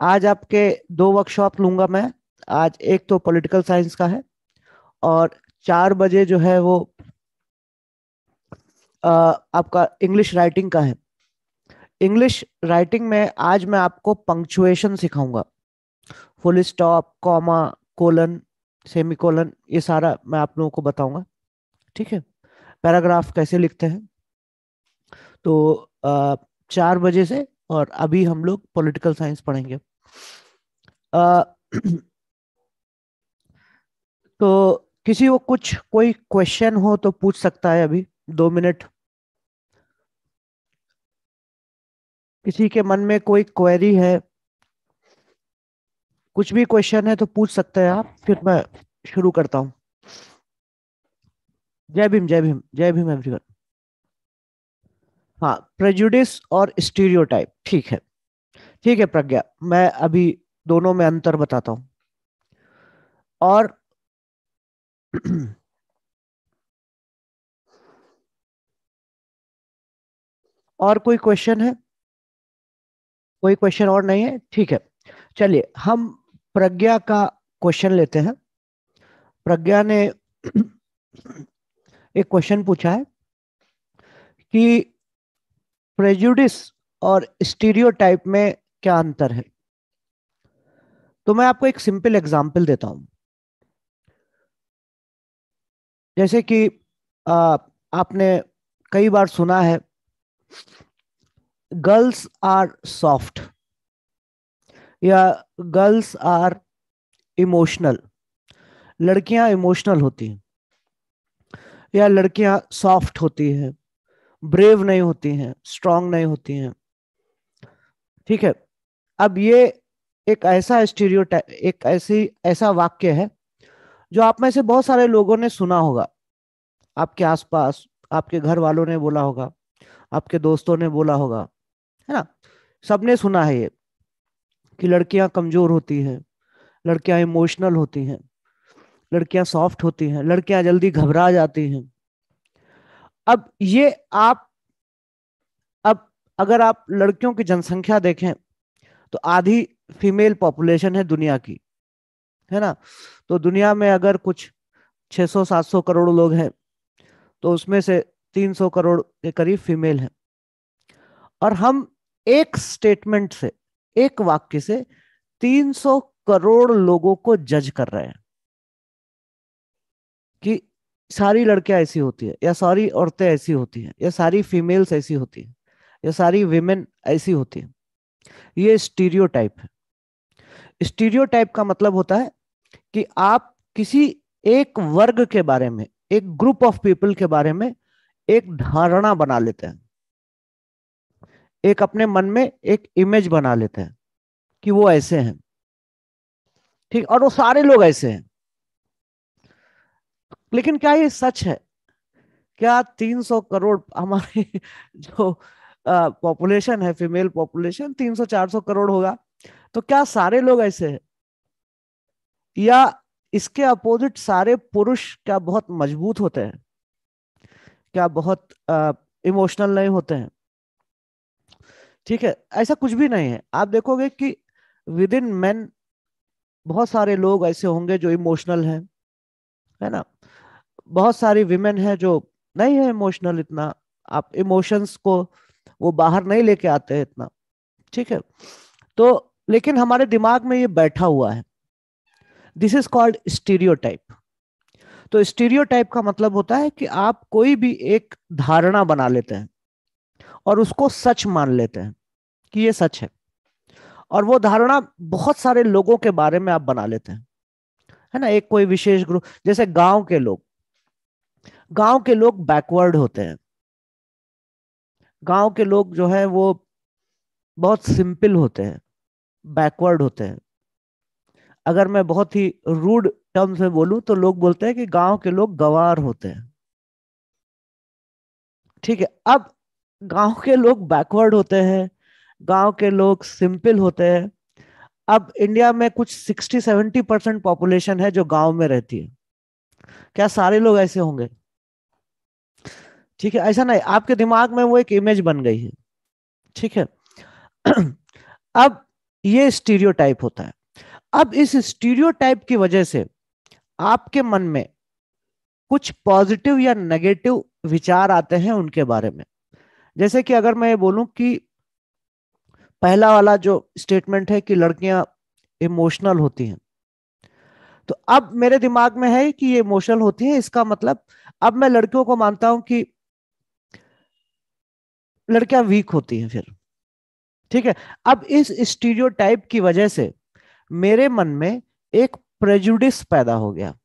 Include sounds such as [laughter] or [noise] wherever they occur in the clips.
आज आपके दो वर्कशॉप लूँगा मैं। आज एक तो पॉलिटिकल साइंस का है और चार बजे जो है वो आ, आपका इंग्लिश राइटिंग का है। इंग्लिश राइटिंग में आज मैं आपको punctuation सिखाऊँगा। Full stop comma colon semicolon ये सारा मैं आप लोगों को बताऊँगा। ठीक है? पैराग्राफ कैसे लिखते हैं? तो आ, चार बजे से और अभी हम लोग पॉलिटिकल साइंस पढ़ेंगे। आ, [clears throat] तो किसी को कुछ कोई क्वेश्चन हो तो पूछ सकता है अभी दो मिनट किसी के मन में कोई क्वेरी है कुछ भी क्वेश्चन है तो पूछ सकते हैं आप फिर मैं शुरू करता हूँ। जय भीम जय भीम जय भीम एवरीवन हाँ प्रेजुडिस और स्टीरियोटाइप ठीक है। ठीक है प्रज्ञा, मैं अभी दोनों में अंतर बताता हूँ। और [clears throat] और कोई क्वेश्चन है? कोई क्वेश्चन और नहीं है? ठीक है। चलिए, हम प्रज्ञा का क्वेश्चन लेते हैं। प्रज्ञा ने [clears throat] एक क्वेश्चन पूछा है कि प्रेजुडिस और स्टीरियोटाइप में क्या अंतर है? तो मैं आपको एक सिंपल एग्जांपल देता हूँ। जैसे कि आ, आपने कई बार सुना है गर्ल्स आर सॉफ्ट या गर्ल्स आर इमोशनल। लड़कियाँ इमोशनल होती हैं या लड़कियाँ सॉफ्ट होती हैं। ब्रेव नहीं होती हैं, स्ट्रांग नहीं होती हैं। ठीक है, अब ये एक ऐसा स्टीरियोटाइप एक ऐसी, ऐसा वाक्य है, जो आप में से बहुत सारे लोगों ने सुना होगा। आपके आसपास, आपके घर वालों ने बोला होगा, आपके दोस्तों ने बोला होगा, है ना? सबने सुना है ये, कि लड़कियाँ कमज़ोर होती हैं, लड़कियाँ इमोशनल होती हैं, लड़कियाँ सॉफ्ट होती हैं, लड़कियाँ जल्दी घबरा जाती हैं। अब ये आप, अब अगर आप लड़कियों की जनसंख्या देखें तो आधी फीमेल पॉपुलेशन है दुनिया की, है ना? तो दुनिया में अगर कुछ 600-700 करोड़ लोग हैं तो उसमें से 300 करोड़ के करीब फीमेल हैं। और हम एक स्टेटमेंट से, एक वाक्य से 300 करोड़ लोगों को जज कर रहे हैं कि सारी लड़कियाँ ऐसी होती है, या सारी औरतें ऐसी होती है, या सारी फीमेल्स ऐसी होती हैं, या सारी विमेन ऐसी होती हैं। ये स्टीरियोटाइप है। स्टीरियोटाइप का मतलब होता है कि आप किसी एक वर्ग के बारे में, एक ग्रुप ऑफ़ पीपल के बारे में एक धारणा बना लेते हैं। एक अपने मन में एक इमेज बना लेते हैं कि वो ऐसे हैं। ठीक? और वो सारे लोग ऐसे हैं। लेकिन क्या ये सच है? क्या 300 करोड़ हमारे [laughs] जो पॉपुलेशन है फीमेल पॉपुलेशन 300-400 करोड़ होगा? तो क्या सारे लोग ऐसे हैं? या इसके अपोजिट सारे पुरुष क्या बहुत मज़बूत होते हैं? क्या बहुत इमोशनल नहीं होते हैं? ठीक है, ऐसा कुछ भी नहीं है। आप देखोगे कि विद इन मैन बहुत सारे लोग ऐसे होंगे जो इमोशनल हैं, है ना? बहुत सारी विमेन है जो नहीं है इमोशनल इतना। आप इमोशंस को वो बाहर नहीं लेके आते हैं इतना। ठीक है? तो लेकिन हमारे दिमाग में ये बैठा हुआ है। दिस इज़ कॉल्ड स्टीरियोटाइप तो स्टीरियोटाइप का मतलब होता है कि आप कोई भी एक धारणा बना लेते हैं और उसको सच मान लेते हैं कि ये सच है। और वो धारणा बहुत सारे लोगों के बारे में आप बना लेते हैं। है ना? एक कोई विशेष ग्रुप जैसे गाँव के लोग। गाँव के लोग बैकवर्ड होते हैं। गाँव के लोग जो है वो बहुत सिंपल होते हैं बैकवर्ड होते हैं। अगर मैं बहुत ही रूड टर्म्स में बोलूँ तो लोग बोलते हैं कि गाँव के लोग गवार होते हैं। ठीक है, अब गाँव के लोग बैकवर्ड होते हैं, गाँव के लोग सिंपल होते हैं। अब इंडिया में कुछ 60-70 परसेंट पॉपुलेशन है जो गाँव में रहती है। क्या सारे लोग ऐसे होंगे? ठीक है, ऐसा नहीं, आपके दिमाग में वो एक इमेज बन गई है। ठीक है? [clears throat] अब ये स्टीरियोटाइप होता है। अब इस स्टीरियोटाइप की वजह से आपके मन में कुछ पॉजिटिव या नेगेटिव विचार आते हैं उनके बारे में। जैसे कि अगर मैं ये बोलूँ कि पहला वाला जो स्टेटमेंट है कि लड़कियाँ इमोशनल होती हैं। तो अब मेरे दिमाग में है कि ये इमोशनल होती हैं, इसका मतलब अब मैं लड़कियों को मानता हूँ कि लड़कियाँ वीक होती हैं फिर। ठीक है? अब इस स्टीरियोटाइप की वजह से मेरे मन में एक प्रेजुडिस पैदा हो गया।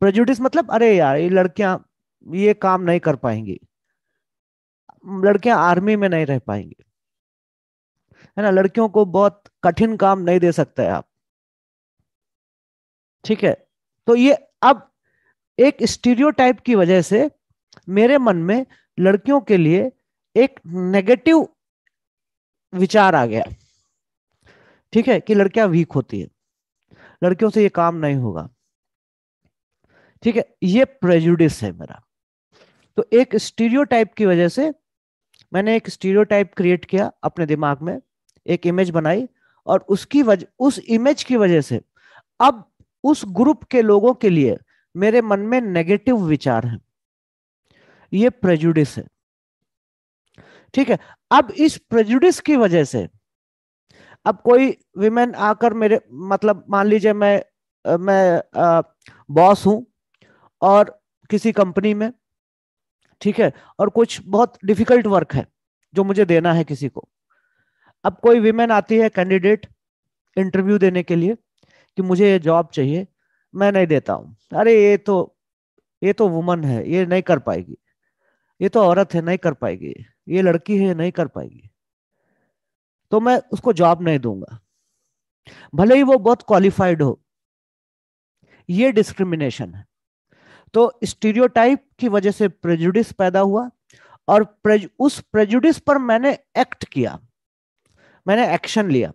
प्रेजुडिस मतलब अरे यार, ये लड़कियाँ, ये काम नहीं कर पाएँगी। लड़कियाँ आर्मी में नहीं रह पाएँगी। है ना? लड़कियों को बहुत कठिन काम नहीं दे सकते आप। ठीक है? तो ये अब एक स्टीरियोटाइप की वजह से मेरे मन में लड़कियों के लिए एक नेगेटिव विचार आ गया। ठीक है कि लड़कियाँ वीक होती है। लड़कियों से ये काम नहीं होगा। ठीक है, ये प्रेजुडिस है मेरा। तो एक स्टीरियोटाइप की वजह से मैंने एक स्टीरियोटाइप क्रिएट किया अपने दिमाग में, एक इमेज बनाई और उसकी वजह उस इमेज की वजह से अब उस ग्रुप के लोगों के लिए मेरे मन में नेगेटिव विचार है। ये प्रेजुडिस है। ठीक है? अब इस प्रेजुडिस की वजह से, अब कोई विमेन आकर मेरे मतलब मान लीजिए मैं मैं बॉस हूँ और किसी कंपनी में, ठीक है? और कुछ बहुत डिफ़िकल्ट वर्क है जो मुझे देना है किसी को। अब कोई विमेन आती है कैंडिडेट इंटरव्यू देने के लिए कि मुझे ये जॉब चाहिए, मैं नहीं देता हूँ। अरे ये तो ये तो वुमन है, ये नहीं कर पाएगी। ये तो औरत है, नहीं कर पाएगी। ये लड़की है नहीं कर पाएगी। तो मैं उसको जॉब नहीं दूँगा। भले ही वो बहुत क्वालिफाइड हो ये डिस्क्रिमिनेशन है। तो स्टीरियोटाइप की वजह से प्रेजुडिस पैदा हुआ और प्रेज, उस प्रेजुडिस पर मैंने एक्ट किया। मैंने एक्शन लिया।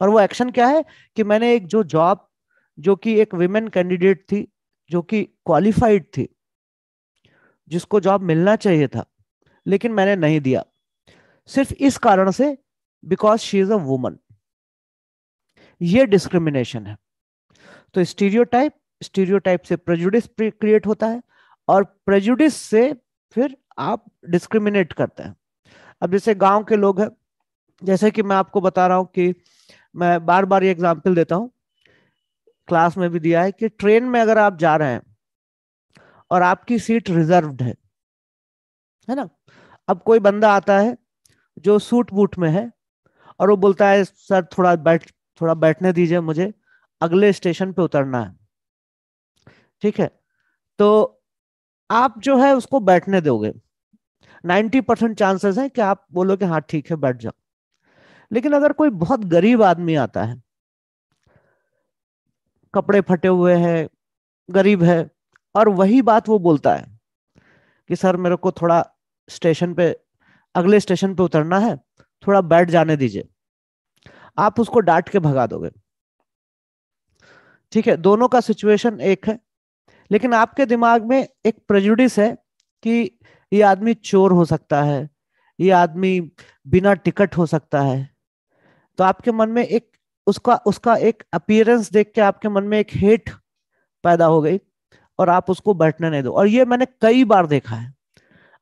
और वो एक्शन क्या है कि मैंने एक जो जॉब जो कि एक विमेन कैंडिडेट थी जो कि क्वालिफाइड थी जिसको जॉब मिलना चाहिए था लेकिन मैंने नहीं दिया। सिर्फ़ इस कारण से because she is a woman ये डिस्क्रिमिनेशन है। तो स्टीरियोटाइप स्टीरियोटाइप से प्रेजुडिस क्रिएट होता है और प्रेजुडिस से फिर आप डिस्क्रिमिनेट करते हैं। अब जैसे गाँव के लोग हैं, जैसे कि मैं आपको बता रहा हूँ कि मैं बार बार ये एग्ज़ाम्पल देता हूँ। क्लास में भी दिया है कि ट्रेन में अगर आप जा रहे हैं और आपकी सीट रिजर्व्ड है है ना? अब कोई बंदा आता है जो सूट बूट में है और वो बोलता है, सर, थोड़ा बैठ, थोड़ा बैठने दीजिए मुझे, अगले स्टेशन पे उतरना है। ठीक है? तो आप जो है उसको बैठने दोगे। नाइन्टी परसेंट चांसेस है कि आप बोलोगे हाँ ठीक है, बैठ जाओ। लेकिन अगर कोई बहुत गरीब आदमी आता है, कपड़े फटे हुए हैं, गरीब है, और वही बात वो बोलता है कि, सर, मेरे को थोड़ा स्टेशन पे, अगले स्टेशन पे उतरना है, थोड़ा बैठ जाने दीजिए। आप उसको डांट के भगा दोगे। ठीक है, दोनों का सिचुएशन एक है, लेकिन आपके दिमाग में एक प्रेजुडिस है कि ये आदमी चोर हो सकता है, ये आदमी बिना टिकट हो सकता है। तो आपके मन में एक, उसका उसका एक अपियरेंस देख के आपके मन में एक हेट पैदा हो गई और आप उसको बैठने नहीं दो। और ये मैंने कई बार देखा है।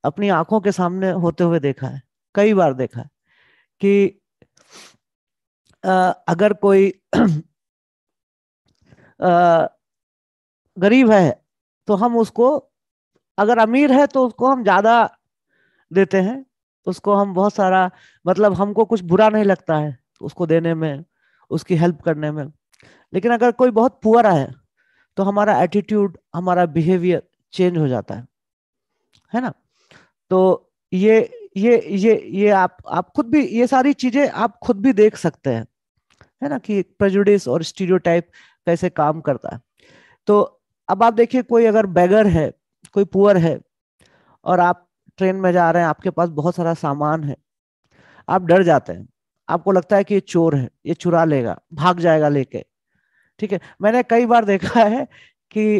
अपनी आँखों के सामने होते हुए देखा है कई बार देखा है कि आ, अगर कोई [clears throat] आ, गरीब है तो हम उसको अगर अमीर है तो उसको हम ज़्यादा देते हैं उसको हम बहुत सारा मतलब हमको कुछ बुरा नहीं लगता है उसको देने में उसकी हेल्प करने में। लेकिन अगर कोई बहुत पुअर है तो हमारा एटीट्यूड हमारा बिहेवियर चेंज हो जाता है। है ना? तो ये ये ये ये आप आप खुद भी, ये सारी चीज़ें आप खुद भी देख सकते हैं, है ना, कि प्रजुडिस और स्टीरियोटाइप कैसे काम करता है। तो अब आप देखिए, कोई अगर बैगर है, कोई पुअर है, और आप ट्रेन में जा रहे हैं, आपके पास बहुत सारा सामान है, आप डर जाते हैं। आपको लगता है कि ये चोर है, ये चुरा लेगा, भाग जाएगा लेके, ठीक है? मैंने कई बार देखा है कि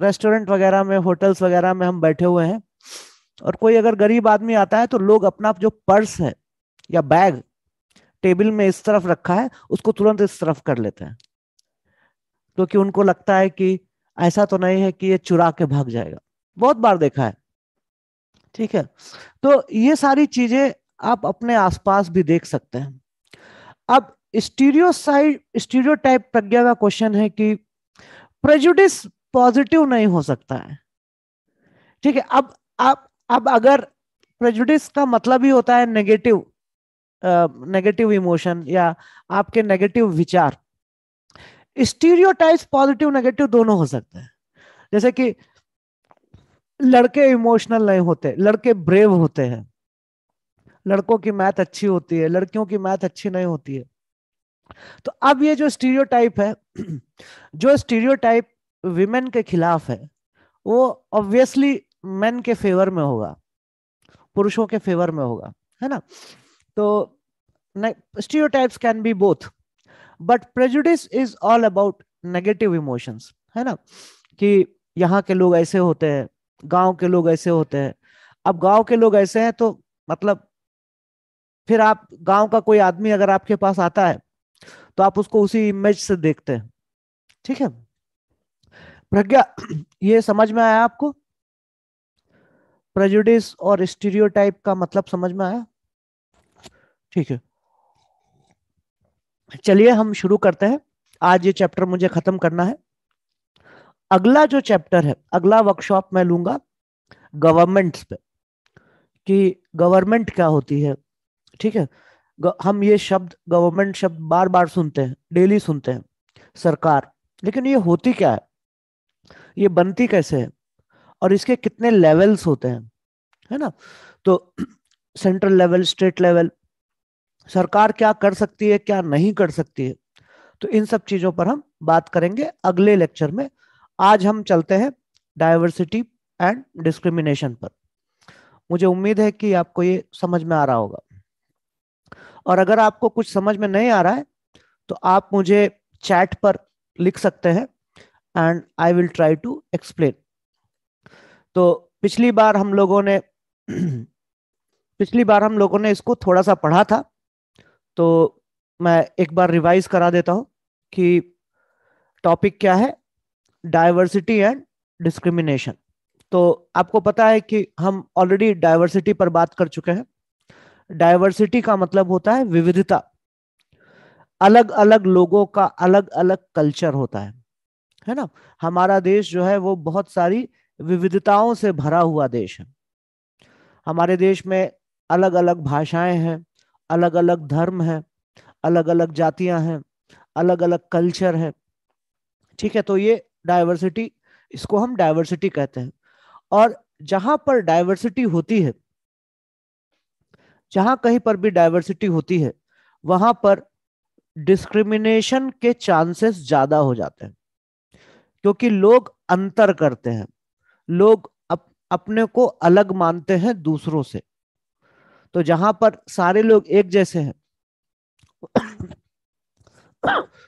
रेस्टोरेंट वगैरह में होटल्स वगैरह में हम बैठे हुए हैं और कोई अगर गरीब आदमी आता है तो लोग अपना जो पर्स है या बैग टेबल में इस तरफ़ रखा है, उसको तुरंत इस तरफ़ कर लेते हैं। क्योंकि तो उनको लगता है कि ऐसा तो नहीं है कि ये चुरा के भाग जाएगा। बहुत बार देखा है। ठीक है? तो ये सारी चीज़ें आप अपने आसपास भी देख सकते हैं। अब स्टीरियो साइड स्टीरियो टाइप प्रज्ञा का क्वेश्चन है कि प्रेजुडिस पॉजिटिव नहीं हो सकता है। ठीक है? अब अब अब अगर प्रेजुडिस का मतलब ही होता है नेगेटिव नेगेटिव इमोशन या आपके नेगेटिव विचार। स्टीरियोटाइप्स पॉजिटिव नेगेटिव दोनों हो सकते हैं। जैसे कि लड़के इमोशनल नहीं होते, लड़के ब्रेव होते हैं। लड़कों की मैथ अच्छी होती है, लड़कियों की मैथ अच्छी नहीं होती है। तो अब ये जो स्टीरियोटाइप है, [clears throat] जो स्टीरियोटाइप विमेन के खिलाफ है, वो ऑब्वियसली मेन के फेवर में होगा, पुरुषों के फेवर में होगा, है ना? तो stereotypes can be both but prejudice is all about negative emotions है ना? कि यहाँ के लोग ऐसे होते हैं, गाँव के लोग ऐसे होते हैं। अब गाँव के लोग ऐसे हैं तो मतलब फिर आप, गाँव का कोई आदमी अगर आपके पास आता है तो आप उसको उसी इमेज से देखते हैं, ठीक है? प्रज्ञा, [clears throat] ये समझ में आया आपको? प्रेजुडिस और स्टीरियोटाइप का मतलब समझ में आया? ठीक है। चलिए हम शुरू करते हैं। आज ये चैप्टर मुझे खत्म करना है। अगला जो चैप्टर है, अगला वर्कशॉप मैं लूँगा गवर्नमेंट पे, कि गवर्नमेंट क्या होती है। ठीक है? हम ये शब्द गवर्नमेंट शब्द बार बार सुनते हैं डेली सुनते हैं, सरकार। लेकिन ये होती क्या है? ये बनती कैसे है? और इसके कितने लेवल्स होते हैं, है ना? तो सेंट्रल लेवल स्टेट लेवल सरकार क्या कर सकती है, क्या नहीं कर सकती है? तो इन सब चीज़ों पर हम बात करेंगे अगले लेक्चर में। आज हम चलते हैं डायवर्सिटी एंड डिस्क्रिमिनेशन पर। मुझे उम्मीद है कि आपको ये समझ में आ रहा होगा। और अगर आपको कुछ समझ में नहीं आ रहा है तो आप मुझे चैट पर लिख सकते हैं and I will try to explain तो पिछली बार हम लोगों ने, [clears throat] पिछली बार हम लोगों ने इसको थोड़ा सा पढ़ा था तो मैं एक बार रिवाइज करा देता हूँ कि टॉपिक क्या है? Diversity and discrimination. तो आपको पता है कि हम ऑलरेडी डाइवर्सिटी पर बात कर चुके हैं। डाइवर्सिटी का मतलब होता है विविधता। अलग अलग लोगों का अलग अलग कल्चर होता है। है ना? हमारा देश जो है वो बहुत सारी विविधताओं से भरा हुआ देश है। हमारे देश में अलग अलग भाषाएँ हैं अलग अलग धर्म है अलग अलग जातियाँ हैं अलग अलग कल्चर है। ठीक है तो ये डाइवर्सिटी इसको हम डाइवर्सिटी कहते हैं। और जहाँ पर डाइवर्सिटी होती है, जहाँ कहीं पर भी डाइवर्सिटी होती है, वहाँ पर डिस्क्रिमिनेशन के चांसेस ज़्यादा हो जाते हैं। क्योंकि लोग अंतर करते हैं। लोग अप, अपने को अलग मानते हैं दूसरों से। तो जहाँ पर सारे लोग एक जैसे हैं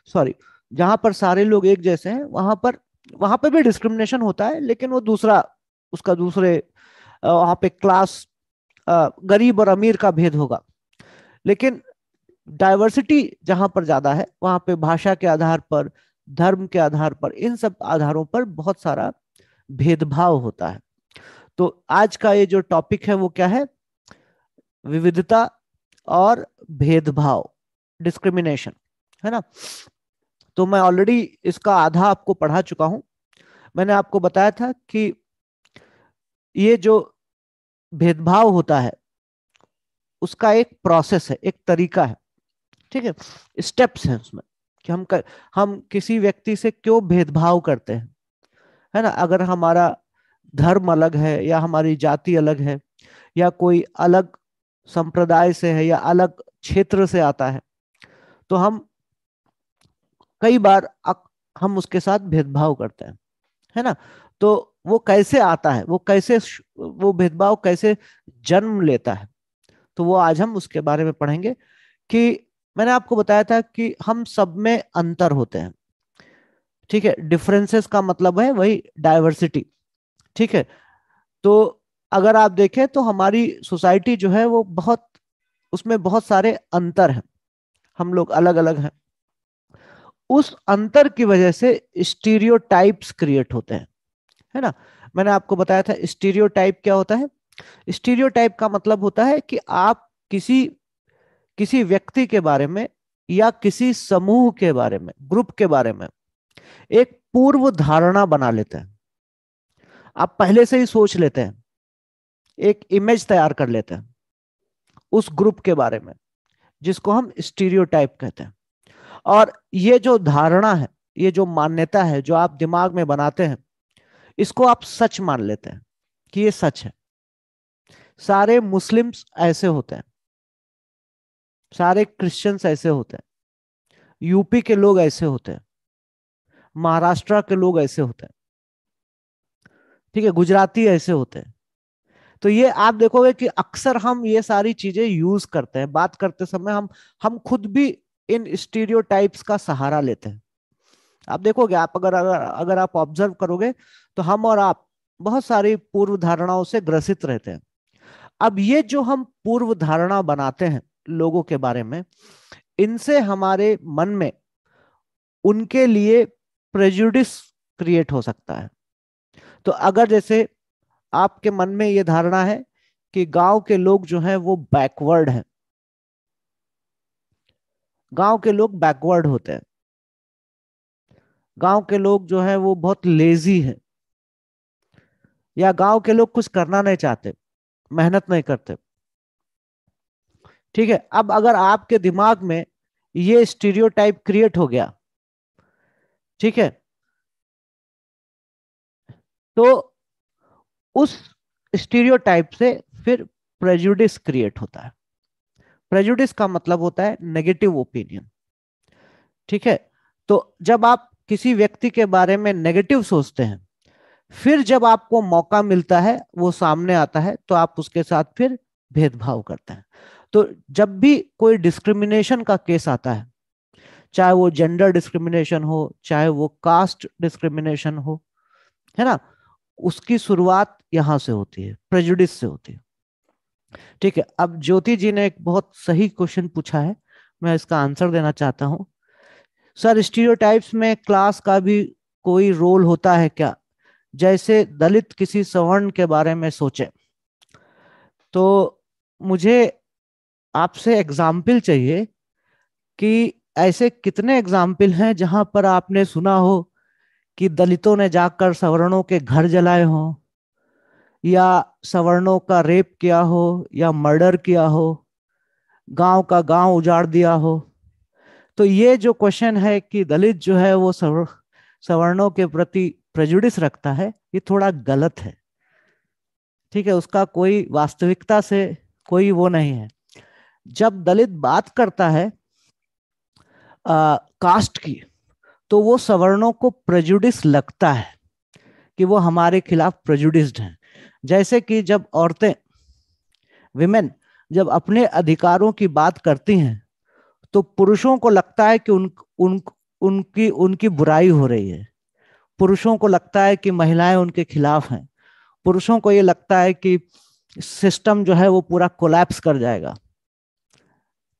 सॉरी जहाँ पर सारे लोग एक जैसे हैं वहाँ पर वहाँ पे भी डिस्क्रिमिनेशन होता है लेकिन वो दूसरा उसका दूसरे वहाँ पे क्लास गरीब और अमीर का भेद होगा। लेकिन डाइवर्सिटी जहाँ पर ज़्यादा है वहाँ पे भाषा के आधार पर धर्म के आधार पर इन सब आधारों पर बहुत सारा भेदभाव होता है। तो आज का ये जो टॉपिक है वो क्या है? विविधता और भेदभाव डिस्क्रिमिनेशन है ना? तो मैं ऑलरेडी इसका आधा आपको पढ़ा चुका हूँ। मैंने आपको बताया था कि ये जो भेदभाव होता है उसका एक प्रोसेस है एक तरीका है ठीक है? स्टेप्स हैं उसमें कि हम कर, हम किसी व्यक्ति से क्यों भेदभाव करते हैं? है ना? अगर हमारा धर्म अलग है या हमारी जाति अलग है या कोई अलग संप्रदाय से है या अलग क्षेत्र से आता है तो हम कई बार हम उसके साथ भेदभाव करते हैं, है ना? तो वो कैसे आता है? वो कैसे वो भेदभाव कैसे जन्म लेता है? तो वो आज हम उसके बारे में पढ़ेंगे कि मैंने आपको बताया था कि हम सब में अंतर होते हैं। ठीक है डिफरेंसेस का मतलब है वही डाइवर्सिटी ठीक है? तो अगर आप देखें तो हमारी सोसाइटी जो है वो बहुत, उसमें बहुत सारे अंतर हैं। हम लोग अलग अलग हैं। उस अंतर की वजह से स्टीरियोटाइप्स क्रिएट होते हैं, है ना? मैंने आपको बताया था स्टीरियोटाइप क्या होता है? स्टीरियोटाइप का मतलब होता है कि आप किसी किसी व्यक्ति के बारे में या किसी समूह के बारे में ग्रुप के बारे में एक पूर्व धारणा बना लेते हैं। आप पहले से ही सोच लेते हैं। एक इमेज तैयार कर लेते हैं। उस ग्रुप के बारे में, जिसको हम स्टीरियोटाइप कहते हैं। और ये जो धारणा है, ये जो मान्यता है, जो आप दिमाग में बनाते हैं, इसको आप सच मान लेते हैं कि ये सच है। सारे मुस्लिम्स ऐसे होते हैं। सारे क्रिश्चियंस ऐसे होते हैं। यूपी के लोग ऐसे होते हैं। महाराष्ट्र के लोग ऐसे होते हैं। ठीक है, गुजराती ऐसे होते हैं। तो ये आप देखोगे कि अक्सर हम ये सारी चीज़ें यूज़ करते हैं। बात करते समय हम हम खुद भी इन स्टीरियोटाइप्स का सहारा लेते हैं। आप देखोगे, आप अगर अगर अगर आप ऑब्ज़र्व करोगे तो हम और आप बहुत सारी पूर्व धारणाओं से ग्रसित रहते हैं। अब ये जो हम पूर्व धारणा बनाते हैं लोगों के बारे में, इनसे हमारे मन में, उनके लिए प्रेजुडिस क्रिएट हो सकता है। तो अगर जैसे आपके मन में ये धारणा है कि गाँव के लोग जो हैं वो बैकवर्ड हैं। गाँव के लोग बैकवर्ड होते हैं। गाँव के लोग जो है वो बहुत लेजी हैं। या गाँव के लोग कुछ करना नहीं चाहते, मेहनत नहीं करते। ठीक है, अब अगर आपके दिमाग में ये स्टीरियोटाइप क्रिएट हो गया ठीक है? तो उस स्टीरियोटाइप से फिर प्रेजुडिस क्रिएट होता है। प्रेजुडिस का मतलब होता है नेगेटिव ओपिनियन ठीक है? तो जब आप किसी व्यक्ति के बारे में नेगेटिव सोचते हैं, फिर जब आपको मौका मिलता है, वो सामने आता है तो आप उसके साथ फिर भेदभाव करते हैं। तो जब भी कोई डिस्क्रिमिनेशन का केस आता है चाहे वो जेंडर डिस्क्रिमिनेशन हो, चाहे वो कास्ट डिस्क्रिमिनेशन हो, है ना? उसकी शुरुआत यहाँ से होती है प्रेजुडिस से होती है। ठीक है, अब ज्योति जी ने एक बहुत सही क्वेश्चन पूछा है, मैं इसका आंसर देना चाहता हूँ। सर स्टीरियोटाइप्स में क्लास का भी कोई रोल होता है क्या? जैसे दलित किसी सवर्ण के बारे में सोचे तो मुझे आपसे एग्ज़ाम्पल चाहिए कि ऐसे कितने एग्ज़ाम्पल हैं जहाँ पर आपने सुना हो कि दलितों ने जाकर सवर्णों के घर जलाए हो, या सवर्णों का रेप किया हो, या मर्डर किया हो, गाँव का गाँव उजाड़ दिया हो। तो ये जो क्वेश्चन है कि दलित जो है वो सवर्णों के प्रति प्रजुडिस रखता है, ये थोड़ा गलत है। ठीक है, उसका कोई वास्तविकता से कोई वो नहीं है। जब दलित बात करता है आ, कास्ट की तो वो सवर्णों को प्रजुडिस लगता है कि वो हमारे खिलाफ प्रजुडिस्ड हैं। जैसे कि जब औरतें विमेन जब अपने अधिकारों की बात करती हैं तो पुरुषों को लगता है कि उन, उन उनकी उनकी बुराई हो रही है। पुरुषों को लगता है कि महिलाएँ उनके खिलाफ हैं। पुरुषों को ये लगता है कि सिस्टम जो है वो पूरा कोलैप्स कर जाएगा।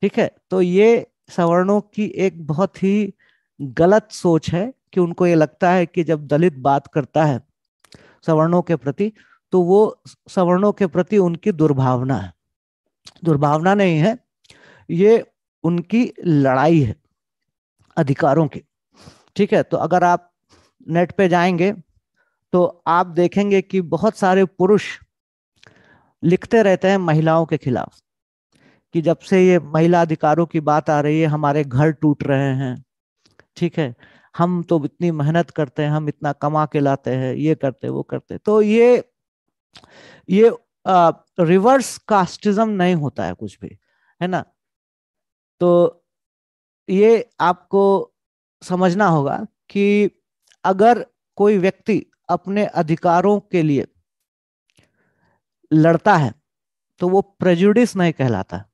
ठीक है? तो ये सवर्णों की एक बहुत ही गलत सोच है कि उनको ये लगता है कि जब दलित बात करता है सवर्णों के प्रति तो वो सवर्णों के प्रति उनकी दुर्भावना है। दुर्भावना नहीं है, ये उनकी लड़ाई है अधिकारों की। ठीक है तो अगर आप नेट पे जाएँगे तो आप देखेंगे कि बहुत सारे पुरुष लिखते रहते हैं महिलाओं के खिलाफ। कि जब से ये महिला अधिकारों की बात आ रही है हमारे घर टूट रहे हैं। ठीक है? हम तो इतनी मेहनत करते हैं हम इतना कमा के लाते हैं ये करते वो करते। तो ये ये आ, रिवर्स कास्टिज्म नहीं होता है कुछ भी है ना? तो ये आपको समझना होगा कि अगर कोई व्यक्ति अपने अधिकारों के लिए लड़ता है तो वो प्रेजुडिस नहीं कहलाता।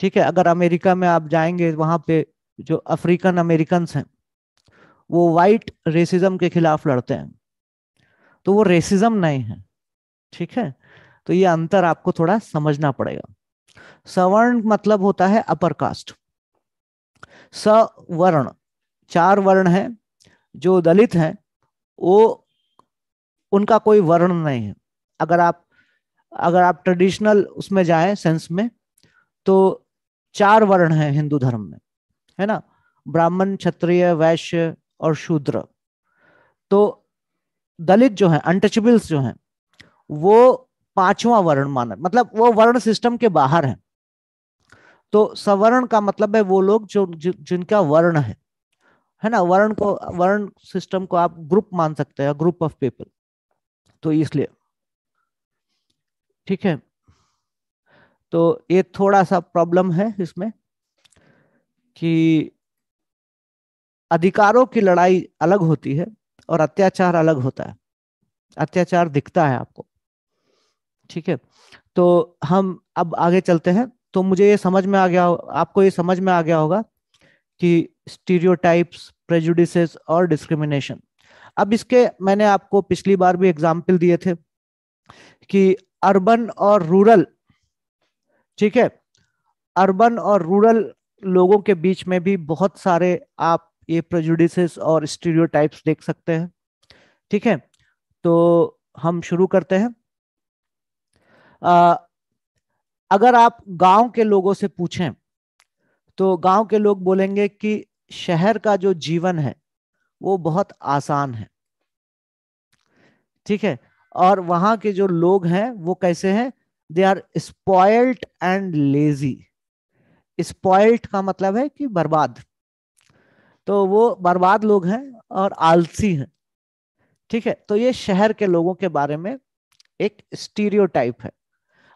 ठीक है, अगर अमेरिका में आप जाएँगे, वहाँ पे जो अफ्रीकन अमेरिकन हैं, वो वाइट रेसिज्म के खिलाफ लड़ते हैं। तो वो रेसिज्म नहीं है, ठीक है? तो ये अंतर आपको थोड़ा समझना पड़ेगा। सवर्ण मतलब होता है अपर कास्ट सवर्ण, चार वर्ण है, जो दलित हैं, वो, उनका कोई वर्ण नहीं है। अगर आप अगर आप ट्रेडिशनल उसमें जाएँ सेंस में तो चार वर्ण है हिंदू धर्म में है ना? ब्राह्मण क्षत्रिय वैश्य और शूद्र। तो दलित जो है अनटचेबल्स जो हैं वो पांचवा वर्ण माना मतलब वो वर्ण सिस्टम के बाहर है। तो सवर्ण का मतलब है वो लोग जो जि, जिनका वर्ण है है ना? वर्ण को वर्ण सिस्टम को आप ग्रुप मान सकते हैं ग्रुप ऑफ़ पीपल तो इसलिए ठीक है? तो ये थोड़ा सा प्रॉब्लम है इसमें कि अधिकारों की लड़ाई अलग होती है और अत्याचार अलग होता है। अत्याचार दिखता है आपको। ठीक है? तो हम अब आगे चलते हैं। तो मुझे ये समझ में आ गया आपको ये समझ में आ गया होगा कि स्टीरियोटाइप्स प्रेजुडिसेस और डिस्क्रिमिनेशन अब इसके मैंने आपको पिछली बार भी एग्ज़ाम्पल दिए थे कि अर्बन और रूरल ठीक है? अर्बन और रूरल लोगों के बीच में भी बहुत सारे आप ये प्रेजुडिसेस और स्टीरियोटाइप्स देख सकते हैं। ठीक है? तो हम शुरू करते हैं। आ, अगर आप गाँव के लोगों से पूछें तो गाँव के लोग बोलेंगे कि शहर का जो जीवन है वो बहुत आसान है। ठीक है? और वहाँ के जो लोग हैं वो कैसे हैं? They are spoiled and lazy spoiled का मतलब है कि बर्बाद। तो वो बर्बाद लोग हैं और आलसी हैं। ठीक है? तो ये शहर के लोगों के बारे में एक स्टीरियोटाइप है।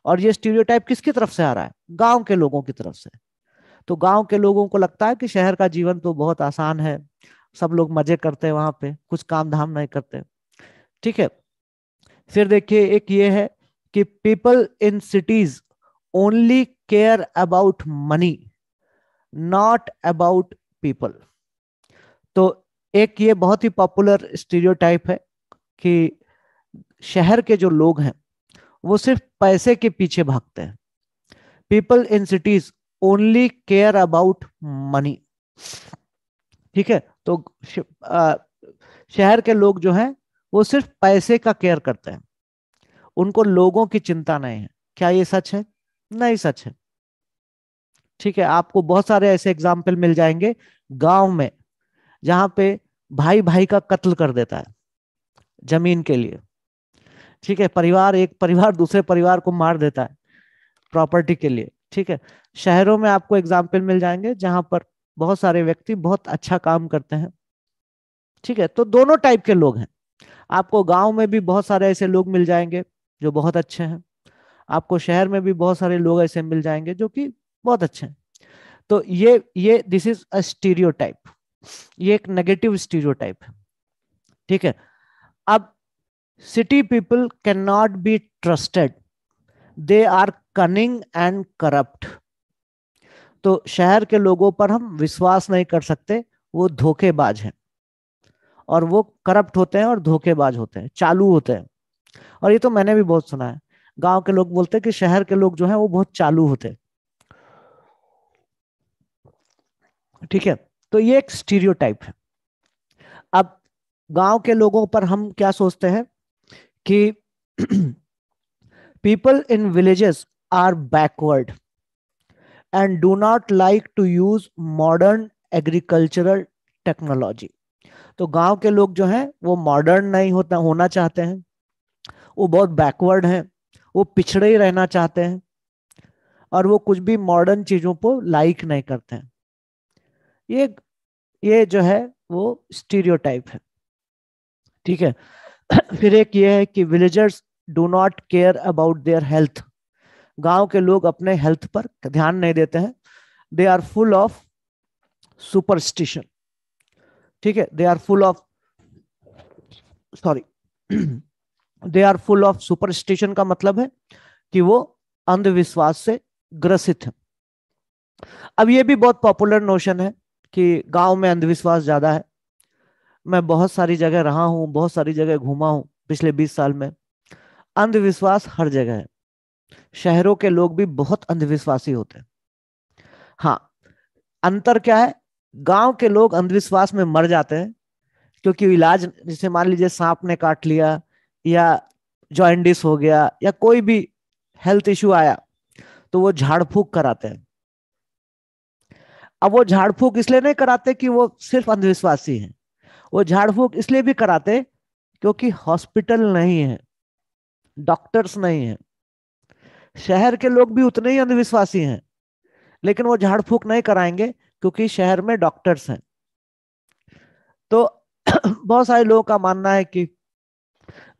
और ये स्टीरियोटाइप किसकी तरफ़ से आ रहा है? गाँव के लोगों की तरफ़ से। तो गाँव के लोगों को लगता है कि शहर का जीवन तो बहुत आसान है। सब लोग मज़े करते हैं वहाँ पे, कुछ काम धाम नहीं करते। ठीक है? फिर देखिए एक ये है कि people in cities only care about money not about people तो एक ये बहुत ही पॉपुलर स्टीरियोटाइप है कि शहर के जो लोग हैं, वो सिर्फ़ पैसे के पीछे भागते हैं। People in cities only care about money ठीक है? तो शहर के लोग जो हैं, वो सिर्फ़ पैसे का केयर करते हैं। उनको लोगों की चिंता नहीं है। क्या ये सच है? नहीं, सच है। ठीक है, आपको बहुत सारे ऐसे एग्ज़ाम्पल मिल जाएँगे गाँव में, जहाँ पे भाई भाई का कत्ल कर देता है ज़मीन के लिए। ठीक है, परिवार, एक परिवार दूसरे परिवार को मार देता है प्रॉपर्टी के लिए। ठीक है, शहरों में आपको एग्ज़ाम्पल मिल जाएँगे जहाँ पर बहुत सारे व्यक्ति बहुत अच्छा काम करते हैं। ठीक है तो दोनों टाइप के लोग हैं। आपको गाँव में भी बहुत सारे ऐसे लोग मिल जाएँगे। जो बहुत अच्छे हैं। आपको शहर में भी बहुत सारे लोग ऐसे मिल जाएँगे जो कि बहुत अच्छे हैं। तो ये ये दिस इज़ अ स्टीरियोटाइप ये एक नेगेटिव स्टीरियोटाइप है। ठीक है? अब city people can not be trusted they are cunning and corrupt तो शहर के लोगों पर हम विश्वास नहीं कर सकते, वो धोखेबाज हैं। और वो करप्ट होते हैं और धोखेबाज होते हैं, चालू होते हैं। और ये तो मैंने भी बहुत सुना है। गाँव के लोग बोलते हैं कि शहर के लोग जो है वो बहुत चालू होते ठीक है तो ये एक स्टीरियोटाइप है। अब गाँव के लोगों पर हम क्या सोचते हैं कि people in villages are backward and do not like to use modern agricultural technology तो गाँव के लोग जो हैं वो मॉडर्न नहीं होता, होना चाहते हैं। वो बहुत बैकवर्ड हैं, वो पिछड़े ही रहना चाहते हैं और वो कुछ भी मॉडर्न चीज़ों को लाइक नहीं करते हैं। ये ये जो है वो स्टीरियोटाइप है। ठीक है? [clears throat] फिर एक ये है कि villagers do not care about their health गाँव के लोग अपने हेल्थ पर ध्यान नहीं देते हैं। They are full of superstition ठीक है? They are full of sorry they are full of superstition का मतलब है कि वो अंधविश्वास से ग्रसित है। अब ये भी बहुत पॉपुलर नोशन है कि गाँव में अंधविश्वास ज़्यादा है। मैं बहुत सारी जगह रहा हूँ, बहुत सारी जगह घूमा हूँ पिछले बीस साल में। अंधविश्वास हर जगह है। शहरों के लोग भी बहुत अंधविश्वासी होते हैं। हाँ अंतर क्या है? गाँव के लोग अंधविश्वास में मर जाते हैं, क्योंकि इलाज, जैसे मान लीजिए सांप ने काट लिया या जॉइंडिस हो गया या कोई भी हेल्थ इश्यू आया तो वो झाड़ फूक कराते हैं। अब वो झाड़ फूक इसलिए नहीं कराते कि वो सिर्फ़ अंधविश्वासी हैं। वो झाड़ फूक इसलिए भी कराते क्योंकि हॉस्पिटल नहीं है डॉक्टर्स नहीं है। शहर के लोग भी उतने ही अंधविश्वासी हैं, लेकिन वो झाड़ फूक नहीं कराएँगे क्योंकि शहर में डॉक्टर्स हैं। तो [clears throat] बहुत सारे लोगों का मानना है कि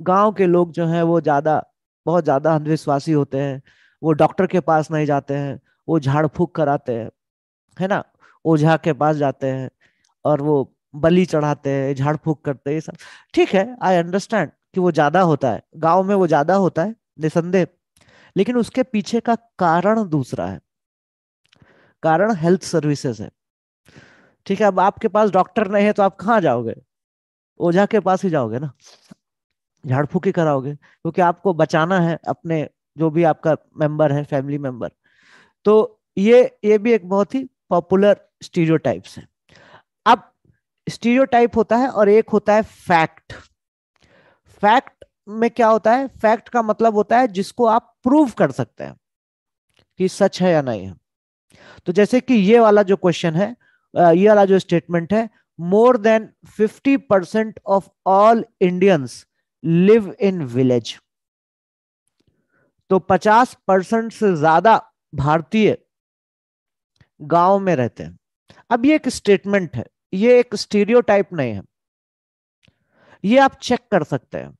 गाँव के लोग जो हैं वो ज़्यादा, बहुत ज़्यादा अंधविश्वासी होते हैं, वो डॉक्टर के पास नहीं जाते हैं, वो झाड़ फूक कराते हैं, है ना? ओझा के पास जाते हैं और वो बलि चढ़ाते हैं, झाड़ फूक करते हैं, ये सब। ठीक है आई अंडरस्टैंड कि वो ज़्यादा होता है, गाँव में वो ज़्यादा होता है, निसंदेह। लेकिन उसके पीछे का कारण दूसरा है। कारण हेल्थ सर्विसेज़ है। ठीक है, अब आपके पास डॉक्टर नहीं है तो आप कहाँ जाओगे? ओझा के पास ही जाओगे ना? झाड़ फूक कराओगे? क्योंकि आपको बचाना है अपने जो भी आपका मेंबर है फैमिली मेंबर तो ये ये भी एक बहुत ही पॉपुलर स्टीरियोटाइप्स है। अब स्टीरियोटाइप होता है और एक होता है फैक्ट फैक्ट में क्या होता है? फैक्ट का मतलब होता है जिसको आप प्रूव कर सकते हैं कि सच है या नहीं है। तो जैसे कि ये वाला जो क्वेश्चन है ये वाला जो स्टेटमेंट है more than 50 percent of all Indians live in village तो 50 परसेंट से ज़्यादा भारतीय गाँव में रहते हैं। अब ये एक स्टेटमेंट है। ये एक स्टीरियोटाइप नहीं है। ये आप चेक कर सकते हैं।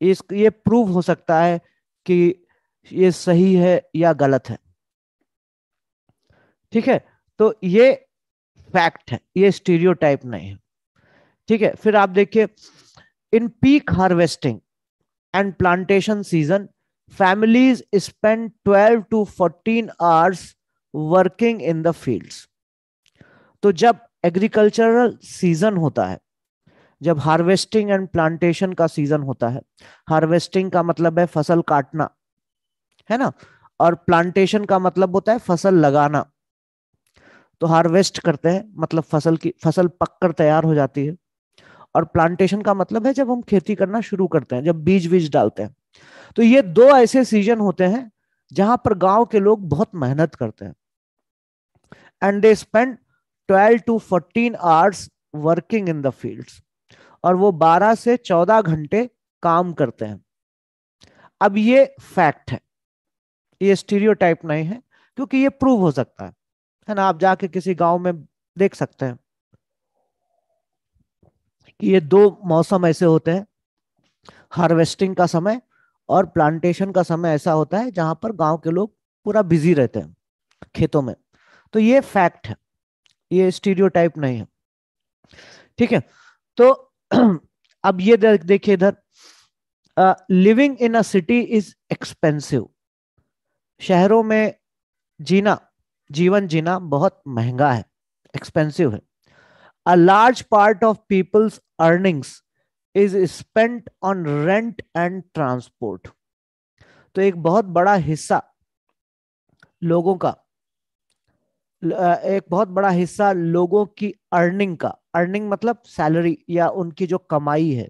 इस, ये प्रूव हो सकता है कि ये सही है या गलत है। ठीक है? तो ये फैक्ट है। ये स्टीरियोटाइप नहीं है। ठीक है? फिर आप देखिए in peak harvesting and plantation season families spend 12 to 14 hours working in the fields तो जब एग्रीकल्चरल सीज़न होता है, जब हार्वेस्टिंग एंड प्लांटेशन का सीज़न होता है हार्वेस्टिंग का मतलब है फ़सल काटना, है ना? और प्लांटेशन का मतलब होता है फ़सल लगाना। तो हार्वेस्ट करते हैं मतलब फ़सल की, फ़सल पककर तैयार हो जाती है। और प्लांटेशन का मतलब है जब हम खेती करना शुरू करते हैं, जब बीज बीज डालते हैं। तो ये दो ऐसे सीज़न होते हैं जहाँ पर गाँव के लोग बहुत मेहनत करते हैं। And they spend 12 to 14 hours working in the fields और वो 12 से 14 घंटे काम करते हैं। अब ये फैक्ट है। ये स्टीरियोटाइप नहीं है, क्योंकि ये प्रूव हो सकता है। है ना? आप जाके किसी गाँव में देख सकते हैं। कि ये दो मौसम ऐसे होते हैं हार्वेस्टिंग का समय और प्लांटेशन का समय ऐसा होता है जहाँ पर गाँव के लोग पूरा बिज़ी रहते हैं खेतों में। तो ये फैक्ट है, ये स्टीरियोटाइप नहीं है। ठीक है तो [clears throat] अब ये देखिए इधर living in a city is expensive शहरों में जीना, जीवन जीना बहुत महँगा है एक्सपेंसिव है। A large part of people's earnings is spent on rent and transport तो एक बहुत बड़ा हिस्सा लोगों का एक बहुत बड़ा हिस्सा लोगों की अर्निंग का अर्निंग मतलब सैलरी या उनकी जो कमाई है।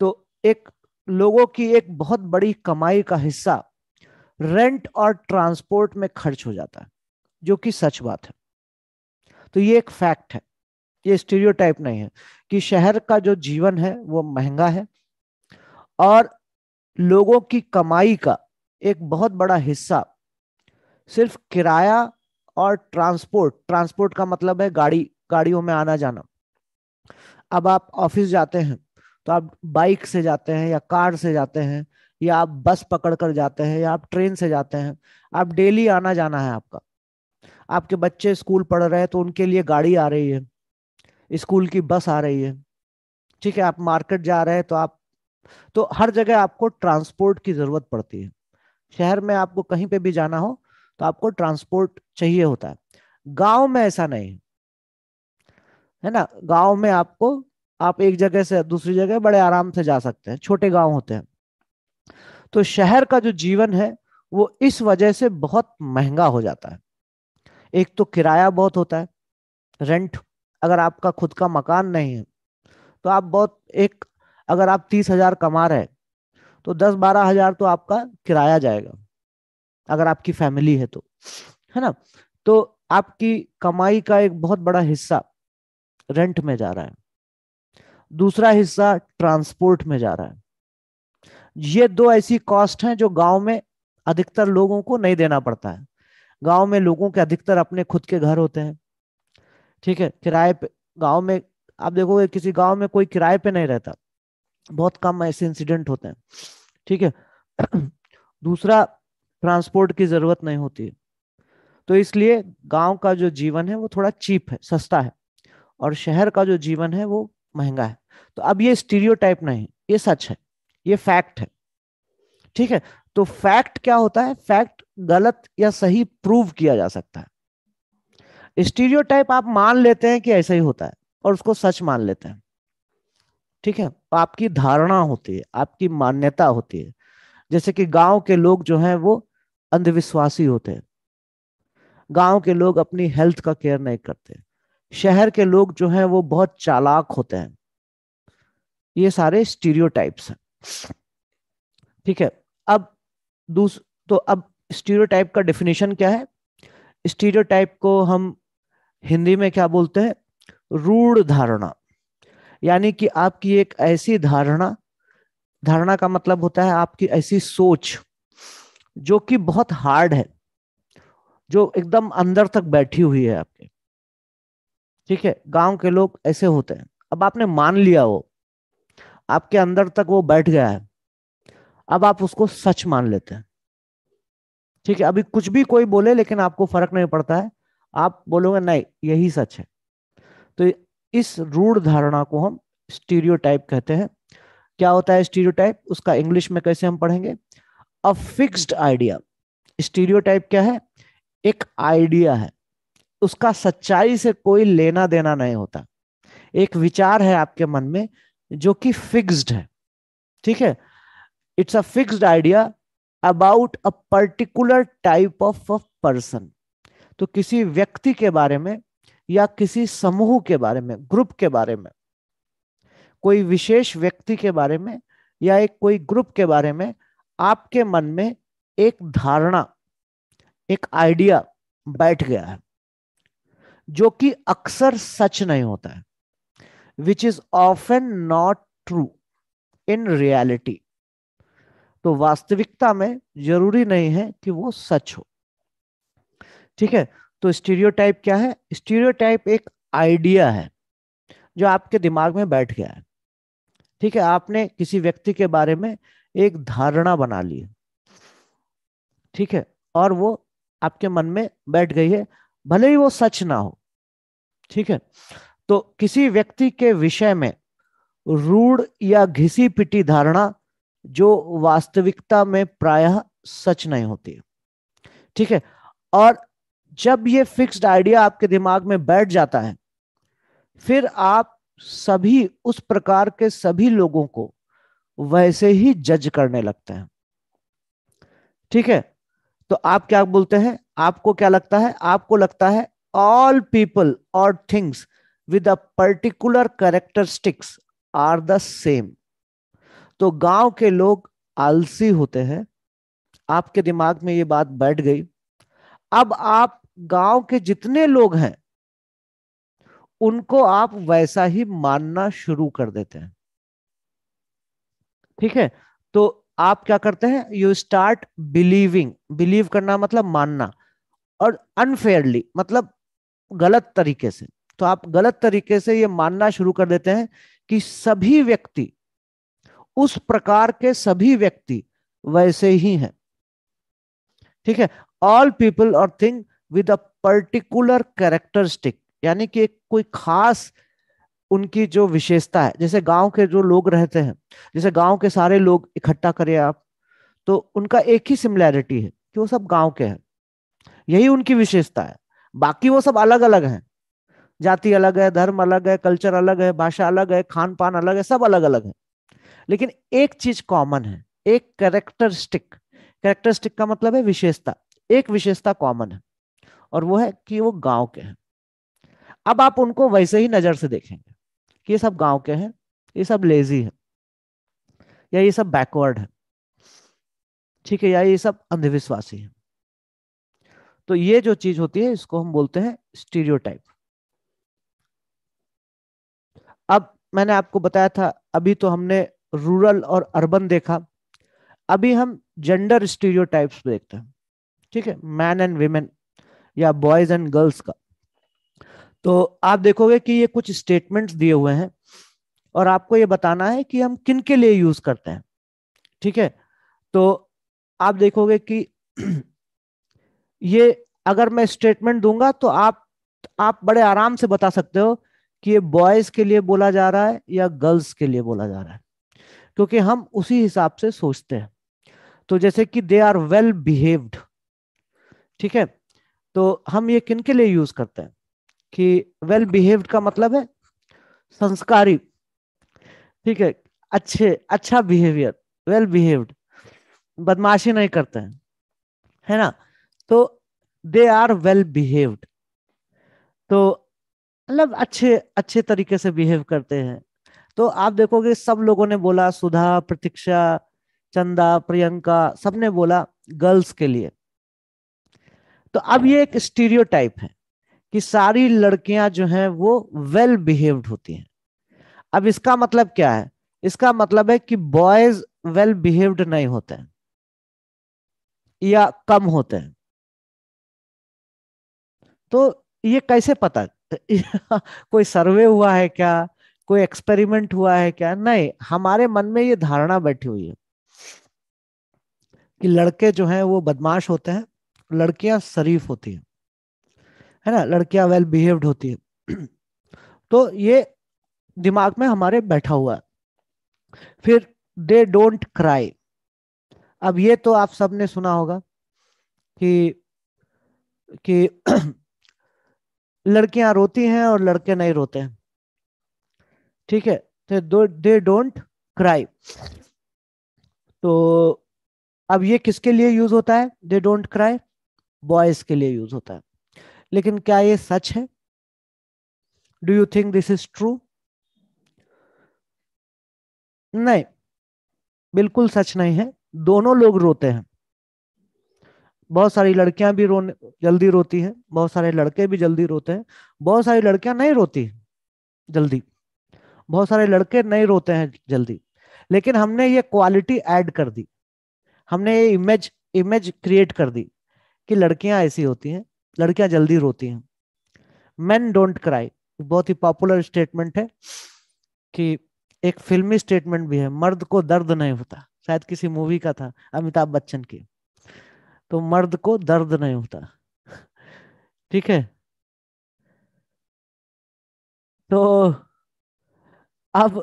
तो एक लोगों की एक बहुत बड़ी कमाई का हिस्सा रेंट और ट्रांसपोर्ट में खर्च हो जाता है, जो कि सच बात है। तो ये एक फैक्ट है। ये स्टीरियोटाइप नहीं है कि शहर का जो जीवन है वो महँगा है और लोगों की कमाई का एक बहुत बड़ा हिस्सा सिर्फ़ किराया और ट्रांसपोर्ट ट्रांसपोर्ट का मतलब है गाड़ी, गाड़ियों में आना जाना। अब आप ऑफ़िस जाते हैं तो आप बाइक से जाते हैं या कार से जाते हैं या आप बस पकड़ कर जाते हैं या आप ट्रेन से जाते हैं, आप डेली आना जाना है आपका। आपके बच्चे स्कूल पढ़ रहे हैं तो उनके लिए गाड़ी आ रही है। स्कूल की बस आ रही है। ठीक है, आप मार्केट जा रहे हैं तो आप तो हर जगह आपको ट्रांसपोर्ट की ज़रूरत पड़ती है। शहर में आपको कहीं पे भी जाना हो तो आपको ट्रांसपोर्ट चाहिए होता है। गाँव में ऐसा नहीं। है ना? गाँव में आपको, आप एक जगह से दूसरी जगह बड़े आराम से जा सकते हैं, छोटे गाँव होते हैं। तो शहर का जो जीवन है, वो इस वजह से बहुत महँगा हो जाता है। एक तो किराया बहुत होता है, रेंट अगर आपका खुद का मकान नहीं है तो आप बहुत एक, अगर आप तीस हज़ार कमा रहे तो दस बारह हज़ार तो आपका किराया जाएगा, अगर आपकी फैमिली है तो है ना? तो आपकी कमाई का एक बहुत बड़ा हिस्सा रेंट में जा रहा है, दूसरा हिस्सा ट्रांसपोर्ट में जा रहा है। ये दो ऐसी कॉस्ट हैं जो गाँव में अधिकतर लोगों को नहीं देना पड़ता है। गाँव में लोगों के अधिकतर अपने खुद के घर होते हैं ठीक है, किराए पे, गाँव में, आप देखोगे किसी गाँव में कोई किराए पे नहीं रहता। बहुत कम ऐसे इंसिडेंट होते हैं। ठीक है, [clears throat] दूसरा ट्रांसपोर्ट की ज़रूरत नहीं होती तो इसलिए गाँव का जो जीवन है, वो थोड़ा चीप है, सस्ता है। और शहर का जो जीवन है, वो महँगा है। तो अब ये स्टीरियोटाइप नहीं, ये सच है, ये फैक्ट है। ठीक है तो फैक्ट क्या होता है? फैक्ट गलत या सही प्रूव किया जा सकता है। स्टीरियोटाइप आप मान लेते हैं कि ऐसा ही होता है और उसको सच मान लेते हैं। ठीक है? तो आपकी धारणा होती है, आपकी मान्यता होती है। जैसे कि गाँव के लोग जो हैं वो अंधविश्वासी होते हैं। गाँव के लोग अपनी हेल्थ का केयर नहीं करते। शहर के लोग जो हैं वो बहुत चालाक होते हैं। ये सारे स्टीरियोटाइप्स हैं। ठीक है? अब दूस तो अब स्टीरियोटाइप का डेफिनेशन क्या है? स्टीरियोटाइप को हम हिंदी में क्या बोलते हैं? रूढ़ धारणा। यानी कि आपकी एक ऐसी धारणा धारणा का मतलब होता है आपकी ऐसी सोच, जो कि बहुत हार्ड है, जो एकदम अंदर तक बैठी हुई है आपके। ठीक है, गाँव के लोग ऐसे होते हैं। अब आपने मान लिया वो, आपके अंदर तक वो बैठ गया है, अब आप उसको सच मान लेते हैं। ठीक है, अभी कुछ भी कोई बोले, लेकिन आपको फ़र्क नहीं पड़ता है। आप बोलोगे, नहीं, यही सच है। तो इस रूढ़ धारणा को हम स्टीरियोटाइप कहते हैं। क्या होता है स्टीरियोटाइप उसका इंग्लिश में कैसे हम पढ़ेंगे? अ फिक्स्ड आइडिया स्टीरियोटाइप क्या है? एक आइडिया है। उसका सच्चाई से कोई लेना देना नहीं होता। एक विचार है आपके मन में जो कि फिक्स्ड है। ठीक है? It's a fixed idea about a particular type of a person तो किसी व्यक्ति के बारे में या किसी समूह के बारे में, ग्रुप के बारे में, कोई विशेष व्यक्ति के बारे में या एक कोई ग्रुप के बारे में आपके मन में एक धारणा, एक आइडिया बैठ गया है, जो कि अक्सर सच नहीं होता है which is often not true in reality तो वास्तविकता में ज़रूरी नहीं है कि वो सच हो। ठीक है? तो स्टीरियोटाइप क्या है? स्टीरियोटाइप एक आइडिया है, जो आपके दिमाग में बैठ गया है। ठीक है? आपने किसी व्यक्ति के बारे में एक धारणा बना ली ठीक है? और वो आपके मन में बैठ गई है, भले ही वो सच ना हो। ठीक है? तो किसी व्यक्ति के विषय में रूढ़ या घिसी पिटी धारणा जो वास्तविकता में प्रायः सच नहीं होती ठीक है? और जब ये फिक्स्ड आइडिया आपके दिमाग में बैठ जाता है, फिर आप सभी, उस प्रकार के सभी लोगों को वैसे ही जज करने लगते हैं। ठीक है? तो आप क्या बोलते हैं? आपको क्या लगता है? आपको लगता है ऑल पीपल और things with a particular characteristics are the same तो गाँव के लोग आलसी होते हैं। आपके दिमाग में ये बात बैठ गई। अब आप गाँव के जितने लोग हैं, उनको आप वैसा ही मानना शुरू कर देते हैं। ठीक है? तो आप क्या करते हैं? यू स्टार्ट बिलीविंग बिलीव करना मतलब मानना। और अनफेयरली मतलब गलत तरीके से। तो आप गलत तरीके से ये मानना शुरू कर देते हैं कि सभी व्यक्ति, उस प्रकार के सभी व्यक्ति वैसे ही हैं। ठीक है? ऑल पीपल और thing with a particular characteristic यानी कि कोई खास उनकी जो विशेषता है, जैसे गाँव के जो लोग रहते हैं, जैसे गाँव के सारे लोग इकट्ठा करें आप तो उनका एक ही सिमिलैरिटी है कि वो सब गाँव के हैं। यही उनकी विशेषता है। बाकी वो सब अलग अलग हैं। जाति अलग है, धर्म अलग है कल्चर अलग है, भाषा अलग है खान पान अलग है, सब अलग अलग है। लेकिन एक चीज़ कॉमन है, एक कैरेक्टरिस्टिक कैरेक्टरिस्टिक का मतलब है विशेषता। एक विशेषता कॉमन है। और वो है कि वो गाँव के हैं। अब आप उनको वैसे ही नज़र से देखेंगे कि ये सब गाँव के हैं, ये सब लेजी है, या ये सब बैकवर्ड है। ठीक है, या ये सब अंधविश्वासी है। तो ये जो चीज़ होती है, इसको हम बोलते हैं स्टीरियोटाइप अब मैंने आपको बताया था, अभी तो हमने रूरल और अर्बन देखा। अभी हम जेंडर स्टीरियोटाइप्स देखते हैं। ठीक है मैन एंड वीमेन या बॉयज़ एंड गर्ल्स का। तो आप देखोगे कि ये कुछ स्टेटमेंट्स दिए हुए हैं और आपको ये बताना है कि हम किन के लिए यूज़ करते हैं। ठीक है? तो आप देखोगे कि [clears throat] ये अगर मैं स्टेटमेंट दूँगा तो आप आप बड़े आराम से बता सकते हो कि ये बॉयज़ के लिए बोला जा रहा है या गर्ल्स के लिए बोला जा रहा है। क्योंकि हम उसी हिसाब से सोचते हैं। तो जैसे कि दे आर वेल बिहेव्ड ठीक है? तो हम ये किन के लिए यूज़ करते हैं? कि वेल बिहेव्ड का मतलब है संस्कारी। ठीक है, अच्छे अच्छा बिहेवियर वेल बिहेव्ड बदमाशी नहीं करते हैं, है ना? तो दे आर वेल बिहेव्ड तो मतलब अच्छे अच्छे तरीके से बिहेव करते हैं। तो आप देखोगे सब लोगों ने बोला, सुधा, प्रतीक्षा, चंदा, प्रियंका, सबने बोला गर्ल्स के लिए। तो अब ये एक स्टीरियोटाइप है कि सारी लड़कियाँ जो हैं वो वेल बिहेव्ड होती हैं। अब इसका मतलब क्या है? इसका मतलब है कि बॉयज़ वेल बिहेव्ड नहीं होते हैं, या कम होते हैं। तो ये कैसे पता? [laughs] कोई सर्वे हुआ है क्या? कोई एक्सपेरिमेंट हुआ है क्या? नहीं, हमारे मन में ये धारणा बैठी हुई है कि लड़के जो हैं वो बदमाश होते हैं लड़कियाँ शरीफ होती हैं, है ना? लड़कियाँ वेल बिहेव्ड होती है। [clears throat] तो ये दिमाग में हमारे बैठा हुआ है। फिर दे डोंट क्राई अब ये तो आप सबने सुना होगा कि कि [clears throat] लड़कियाँ रोती हैं और लड़के नहीं रोते हैं। ठीक है? तो दे डोंट क्राई तो अब ये किसके लिए यूज़ होता है? दे डोंट क्राई बॉयज़ के लिए यूज़ होता है। लेकिन क्या ये सच है? Do you think this is true नहीं, बिल्कुल सच नहीं है। दोनों लोग रोते हैं। बहुत सारी लड़कियाँ भी रोने, जल्दी रोती हैं। बहुत सारे लड़के भी जल्दी रोते हैं। बहुत सारी लड़कियाँ नहीं रोती जल्दी। बहुत सारे लड़के नहीं रोते हैं जल्दी। लेकिन हमने ये क्वालिटी ऐड कर दी। हमने ये इमेज इमेज क्रिएट कर दी। कि लड़कियाँ ऐसी होती हैं, लड़कियाँ जल्दी रोती हैं। मैन डोंट क्राई बहुत ही पॉपुलर स्टेटमेंट है कि एक फिल्मी स्टेटमेंट भी है, मर्द को दर्द नहीं होता। शायद किसी मूवी का था, अमिताभ बच्चन की। तो मर्द को दर्द नहीं होता। ठीक है? तो अब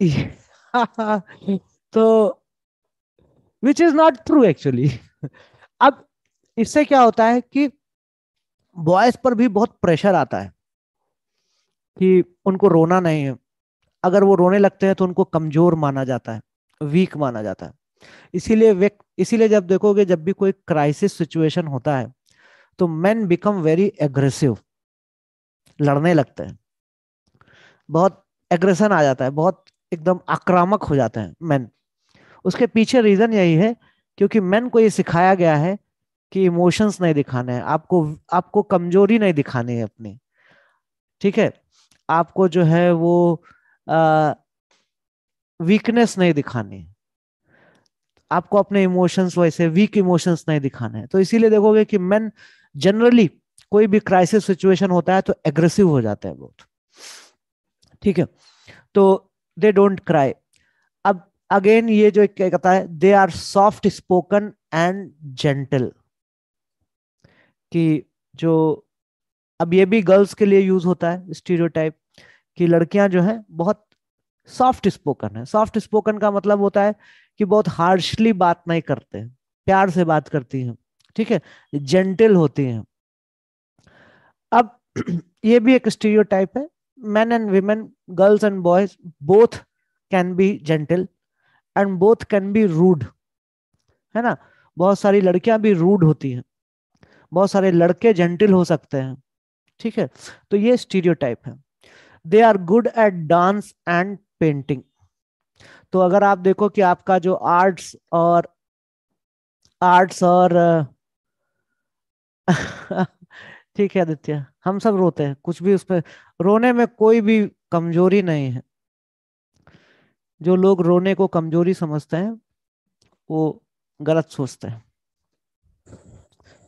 [laughs] तो which is not true actually अब इससे क्या होता है कि बॉयज़ पर भी बहुत प्रेशर आता है कि उनको रोना नहीं है। अगर वो रोने लगते हैं तो उनको कमज़ोर माना जाता है वीक माना जाता है। इसीलिए इसीलिए जब देखोगे जब भी कोई क्राइसिस सिचुएशन होता है तो मैन बिकम वेरी एग्रेसिव लड़ने लगते हैं। बहुत एग्रेशन आ जाता है, बहुत एकदम आक्रामक हो जाते हैं मैन उसके पीछे रीजन यही है, क्योंकि मैन को ये सिखाया गया है कि इमोशंस नहीं दिखाने हैं, आपको आपको कमज़ोरी नहीं दिखानी है अपनी, ठीक है? आपको जो है वो वीकनेस नहीं दिखानी है। आपको अपने इमोशंस वैसे वीक इमोशंस नहीं दिखाने हैं। तो इसीलिए देखोगे कि मैन जनरली कोई भी क्राइसिस सिचुएशन होता है तो एग्रेसिव हो जाते हैं बहुत, ठीक है? तो दे डोंट क्राई अब अगेन ये जो कहता है they are soft spoken and gentle कि जो, अब ये भी गर्ल्स के लिए यूज़ होता है स्टीरियोटाइप कि लड़कियाँ जो है, बहुत सॉफ्ट स्पोकन है। सॉफ्ट स्पोकन का मतलब होता है कि बहुत हार्शली बात नहीं करते हैं, प्यार से बात करती हैं, ठीक है? जेंटल होती हैं। अब [clears throat] ये भी एक स्टीरियोटाइप है। Men and women, girls and boys, both can be gentle and both can be rude, है ना? बहुत सारी लड़कियाँ भी रूड होती हैं। बहुत सारे लड़के जेंटिल हो सकते हैं, ठीक है? तो ये स्टीरियोटाइप है। They are good at dance and painting तो अगर आप देखो कि आपका जो आर्ट्स और आर्ट्स और, [laughs] ठीक है आदित्य, हम सब रोते हैं, कुछ भी उसमें रोने में कोई भी कमज़ोरी नहीं है। जो लोग रोने को कमज़ोरी समझते हैं, वो गलत सोचते हैं।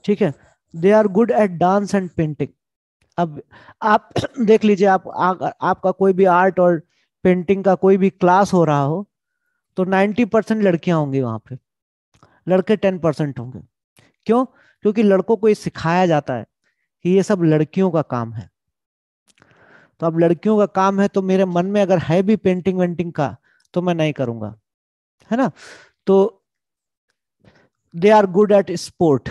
ठीक है? They are good at dance and painting अब आप [clears throat] देख लीजिए आप आ, आपका कोई भी आर्ट और पेंटिंग का कोई भी क्लास हो रहा हो तो 90 परसेंट लड़कियाँ होंगी वहाँ पे। लड़के 10 परसेंट होंगे। क्यों? क्योंकि लड़कों को ये सिखाया जाता है कि ये सब लड़कियों का काम है। तो अब लड़कियों का काम है तो मेरे मन में अगर है भी पेंटिंग वेंटिंग का तो मैं नहीं करूँगा। है ना? तो they are good at sport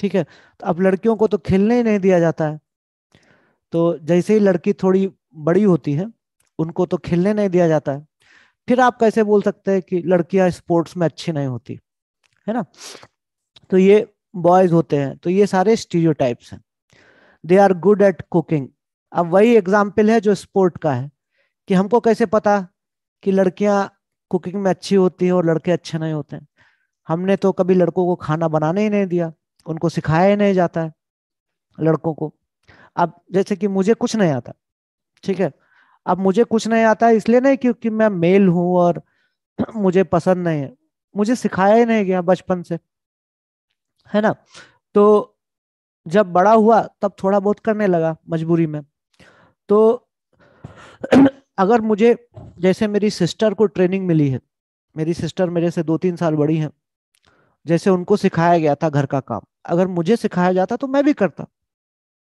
ठीक है? तो अब लड़कियों को तो खेलने ही नहीं दिया जाता है। तो जैसे ही लड़की थोड़ी बड़ी होती है, उनको तो खेलने नहीं दिया जाता है। फिर आप कैसे बोल सकते हैं कि लड़कियाँ स्पोर्ट्स में अच्छी नहीं होती, है ना? तो ये बॉयज़ होते हैं तो ये सारे स्टीरियोटाइप्स हैं। They are good at cooking अब वही एग्ज़ाम्पल है जो स्पोर्ट का है, कि हमको कैसे पता कि लड़कियाँ कुकिंग में अच्छी होती है और लड़के अच्छे नहीं होते हैं? हमने तो कभी लड़कों को खाना बनाने ही नहीं दिया। उनको सिखाया ही नहीं जाता है लड़कों को। अब जैसे कि मुझे कुछ नहीं आता, ठीक है? अब मुझे कुछ नहीं आता इसलिए नहीं क्योंकि मैं मेल हूँ और [clears throat] मुझे पसंद नहीं है। मुझे सिखाया ही नहीं गया बचपन से, है ना? तो जब बड़ा हुआ तब थोड़ा बहुत करने लगा मजबूरी में। तो [clears throat] अगर मुझे जैसे मेरी सिस्टर को ट्रेनिंग मिली है, मेरी सिस्टर मेरे से दो तीन साल बड़ी है, जैसे उनको सिखाया गया था घर का काम अगर मुझे सिखाया जाता तो मैं भी करता,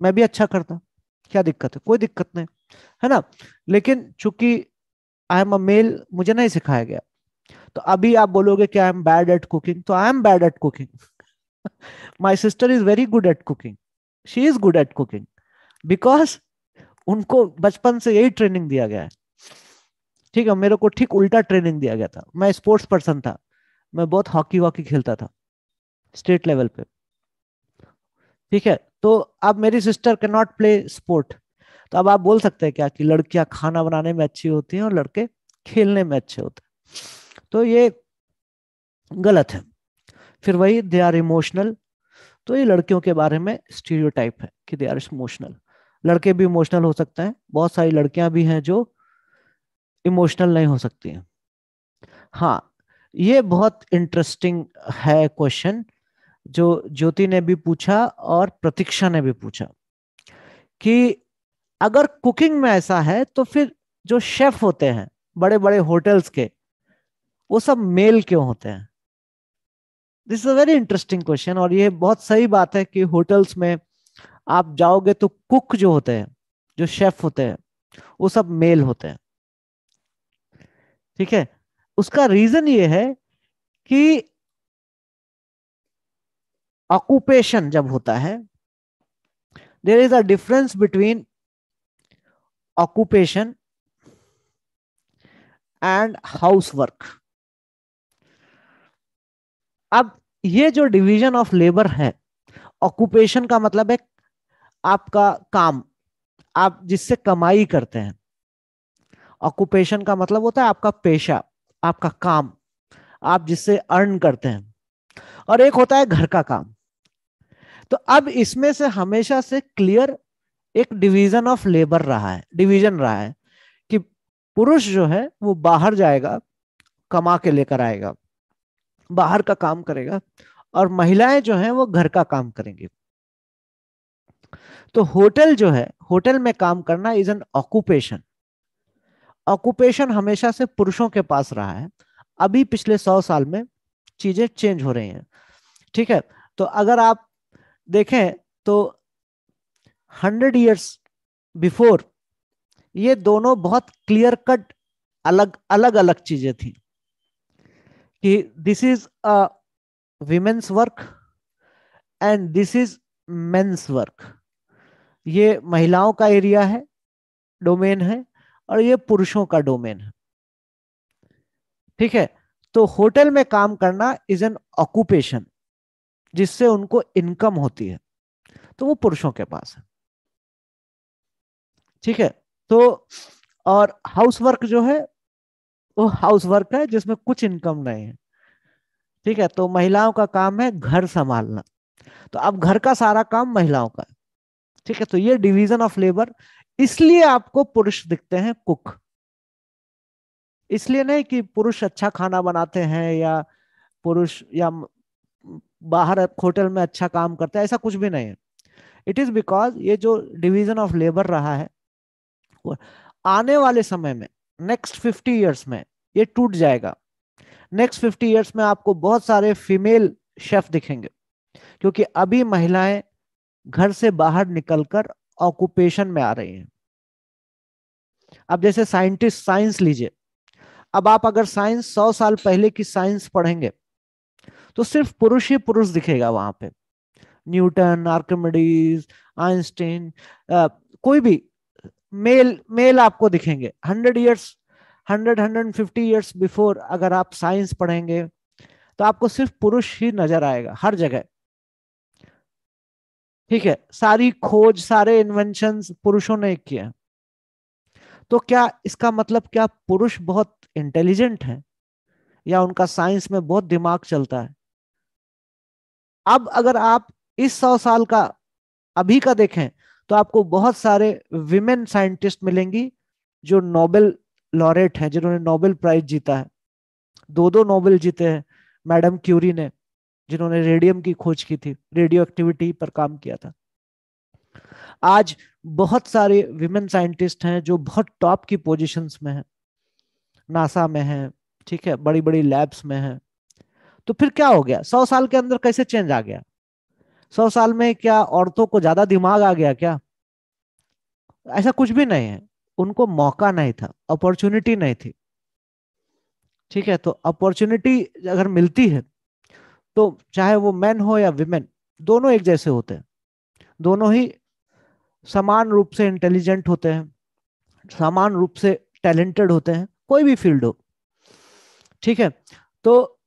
मैं भी अच्छा करता। क्या दिक्कत है? कोई दिक्कत नहीं, है ना? लेकिन चूँकि आई एम अ मेल मुझे नहीं सिखाया गया। तो अभी आप बोलोगे कि I am bad at cooking तो I am bad at cooking my sister is very good at cooking she is good at cooking because उनको बचपन से यही ट्रेनिंग दिया गया है। ठीक है, मेरे को ठीक उल्टा ट्रेनिंग दिया गया था। मैं स्पोर्ट्स पर्सन था। मैं बहुत हॉकी वॉकी खेलता था स्टेट लेवल पे। ठीक है? तो अब मेरी सिस्टर के नॉट प्ले स्पोर्ट तो अब आप बोल सकते हैं क्या कि लड़कियाँ खाना बनाने में अच्छी होती हैं और लड़के खेलने में अच्छे होते हैं? तो ये गलत है। फिर वही दे आर इमोशनल तो ये लड़कियों के बारे में स्टीरियोटाइप है कि दे आर इमोशनल लड़के भी इमोशनल हो सकते हैं। बहुत सारी लड़कियाँ भी हैं जो इमोशनल नहीं हो सकती हैं। हाँ ये बहुत इंटरेस्टिंग है क्वेश्चन जो ज्योति ने भी पूछा और प्रतीक्षा ने भी पूछा कि अगर कुकिंग में ऐसा है तो फिर जो शेफ होते हैं बड़े बड़े होटल्स के, वो सब मेल क्यों होते हैं? This is a very interesting question और ये बहुत सही बात है कि होटल्स में आप जाओगे तो कुक जो होते हैं, जो शेफ होते हैं, वो सब मेल होते हैं। ठीक है? उसका रीजन ये है कि ऑक्यूपेशन जब होता है there is a difference between occupation and house work अब ये जो डिवीज़न ऑफ़ लेबर है ऑक्यूपेशन का मतलब है आपका काम, आप जिससे कमाई करते हैं। ऑक्यूपेशन का मतलब होता है आपका पेशा, आपका काम, आप जिससे अर्न करते हैं। और एक होता है घर का काम। तो अब इसमें से हमेशा से क्लियर एक डिवीज़न ऑफ़ लेबर रहा है डिवीज़न रहा है कि पुरुष जो है वो बाहर जाएगा, कमा के लेकर आएगा, बाहर का काम करेगा और महिलाएँ जो हैं वो घर का काम करेंगी। तो होटल जो है, होटल में काम करना इज़ एन ऑक्यूपेशन ऑक्यूपेशन हमेशा से पुरुषों के पास रहा है। अभी पिछले सौ साल में चीज़ें चेंज हो रही हैं। ठीक है तो अगर आप देखें तो हंड्रेड इयर्स बिफोर ये दोनों बहुत क्लियर कट अलग अलग अलग चीज़ें थी। कि this is a women's work and this is men's work ये महिलाओं का एरिया है डोमेन है, और ये पुरुषों का डोमेन है। ठीक है? तो होटल में काम करना इज़ एन ऑक्यूपेशन जिससे उनको इनकम होती है। तो वो पुरुषों के पास है। ठीक है? तो और हाउस वर्क जो है, वो हाउस वर्क है जिसमें कुछ इनकम नहीं है। ठीक है? तो महिलाओं का काम है घर संभालना। तो अब घर का सारा काम महिलाओं का है। ठीक है? तो ये डिवीज़न ऑफ़ लेबर, इसलिए आपको पुरुष दिखते हैं कुक। इसलिए नहीं कि पुरुष अच्छा खाना बनाते हैं या पुरुष या बाहर होटल में अच्छा काम करता है, ऐसा कुछ भी नहीं है। इट इज़ बिकॉज़ ये जो डिवीज़न ऑफ़ लेबर रहा है आने वाले समय में नेक्स्ट फिफ्टी ईयर्स में ये टूट जाएगा। नेक्स्ट फिफ्टी ईयर्स में आपको बहुत सारे फीमेल शेफ दिखेंगे, क्योंकि अभी महिलाएँ घर से बाहर निकलकर ऑक्यूपेशन में आ रही हैं। अब जैसे साइंटिस्ट साइंस लीजिए, अब आप अगर साइंस सौ साल पहले की साइंस पढ़ेंगे तो सिर्फ़ पुरुष ही पुरुष दिखेगा वहाँ पे। न्यूटन, आर्कमिडीज, आइंस्टीन कोई भी, मेल मेल आपको दिखेंगे। Hundred years hundred hundred fifty years before अगर आप साइंस पढ़ेंगे तो आपको सिर्फ़ पुरुष ही नज़र आएगा, हर जगह। ठीक है, सारी खोज, सारे इन्वेंशन पुरुषों ने किए तो क्या इसका मतलब क्या पुरुष बहुत इंटेलिजेंट है? या उनका साइंस में बहुत दिमाग चलता है? अब अगर आप इस सौ साल का अभी का देखें तो आपको बहुत सारे विमेन साइंटिस्ट मिलेंगी जो नोबेल लॉरेट हैं, जिन्होंने नोबेल प्राइज जीता है। दो दो नोबेल जीते हैं मैडम क्यूरी ने, जिन्होंने रेडियम की खोज की थी रेडियो एक्टिविटी पर काम किया था। आज बहुत सारे विमेन साइंटिस्ट हैं जो बहुत टॉप की पोजीशंस में हैं। नासा में हैं, ठीक है बड़ी बड़ी लैब्स में हैं। तो फिर क्या हो गया? सौ साल के अंदर कैसे चेंज आ गया? सौ साल में क्या औरतों को ज़्यादा दिमाग आ गया क्या? ऐसा कुछ भी नहीं है। उनको मौका नहीं था अपॉर्चुनिटी नहीं थी। ठीक है तो अपॉर्चुनिटी अगर मिलती है तो चाहे वो मैन हो या विमेन दोनों एक जैसे होते हैं। दोनों ही समान रूप से इंटेलिजेंट होते हैं, समान रूप से टैलेंटेड होते हैं, कोई भी फ़ील्ड हो। ठीक है तो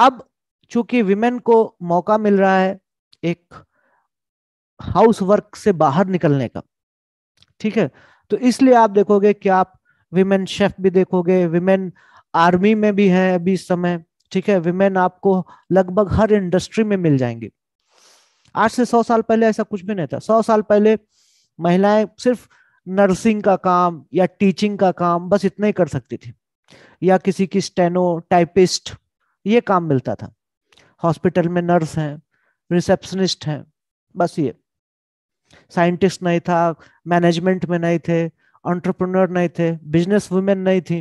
अब चूँकि विमेन को मौका मिल रहा है एक हाउस वर्क से बाहर निकलने का, ठीक है? तो इसलिए आप देखोगे कि आप विमेन शेफ भी देखोगे विमेन आर्मी में भी है अभी इस समय, ठीक है? विमेन आपको लगभग हर इंडस्ट्री में मिल जाएँगी। आज से सौ साल पहले ऐसा कुछ भी नहीं था। सौ साल पहले महिलाएँ सिर्फ़ नर्सिंग का काम या टीचिंग का काम बस इतना ही कर सकती थी। या किसी की स्टेनो टाइपिस्ट ये काम मिलता था। हॉस्पिटल में नर्स हैं, रिसेप्शनिस्ट हैं, बस ये। साइंटिस्ट नहीं था, मैनेजमेंट में नहीं थे ऑन्टरप्रनर नहीं थे, बिज़नेस वुमेन नहीं थी।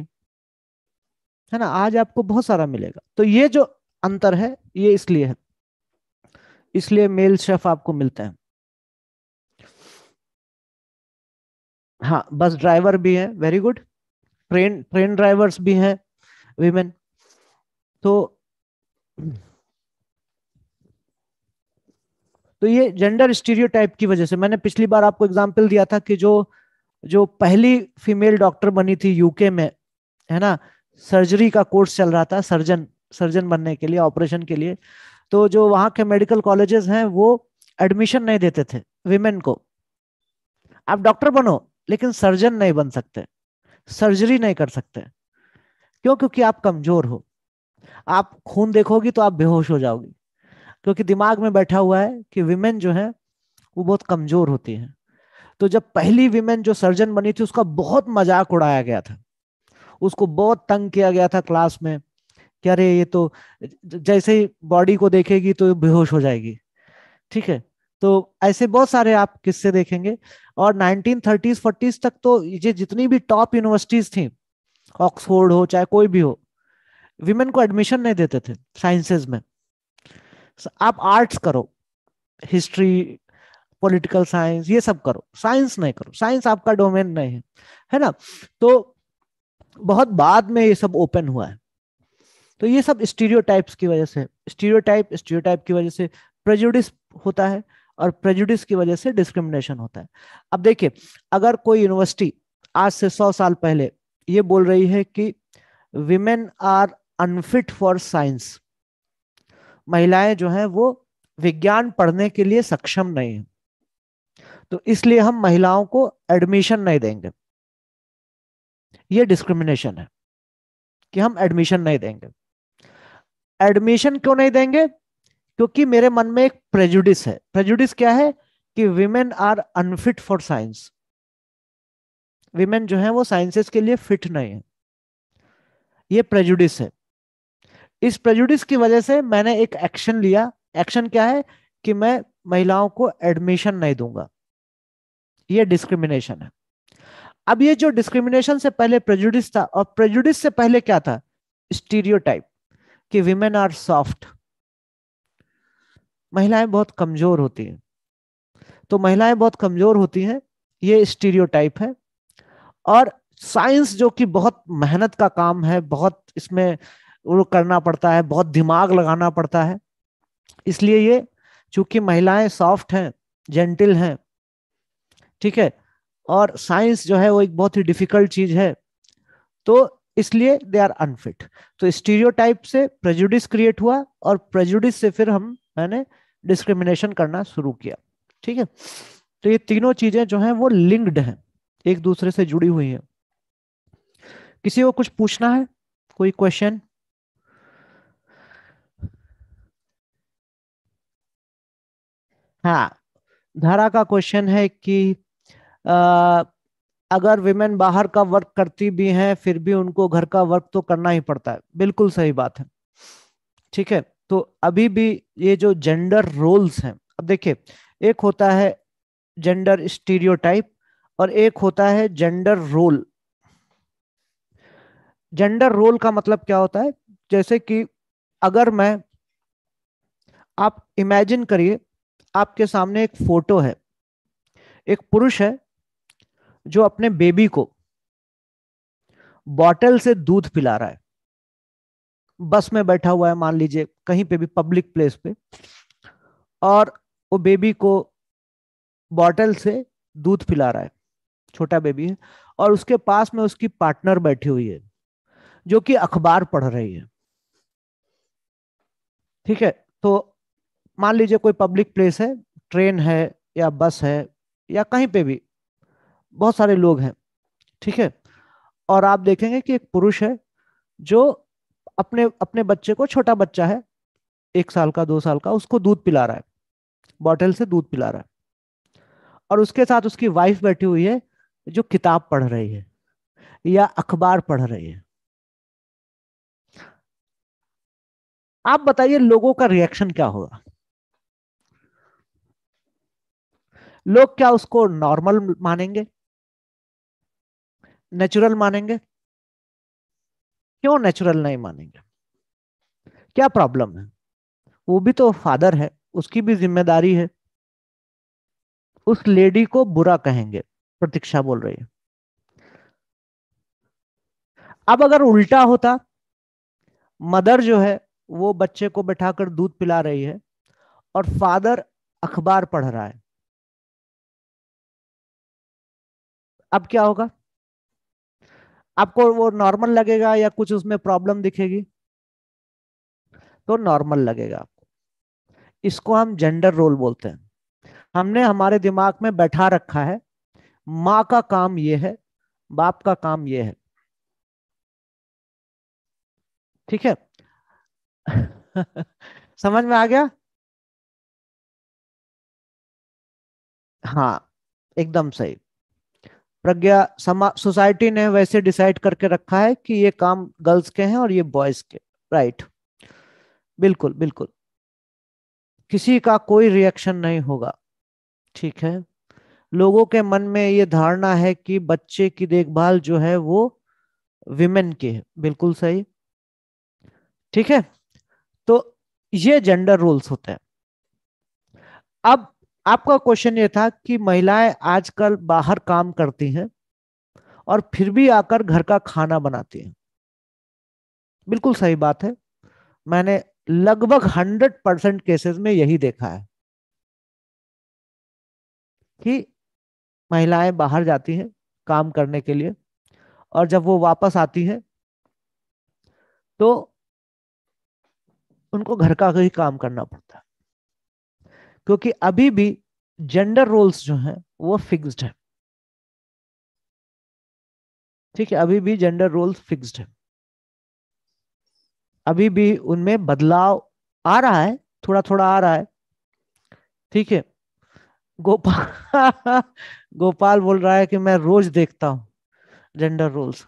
है ना? आज आपको बहुत सारा मिलेगा। तो ये जो अंतर है, ये इसलिए है। इसलिए मेल शेफ आपको मिलते हैं। हाँ बस ड्राइवर भी है very good train train drivers भी हैं वीमेन तो तो ये जेंडर स्टीरियोटाइप की वजह से, मैंने पिछली बार आपको एग्जांपल दिया था कि जो जो पहली फीमेल डॉक्टर बनी थी यूके में, है ना सर्जरी का कोर्स चल रहा था सर्जन सर्जन बनने के लिए ऑपरेशन के लिए तो जो वहाँ के मेडिकल कॉलेजेस हैं, वो एडमिशन नहीं देते थे विमेन को। आप डॉक्टर बनो, लेकिन सर्जन नहीं बन सकते सर्जरी नहीं कर सकते, क्यों? क्योंकि आप कमज़ोर हो। आप खून देखोगी तो आप बेहोश हो जाओगी। क्योंकि दिमाग में बैठा हुआ है कि विमेन जो है, वो बहुत कमज़ोर होती है। तो जब पहली विमेन जो सर्जन बनी थी, उसका बहुत मज़ाक उड़ाया गया था। उसको बहुत तंग किया गया था क्लास में कि अरे, ये तो जैसे ही बॉडी को देखेगी तो बेहोश हो जाएगी। ठीक है? तो ऐसे बहुत सारे आप किस्से देखेंगे। और 1930s 40s तक तो ये जितनी भी टॉप यूनिवर्सिटीज थी ऑक्सफोर्ड हो, चाहे कोई भी हो विमेन को एडमिशन नहीं देते थे साइंसेज में। आप आर्ट्स करो हिस्ट्री पॉलिटिकल साइंस ये सब करो। साइंस नहीं करो साइंस आपका डोमेन नहीं है है ना? तो बहुत बाद में ये सब ओपन हुआ है। तो ये सब स्टीरियोटाइप्स की वजह से स्टीरियोटाइप स्टीरियोटाइप की वजह से प्रेजुडिस होता है और प्रेजुडिस की वजह से डिस्क्रिमिनेशन होता है। अब देखिए, अगर कोई यूनिवर्सिटी आज से सौ साल पहले ये बोल रही है कि women are unfit for science महिलाएँ जो हैं, वो विज्ञान पढ़ने के लिए सक्षम नहीं है। तो इसलिए हम महिलाओं को एडमिशन नहीं देंगे। ये डिस्क्रिमिनेशन है कि हम एडमिशन नहीं देंगे। एडमिशन क्यों नहीं देंगे? क्योंकि मेरे मन में एक प्रेजुडिस है। प्रेजुडिस क्या है? कि women are unfit for science women जो है, वो साइंसेस के लिए फिट नहीं है। ये प्रेजुडिस है। इस प्रेजुडिस की वजह से मैंने एक एक्शन लिया। एक्शन क्या है? कि मैं महिलाओं को एडमिशन नहीं दूँगा। ये डिस्क्रिमिनेशन है। अब ये जो डिस्क्रिमिनेशन से पहले प्रेजुडिस था, और प्रेजुडिस से पहले क्या था? स्टीरियोटाइप कि विमेन आर सॉफ्ट महिलाएँ बहुत कमज़ोर होती हैं। तो महिलाएँ बहुत कमज़ोर होती हैं, ये स्टीरियोटाइप है। और साइंस जो कि बहुत मेहनत का काम है, बहुत इसमें वो करना पड़ता है, बहुत दिमाग लगाना पड़ता है। इसलिए ये, चूँकि महिलाएँ सॉफ्ट हैं जेंटिल हैं, ठीक है, और साइंस जो है वो एक बहुत ही डिफ़िकल्ट चीज़ है तो इसलिए दे आर अनफिट तो स्टीरियोटाइप से प्रेजुडिस क्रिएट हुआ और प्रेजुडिस से फिर हम, मैंने डिस्क्रिमिनेशन करना शुरू किया, ठीक है? तो ये तीनों चीज़ें जो हैं वो लिंक्ड हैं, एक दूसरे से जुड़ी हुई हैं। किसी को कुछ पूछना है? कोई क्वेश्चन हाँ धारा का क्वेश्चन है कि आ, अगर विमेन बाहर का वर्क करती भी हैं फिर भी उनको घर का वर्क तो करना ही पड़ता है। बिल्कुल सही बात है। ठीक है तो अभी भी ये जो जेंडर रोल्स हैं अब देखिए एक होता है जेंडर स्टीरियोटाइप और एक होता है जेंडर रोल जेंडर रोल का मतलब क्या होता है? जैसे कि अगर मैं आप इमेजिन करिए आपके सामने एक फ़ोटो है, एक पुरुष है जो अपने बेबी को बॉटल से दूध पिला रहा है। बस में बैठा हुआ है, मान लीजिए, कहीं पे भी, पब्लिक प्लेस पे, और वो बेबी को बॉटल से दूध पिला रहा है। छोटा बेबी है, और उसके पास में उसकी पार्टनर बैठी हुई है, जो कि अखबार पढ़ रही है। ठीक है तो मान लीजिए कोई पब्लिक प्लेस है ट्रेन है या बस है या कहीं पे भी, बहुत सारे लोग हैं, ठीक है? और आप देखेंगे कि एक पुरुष है जो अपने अपने बच्चे को, छोटा बच्चा है, एक साल का, दो साल का, उसको दूध पिला रहा है बॉटल से दूध पिला रहा है। और उसके साथ उसकी वाइफ बैठी हुई है जो किताब पढ़ रही है या अखबार पढ़ रही है। आप बताइए लोगों का रिएक्शन क्या होगा? लोग क्या उसको नॉर्मल मानेंगे? नेचुरल मानेंगे? क्यों नेचुरल नहीं मानेंगे? क्या प्रॉब्लम है? वो भी तो फादर है, उसकी भी ज़िम्मेदारी है। उस लेडी को बुरा कहेंगे, प्रतीक्षा बोल रही है। अब अगर उल्टा होता मदर जो है, वो बच्चे को बैठाकर दूध पिला रही है और फादर अखबार पढ़ रहा है। अब क्या होगा? आपको वो नॉर्मल लगेगा या कुछ उसमें प्रॉब्लम दिखेगी? तो नॉर्मल लगेगा आपको। इसको हम जेंडर रोल बोलते हैं। हमने हमारे दिमाग में बैठा रखा है, माँ का काम ये है, बाप का काम ये है। ठीक है? [laughs] समझ में आ गया? हाँ एकदम सही। प्रज्ञा समा सोसाइटी ने वैसे डिसाइड करके रखा है कि ये काम गर्ल्स के हैं और ये बॉयज़ के राइट बिल्कुल बिल्कुल। किसी का कोई रिएक्शन नहीं होगा, ठीक है? लोगों के मन में ये धारणा है कि बच्चे की देखभाल जो है वो विमेन की है, बिल्कुल सही। ठीक है? तो ये जेंडर रोल्स होते हैं। अब आपका क्वेश्चन ये था कि महिलाएँ आजकल बाहर काम करती हैं और फिर भी आकर घर का खाना बनाती हैं। बिल्कुल सही बात है। मैंने लगभग हंड्रेड परसेंट केसेस में यही देखा है कि महिलाएँ बाहर जाती हैं काम करने के लिए और जब वो वापस आती हैं तो उनको घर का ही काम करना पड़ता है। क्योंकि अभी भी जेंडर रोल्स जो हैं, वो फिक्स्ड है। ठीक है, अभी भी जेंडर रोल्स फिक्स्ड है। अभी भी उनमें बदलाव आ रहा है थोड़ा थोड़ा आ रहा है। ठीक है गोपाल [laughs] गोपाल बोल रहा है कि मैं रोज देखता हूँ जेंडर रोल्स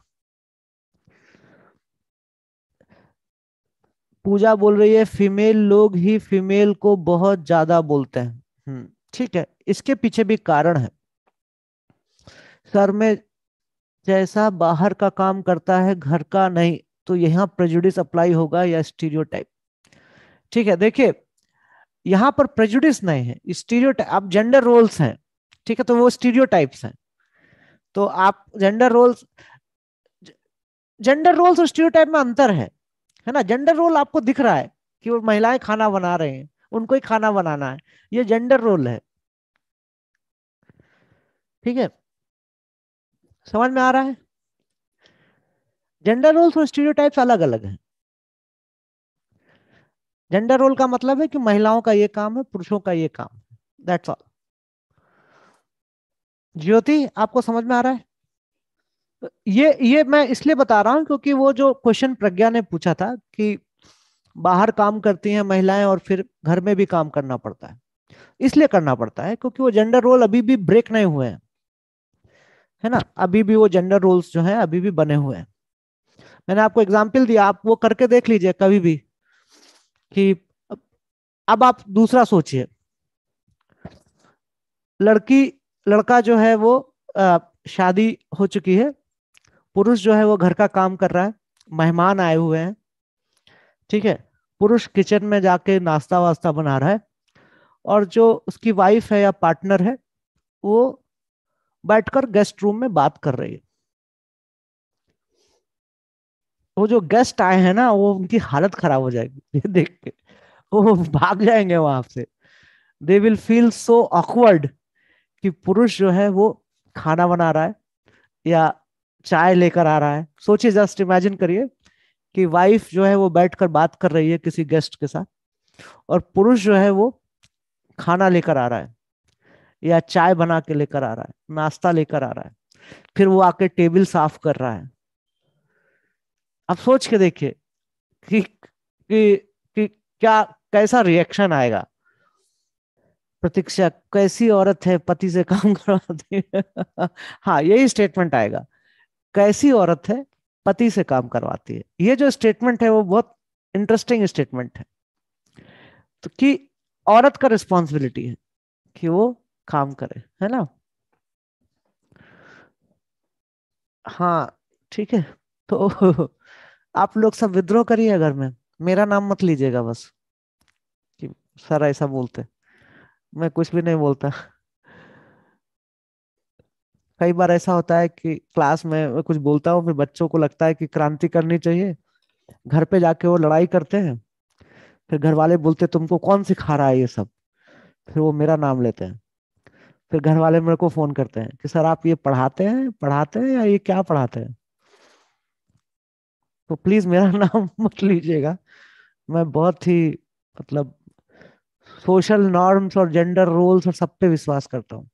पूजा बोल रही है फीमेल लोग ही फीमेल को बहुत ज़्यादा बोलते हैं। हम्म, ठीक है इसके पीछे भी कारण है। सर में जैसा बाहर का काम करता है घर का नहीं तो यहाँ प्रेजुडिस अप्लाई होगा या स्टीरियोटाइप ठीक है देखिए यहाँ पर प्रेजुडिस नहीं है स्टीरियो आप जेंडर रोल्स हैं ठीक है तो वो स्टीरियोटाइप्स हैं। तो आप जेंडर रोल्स जेंडर रोल्स और स्टीरियोटाइप में अंतर है। है ना? जेंडर रोल आपको दिख रहा है कि वो महिलाएँ खाना बना रहे हैं, उनको ही खाना बनाना है। ये जेंडर रोल है। ठीक है? समझ में आ रहा है? जेंडर रोल्स और स्टीरियोटाइप्स अलग अलग हैं। जेंडर रोल का मतलब है कि महिलाओं का ये काम है, पुरुषों का ये काम दैट्स ऑल ज्योति, आपको समझ में आ रहा है? ये ये मैं इसलिए बता रहा हूँ क्योंकि वो जो क्वेश्चन प्रज्ञा ने पूछा था कि बाहर काम करती हैं महिलाएँ और फिर घर में भी काम करना पड़ता है। इसलिए करना पड़ता है क्योंकि वो जेंडर रोल अभी भी ब्रेक नहीं हुए हैं। है ना? अभी भी वो जेंडर रोल्स जो हैं अभी भी बने हुए हैं। मैंने आपको एग्ज़ाम्पल दिया आप वो करके देख लीजिए कभी भी कि अब आप दूसरा सोचिए। लड़की लड़का जो है वो आ, शादी हो चुकी है पुरुष जो है वो घर का काम कर रहा है, मेहमान आए हुए हैं, ठीक है? पुरुष किचन में जाके नाश्ता वास्ता बना रहा है और जो उसकी वाइफ है या पार्टनर है, वो बैठकर गेस्ट रूम में बात कर रही है। वो जो गेस्ट आए हैं ना, वो उनकी हालत खराब हो जाएगी, ये देख के। वो भाग जाएँगे वहाँ से। They will feel so awkward कि पुरुष जो है वो खाना बना रहा है या चाय लेकर आ रहा है। सोचिए जस्ट इमेजिन करिए कि वाइफ जो है वो बैठकर बात कर रही है किसी गेस्ट के साथ और पुरुष जो है वो खाना लेकर आ रहा है या चाय बना के लेकर आ रहा है नाश्ता लेकर आ रहा है फिर वो आके टेबल साफ़ कर रहा है। अब सोच के देखिए कि, कि, कि क्या कैसा रिएक्शन आएगा? प्रतीक्षा कैसी औरत है पति से काम करवाती है? [laughs] हाँ यही स्टेटमेंट आएगा। कैसी औरत है, पति से काम करवाती है। ये जो स्टेटमेंट है, वो बहुत इंटरेस्टिंग स्टेटमेंट है। तो कि औरत का रिस्पॉन्सिबिलिटी है कि वो काम करे, है ना? हाँ ठीक है। तो [laughs] आप लोग सब विद्रोह करिए घर में। मेरा नाम मत लीजिएगा बस। कि सर ऐसा बोलते मैं कुछ भी नहीं बोलता। कई बार ऐसा होता है कि क्लास में कुछ बोलता हूँ, फिर बच्चों को लगता है कि क्रांति करनी चाहिए। घर पे जाके वो लड़ाई करते हैं, फिर घर वाले बोलते, तुमको कौन सिखा रहा है ये सब? फिर वो मेरा नाम लेते हैं। फिर घर वाले मेरे को फ़ोन करते हैं कि, सर, आप ये पढ़ाते हैं? पढ़ाते हैं या ये क्या पढ़ाते हैं? तो प्लीज़ मेरा [laughs] नाम मत लीजिएगा। मैं बहुत ही मतलब सोशल नॉर्म्स और जेंडर रोल्स और सब पे विश्वास करता हूँ।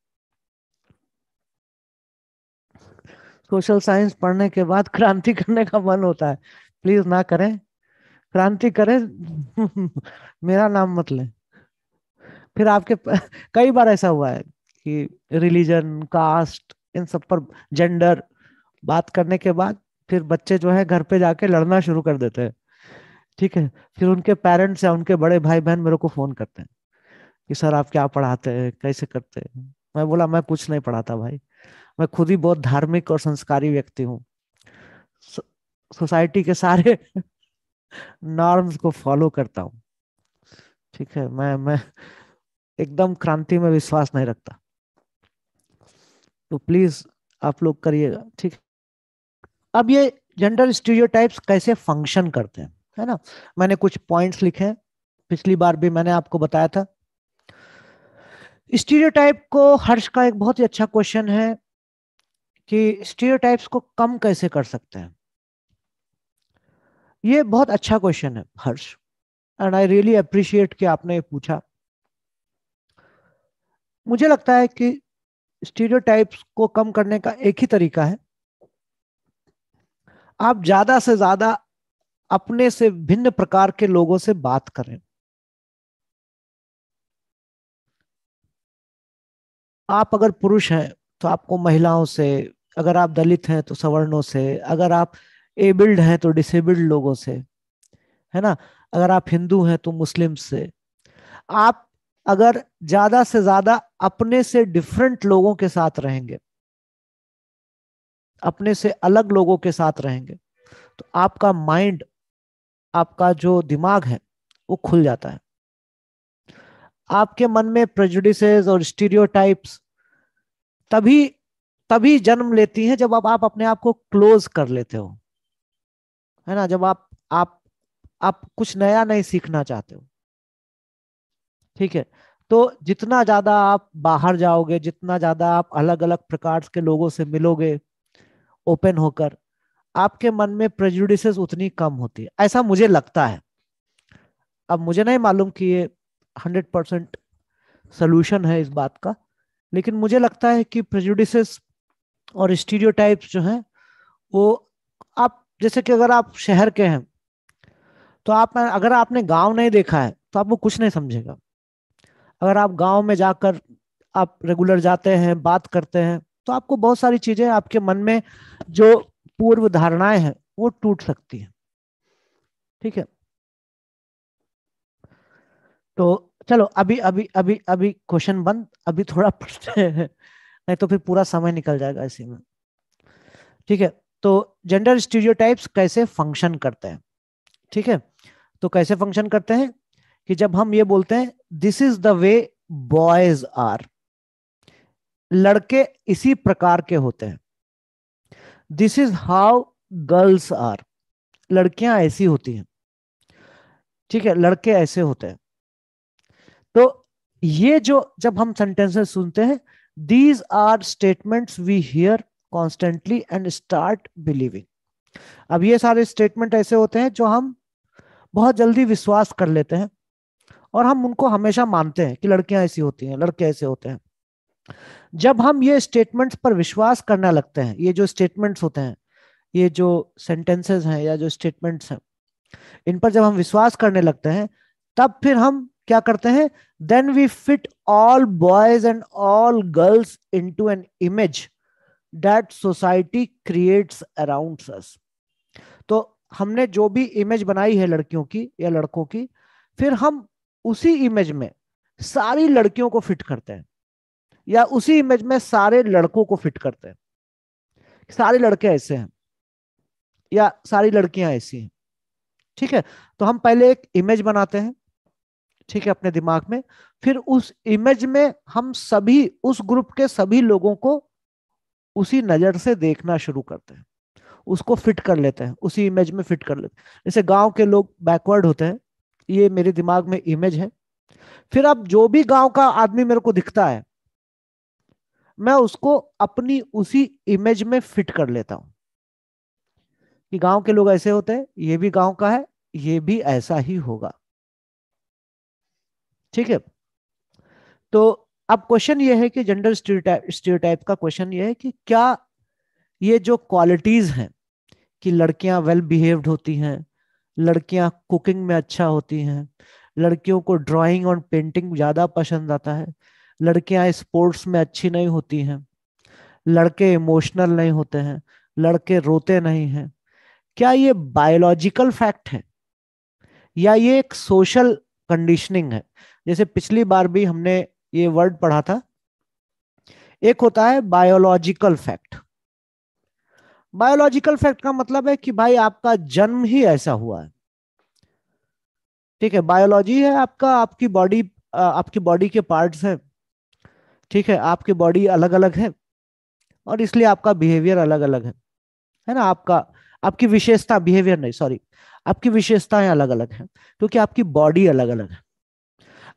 सोशल साइंस पढ़ने के बाद [laughs] क्रांति करने का मन होता है। प्लीज़ ना करें। क्रांति करें। [laughs] मेरा नाम मत लें। फिर आपके कई बार ऐसा हुआ है कि रिलीजन कास्ट इन सब पर जेंडर बात करने के बाद फिर बच्चे जो है घर पे जाके लड़ना शुरू कर देते हैं। ठीक है? फिर उनके पेरेंट्स या उनके बड़े भाई बहन मेरे को फ़ोन करते हैं कि, सर आप क्या पढ़ाते हैं? कैसे करते हैं? मैं बोला, मैं कुछ नहीं पढ़ाता भाई। मैं खुद ही बहुत धार्मिक और संस्कारी व्यक्ति हूँ। सोसाइटी के सारे नॉर्म्स को फॉलो करता हूँ। ठीक है, मैं मैं एकदम क्रांति में विश्वास नहीं रखता। तो प्लीज़ आप लोग करिएगा, ठीक अब ये जेंडर स्टीरियोटाइप्स कैसे फ़ंक्शन करते हैं, है ना? मैंने कुछ पॉइंट्स लिखे हैं, पिछली बार भी मैंने आपको बताया था। स्टीरियोटाइप को हर्ष का एक बहुत ही अच्छा क्वेश्चन है। कि स्टीरियोटाइप्स को कम कैसे कर सकते हैं? ये बहुत अच्छा क्वेश्चन है, Harsh. And I really appreciate कि आपने ये पूछा। मुझे लगता है कि स्टीरियोटाइप्स को कम करने का एक ही तरीका है। आप ज़्यादा से ज़्यादा अपने से भिन्न प्रकार के लोगों से बात करें। आप अगर पुरुष हैं तो आपको महिलाओं से अगर आप दलित हैं तो सवर्णों से, अगर आप एबल्ड हैं तो डिसेबल्ड लोगों से, है ना? अगर आप हिंदू हैं तो मुस्लिम से। आप अगर ज़्यादा से ज़्यादा अपने से डिफरेंट लोगों के साथ रहेंगे, अपने से अलग लोगों के साथ रहेंगे तो आपका माइंड आपका जो दिमाग है, वो खुल जाता है। आपके मन में प्रेजुडिसेस और स्टीरियोटाइप्स तभी तभी जन्म लेती हैं जब आप, आप अपने आप को क्लोज कर लेते हो। है ना? जब आप आप आप कुछ नया नहीं सीखना चाहते हो। ठीक है? तो जितना ज़्यादा आप बाहर जाओगे जितना ज़्यादा आप अलग अलग प्रकार के लोगों से मिलोगे ओपन होकर आपके मन में प्रेजुडिस उतनी कम होती है। ऐसा मुझे लगता है। अब मुझे नहीं मालूम कि ये हंड्रेड परसेंट सोल्यूशन है इस बात का लेकिन मुझे लगता है कि प्रेजुडिस और स्टीरियोटाइप्स जो हैं, वो आप, जैसे कि अगर आप शहर के हैं तो आप, अगर आपने गाँव नहीं देखा है तो आप वो कुछ नहीं समझेगा। अगर आप गाँव में जाकर आप रेगुलर जाते हैं, बात करते हैं तो आपको बहुत सारी चीज़ें आपके मन में जो पूर्व धारणाएँ हैं, वो टूट सकती हैं। ठीक है? तो चलो, अभी अभी अभी अभी क्वेश्चन बंद, अभी थोड़ा पढ़ते हैं। नहीं तो फिर पूरा समय निकल जाएगा इसी में। ठीक है तो जेंडर स्टीरियोटाइप्स कैसे फ़ंक्शन करते हैं? ठीक है तो कैसे फ़ंक्शन करते हैं कि जब हम ये बोलते हैं this is the way boys are लड़के इसी प्रकार के होते हैं। This is how girls are लड़कियाँ ऐसी होती हैं। ठीक है, लड़के ऐसे होते हैं। तो ये जो जब हम सेंटेंसेस सुनते हैं these are statements we hear constantly and start believing अब ये सारे स्टेटमेंट ऐसे होते हैं जो हम बहुत जल्दी विश्वास कर लेते हैं और हम उनको हमेशा मानते हैं कि लड़कियाँ ऐसी होती हैं, लड़के ऐसे होते हैं। जब हम ये स्टेटमेंट्स पर विश्वास करने लगते हैं, ये जो स्टेटमेंट्स होते हैं, ये जो सेंटेंसेस हैं या जो स्टेटमेंट्स हैं, इन पर जब हम विश्वास करने लगते हैं, तब फिर हम क्या करते हैं? Then we fit all boys and all girls into an image that society creates around तो हमने जो भी इमेज बनाई है लड़कियों की या लड़कों की, फिर हम उसी इमेज में सारी लड़कियों को फिट करते हैं या उसी इमेज में सारे लड़कों को फिट करते हैं। सारे लड़के ऐसे हैं या सारी लड़कियाँ ऐसी हैं। ठीक है? तो हम पहले एक इमेज बनाते हैं। ठीक है, अपने दिमाग में। फिर उस इमेज में हम सभी, उस ग्रुप के सभी लोगों को उसी नज़र से देखना शुरू करते हैं। उसको फिट कर लेते हैं, उसी इमेज में फिट कर लेते हैं। जैसे गाँव के लोग बैकवर्ड होते हैं, ये मेरे दिमाग में इमेज है। फिर अब जो भी गाँव का आदमी मेरे को दिखता है, मैं उसको अपनी उसी इमेज में फिट कर लेता हूँ। कि गाँव के लोग ऐसे होते हैं, ये भी गाँव का है, ये भी ऐसा ही होगा। ठीक है? तो अब क्वेश्चन ये है कि जेंडर स्टीरियोटाइप का क्वेश्चन ये है कि क्या ये जो क्वालिटीज हैं कि लड़कियाँ वेल बिहेव्ड होती हैं, लड़कियाँ कुकिंग में अच्छा होती हैं, लड़कियों को ड्राइंग और पेंटिंग ज़्यादा पसंद आता है, लड़कियाँ स्पोर्ट्स में अच्छी नहीं होती हैं, लड़के इमोशनल नहीं होते हैं, लड़के रोते नहीं हैं, क्या ये बायोलॉजिकल फैक्ट है? या ये एक सोशल कंडीशनिंग है? जैसे पिछली बार भी हमने ये वर्ड पढ़ा था। एक होता है बायोलॉजिकल फैक्ट बायोलॉजिकल फैक्ट का मतलब है कि भाई आपका जन्म ही ऐसा हुआ है। ठीक है बायोलॉजी है आपका, आपकी बॉडी आपकी बॉडी के पार्ट्स हैं। ठीक है, आपकी बॉडी अलग अलग है और इसलिए आपका बिहेवियर अलग अलग है। है ना, आपका, आपकी विशेषता बिहेवियर नहीं सॉरी आपकी विशेषताएँ अलग अलग हैं, क्योंकि आपकी बॉडी अलग अलग है।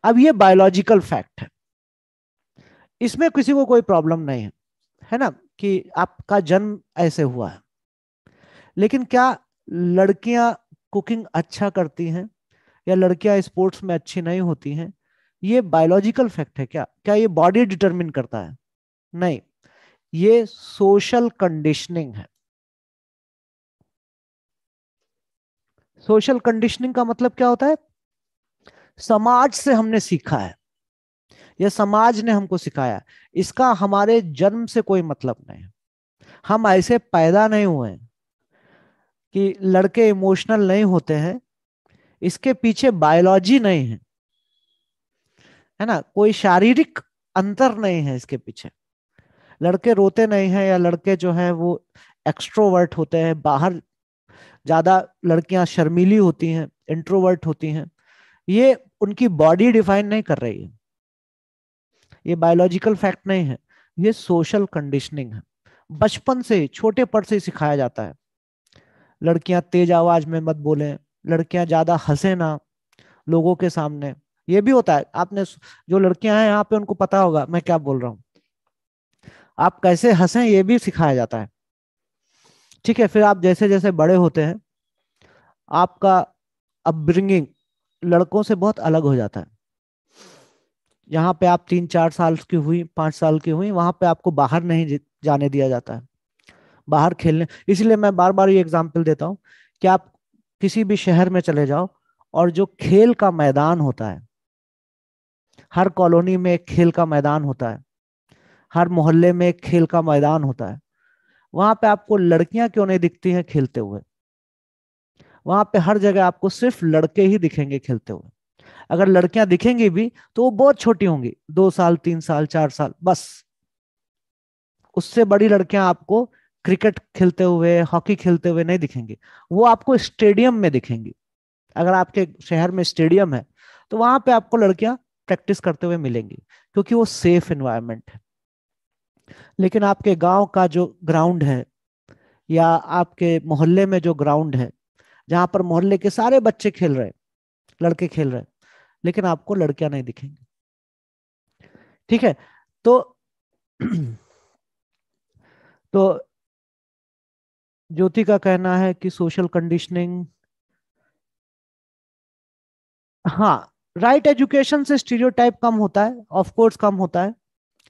अब ये बायोलॉजिकल फैक्ट है। इसमें किसी को कोई प्रॉब्लम नहीं है है ना, कि आपका जन्म ऐसे हुआ है। लेकिन क्या लड़कियाँ कुकिंग अच्छा करती हैं, या लड़कियाँ स्पोर्ट्स में अच्छी नहीं होती हैं, ये बायोलॉजिकल फैक्ट है क्या? क्या ये बॉडी डिटरमिन करता है? नहीं, ये सोशल कंडीशनिंग है। सोशल कंडीशनिंग का मतलब क्या होता है? समाज से हमने सीखा है। यह समाज ने हमको सिखाया इसका हमारे जन्म से कोई मतलब नहीं। हम ऐसे पैदा नहीं हुए कि लड़के इमोशनल नहीं होते हैं। इसके पीछे बायोलॉजी नहीं है। है ना? कोई शारीरिक अंतर नहीं है इसके पीछे। लड़के रोते नहीं हैं या लड़के जो हैं वो एक्सट्रोवर्ट होते हैं। बाहर ज़्यादा लड़कियाँ शर्मीली होती हैं इंट्रोवर्ट होती हैं। ये उनकी बॉडी डिफाइन नहीं कर रही है। ये बायोलॉजिकल फैक्ट नहीं है, ये सोशल कंडीशनिंग है। बचपन से, छोटे पर से सिखाया जाता है। लड़कियाँ तेज आवाज़ में मत बोले, लड़कियाँ ज़्यादा हंसे ना लोगों के सामने। ये भी होता है। आपने जो लड़कियाँ हैं, यहाँ पे उनको पता होगा, मैं क्या बोल रहा हूँ। आप कैसे हंसे, ये भी सिखाया जाता है। ठीक है, फिर आप जैसे जैसे बड़े होते हैं, आपका अपब्रिंगिंग लड़कों से बहुत अलग हो जाता है। यहाँ पे आप तीन चार साल की हुई, पाँच साल की हुई, वहाँ पे आपको बाहर नहीं जाने दिया जाता है। बाहर खेलने, इसलिए मैं बार बार ये एग्ज़ाम्पल देता हूँ कि आप किसी भी शहर में चले जाओ और जो खेल का मैदान होता है, हर कॉलोनी में एक खेल का मैदान होता है, हर मोहल्ले में एक खेल का मैदान होता है, वहाँ पे आपको लड़कियाँ क्यों नहीं दिखती हैं खेलते हुए? वहाँ पे हर जगह आपको सिर्फ़ लड़के ही दिखेंगे खेलते हुए। अगर लड़कियाँ दिखेंगी भी तो वो बहुत छोटी होंगी। दो साल, तीन साल, चार साल, बस। उससे बड़ी लड़कियाँ आपको क्रिकेट खेलते हुए, हॉकी खेलते हुए नहीं दिखेंगी। वो आपको स्टेडियम में दिखेंगी। अगर आपके शहर में स्टेडियम है तो वहाँ पे आपको लड़कियाँ प्रैक्टिस करते हुए मिलेंगी, क्योंकि वो सेफ़ एनवायरमेंट है। लेकिन आपके गाँव का जो ग्राउंड है, या आपके मोहल्ले में जो ग्राउंड है जहाँ पर मोहल्ले के सारे बच्चे खेल रहे लड़के खेल रहे लेकिन आपको लड़कियाँ नहीं दिखेंगी। ठीक है? तो [clears throat] तो ज्योति का कहना है कि सोशल कंडीशनिंग हाँ राइट right एजुकेशन से स्टीरियोटाइप कम होता है ऑफ़ कोर्स कम होता है,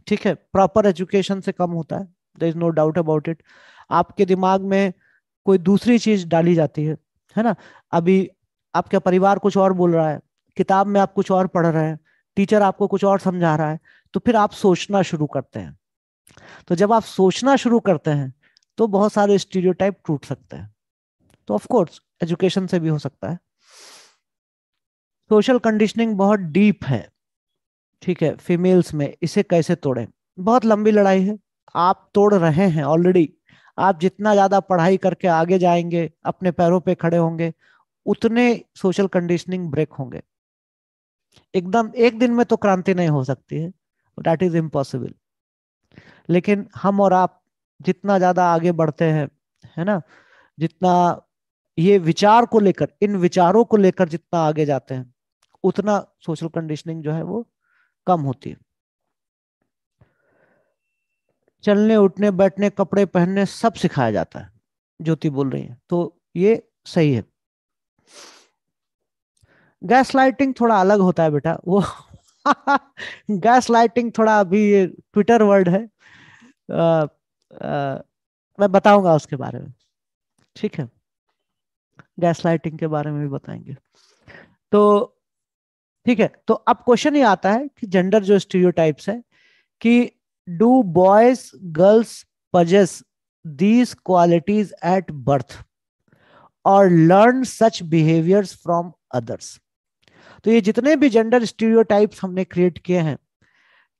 ठीक है? प्रॉपर एजुकेशन से कम होता है there is no doubt about it आपके दिमाग में कोई दूसरी चीज़ डाली जाती है है ना? अभी आपका परिवार कुछ और बोल रहा है, किताब में आप कुछ और पढ़ रहे हैं, टीचर आपको कुछ और समझा रहा है तो फिर आप सोचना शुरू करते हैं। तो जब आप सोचना शुरू करते हैं तो बहुत सारे स्टीरियोटाइप टूट सकते हैं। तो ऑफ़ कोर्स एजुकेशन से भी हो सकता है। सोशल कंडीशनिंग बहुत डीप है। ठीक है फीमेल्स में इसे कैसे तोड़े? बहुत लंबी लड़ाई है। आप तोड़ रहे हैं ऑलरेडी आप जितना ज़्यादा पढ़ाई करके आगे जाएँगे, अपने पैरों पे खड़े होंगे, उतने सोशल कंडीशनिंग ब्रेक होंगे। एकदम, एक दिन में तो क्रांति नहीं हो सकती है। दैट इज़ इम्पॉसिबल लेकिन हम और आप जितना ज़्यादा आगे बढ़ते हैं, है ना? जितना ये विचार को लेकर, इन विचारों को लेकर जितना आगे जाते हैं, उतना सोशल कंडीशनिंग जो है वो कम होती है। चलने उठने बैठने कपड़े पहनने सब सिखाया जाता है ज्योति बोल रही है। तो ये सही है। गैस लाइटिंग थोड़ा अलग होता है बेटा। वो [laughs] गैस लाइटिंग थोड़ा अभी ये ट्विटर वर्ड है। आ, आ, मैं बताऊँगा उसके बारे में। ठीक है? गैस लाइटिंग के बारे में भी बताएँगे। तो ठीक है तो अब क्वेश्चन ये आता है कि जेंडर जो स्टीरियोटाइप्स है कि do boys girls possess these qualities at birth और learn such behaviours from others तो ये जितने भी जेंडर स्टीरियोटाइप्स हमने क्रिएट किए हैं,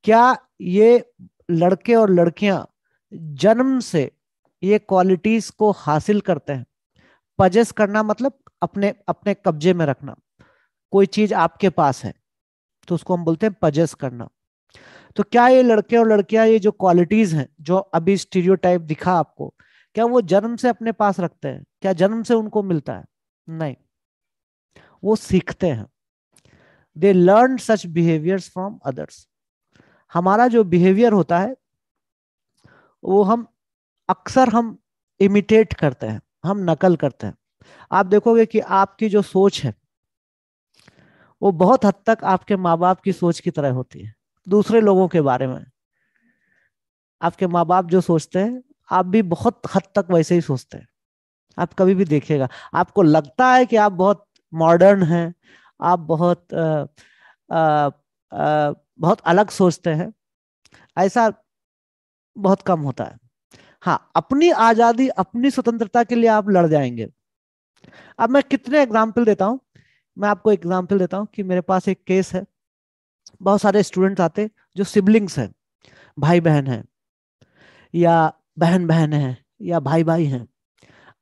क्या ये लड़के और लड़कियाँ जन्म से ये क्वालिटीज को हासिल करते हैं? पजेस करना मतलब अपने अपने कब्जे में रखना। कोई चीज़ आपके पास है तो उसको हम बोलते हैं पजेस करना। तो क्या ये लड़के और लड़कियाँ ये जो क्वालिटीज हैं, जो अभी स्टीरियोटाइप दिखा आपको, क्या वो जन्म से अपने पास रखते हैं? क्या जन्म से उनको मिलता है? नहीं। वो सीखते हैं। They learn such behaviours from others हमारा जो बिहेवियर होता है, वो हम अक्सर हम इमिटेट करते हैं, हम नकल करते हैं। आप देखोगे कि आपकी जो सोच है, वो बहुत हद तक आपके माँ बाप की सोच की तरह होती है। दूसरे लोगों के बारे में। आपके माँ बाप जो सोचते हैं आप भी बहुत हद तक वैसे ही सोचते हैं। आप कभी भी देखिएगा आपको लगता है कि आप बहुत मॉडर्न हैं आप बहुत आ, आ, आ, बहुत अलग सोचते हैं ऐसा बहुत कम होता है। हाँ अपनी आज़ादी अपनी स्वतंत्रता के लिए आप लड़ जाएँगे। अब मैं कितने एग्ज़ाम्पल देता हूँ मैं आपको एग्ज़ाम्पल देता हूँ कि मेरे पास एक केस है। बहुत सारे स्टूडेंट्स आते जो सिबलिंग्स हैं भाई बहन हैं, या बहन बहन हैं, या भाई भाई हैं।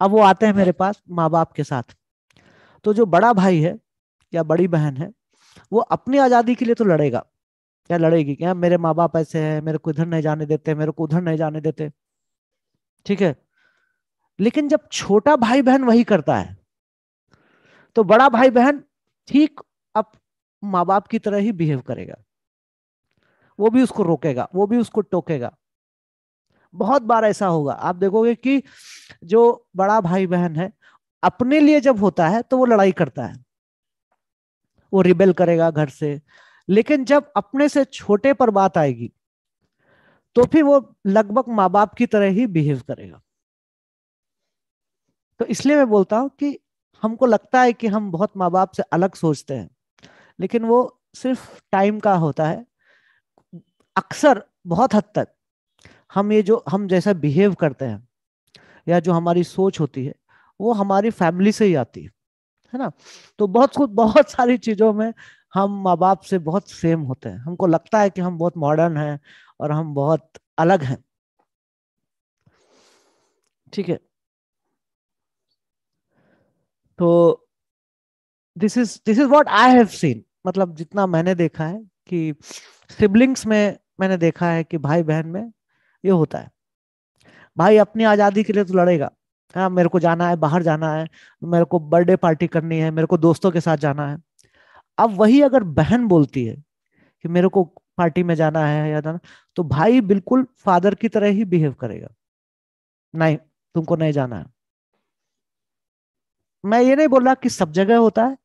अब वो आते हैं मेरे पास माँ बाप के साथ। तो जो बड़ा भाई है या बड़ी बहन है, वो अपनी आज़ादी के लिए तो लड़ेगा, या लड़ेगी क्या? मेरे माँ बाप ऐसे हैं, मेरे को इधर नहीं जाने देते, मेरे को उधर नहीं जाने देते। ठीक है? लेकिन जब छोटा भाई बहन वही करता है तो बड़ा भाई बहन ठीक माँ बाप की तरह ही बिहेव करेगा। वो भी उसको रोकेगा, वो भी उसको टोकेगा। बहुत बार ऐसा होगा। आप देखोगे कि जो बड़ा भाई बहन है, अपने लिए जब होता है तो वो लड़ाई करता है। वो रिबेल करेगा घर से। लेकिन जब अपने से छोटे पर बात आएगी तो फिर वो लगभग माँ बाप की तरह ही बिहेव करेगा। तो इसलिए मैं बोलता हूँ कि हमको लगता है कि हम बहुत माँ बाप से अलग सोचते हैं। लेकिन वो सिर्फ़ टाइम का होता है। अक्सर बहुत हद तक हम ये जो, हम जैसा बिहेव करते हैं या जो हमारी सोच होती है, वो हमारी फैमिली से ही आती है है ना? तो बहुत कुछ बहुत सारी चीज़ों में हम माँ बाप से बहुत सेम होते हैं। हमको लगता है कि हम बहुत मॉडर्न हैं और हम बहुत अलग हैं। ठीक है? तो this is this is what I have seen मतलब जितना मैंने देखा है कि सिबलिंग्स में मैंने देखा है कि भाई बहन में ये होता है। भाई अपनी आज़ादी के लिए तो लड़ेगा हाँ मेरे को जाना है, बाहर जाना है, मेरे को बर्थडे पार्टी करनी है, मेरे को दोस्तों के साथ जाना है। अब वही अगर बहन बोलती है कि मेरे को पार्टी में जाना है या जाना तो भाई बिल्कुल फादर की तरह ही बिहेव करेगा। नहीं, तुमको नहीं जाना है। मैं ये नहीं बोल रहा कि सब जगह होता है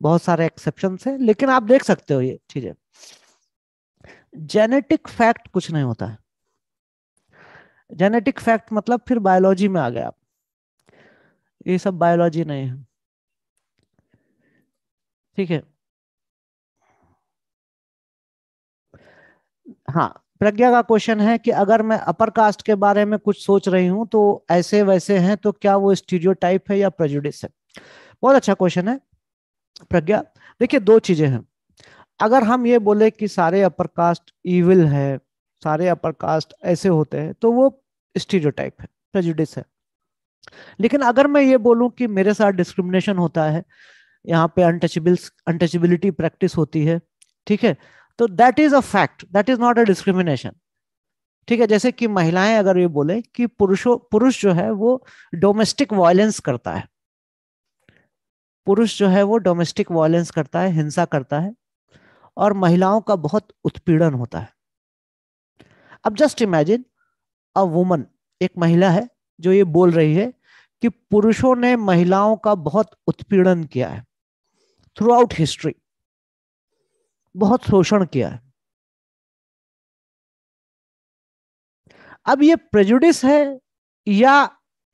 बहुत सारे एक्सेप्शन है, लेकिन आप देख सकते हो ये चीज़ें। जेनेटिक फैक्ट कुछ नहीं होता है। जेनेटिक फैक्ट मतलब फिर बायोलॉजी में आ गए आप। ये सब बायोलॉजी नहीं है। ठीक है। हाँ प्रज्ञा का क्वेश्चन है कि अगर मैं अपर कास्ट के बारे में कुछ सोच रही हूँ तो ऐसे वैसे हैं तो क्या वो स्टीरियोटाइप है या प्रेजुडिस है? बहुत अच्छा क्वेश्चन है। प्रज्ञा, देखिए दो चीज़ें हैं। अगर हम ये बोले कि सारे अपर कास्ट इविल है, सारे अपर कास्ट ऐसे होते हैं तो वो स्टीरियोटाइप है प्रेजुडिस है। लेकिन अगर मैं ये बोलूँ कि मेरे साथ डिस्क्रिमिनेशन होता है, यहाँ पे अनटचेबल अनटचेबिलिटी प्रैक्टिस होती है, ठीक है तो that is a fact that is not a discrimination ठीक है, जैसे कि महिलाएँ अगर ये बोले कि पुरुषों, पुरुष जो है वो डोमेस्टिक वायलेंस करता है पुरुष जो है वो डोमेस्टिक वायलेंस करता है, हिंसा करता है और महिलाओं का बहुत उत्पीड़न होता है। अब जस्ट इमेजिन अ वुमन एक महिला है जो ये बोल रही है कि पुरुषों ने महिलाओं का बहुत उत्पीड़न किया है। थ्रू आउट हिस्ट्री बहुत शोषण किया है। अब ये प्रेजुडिस है या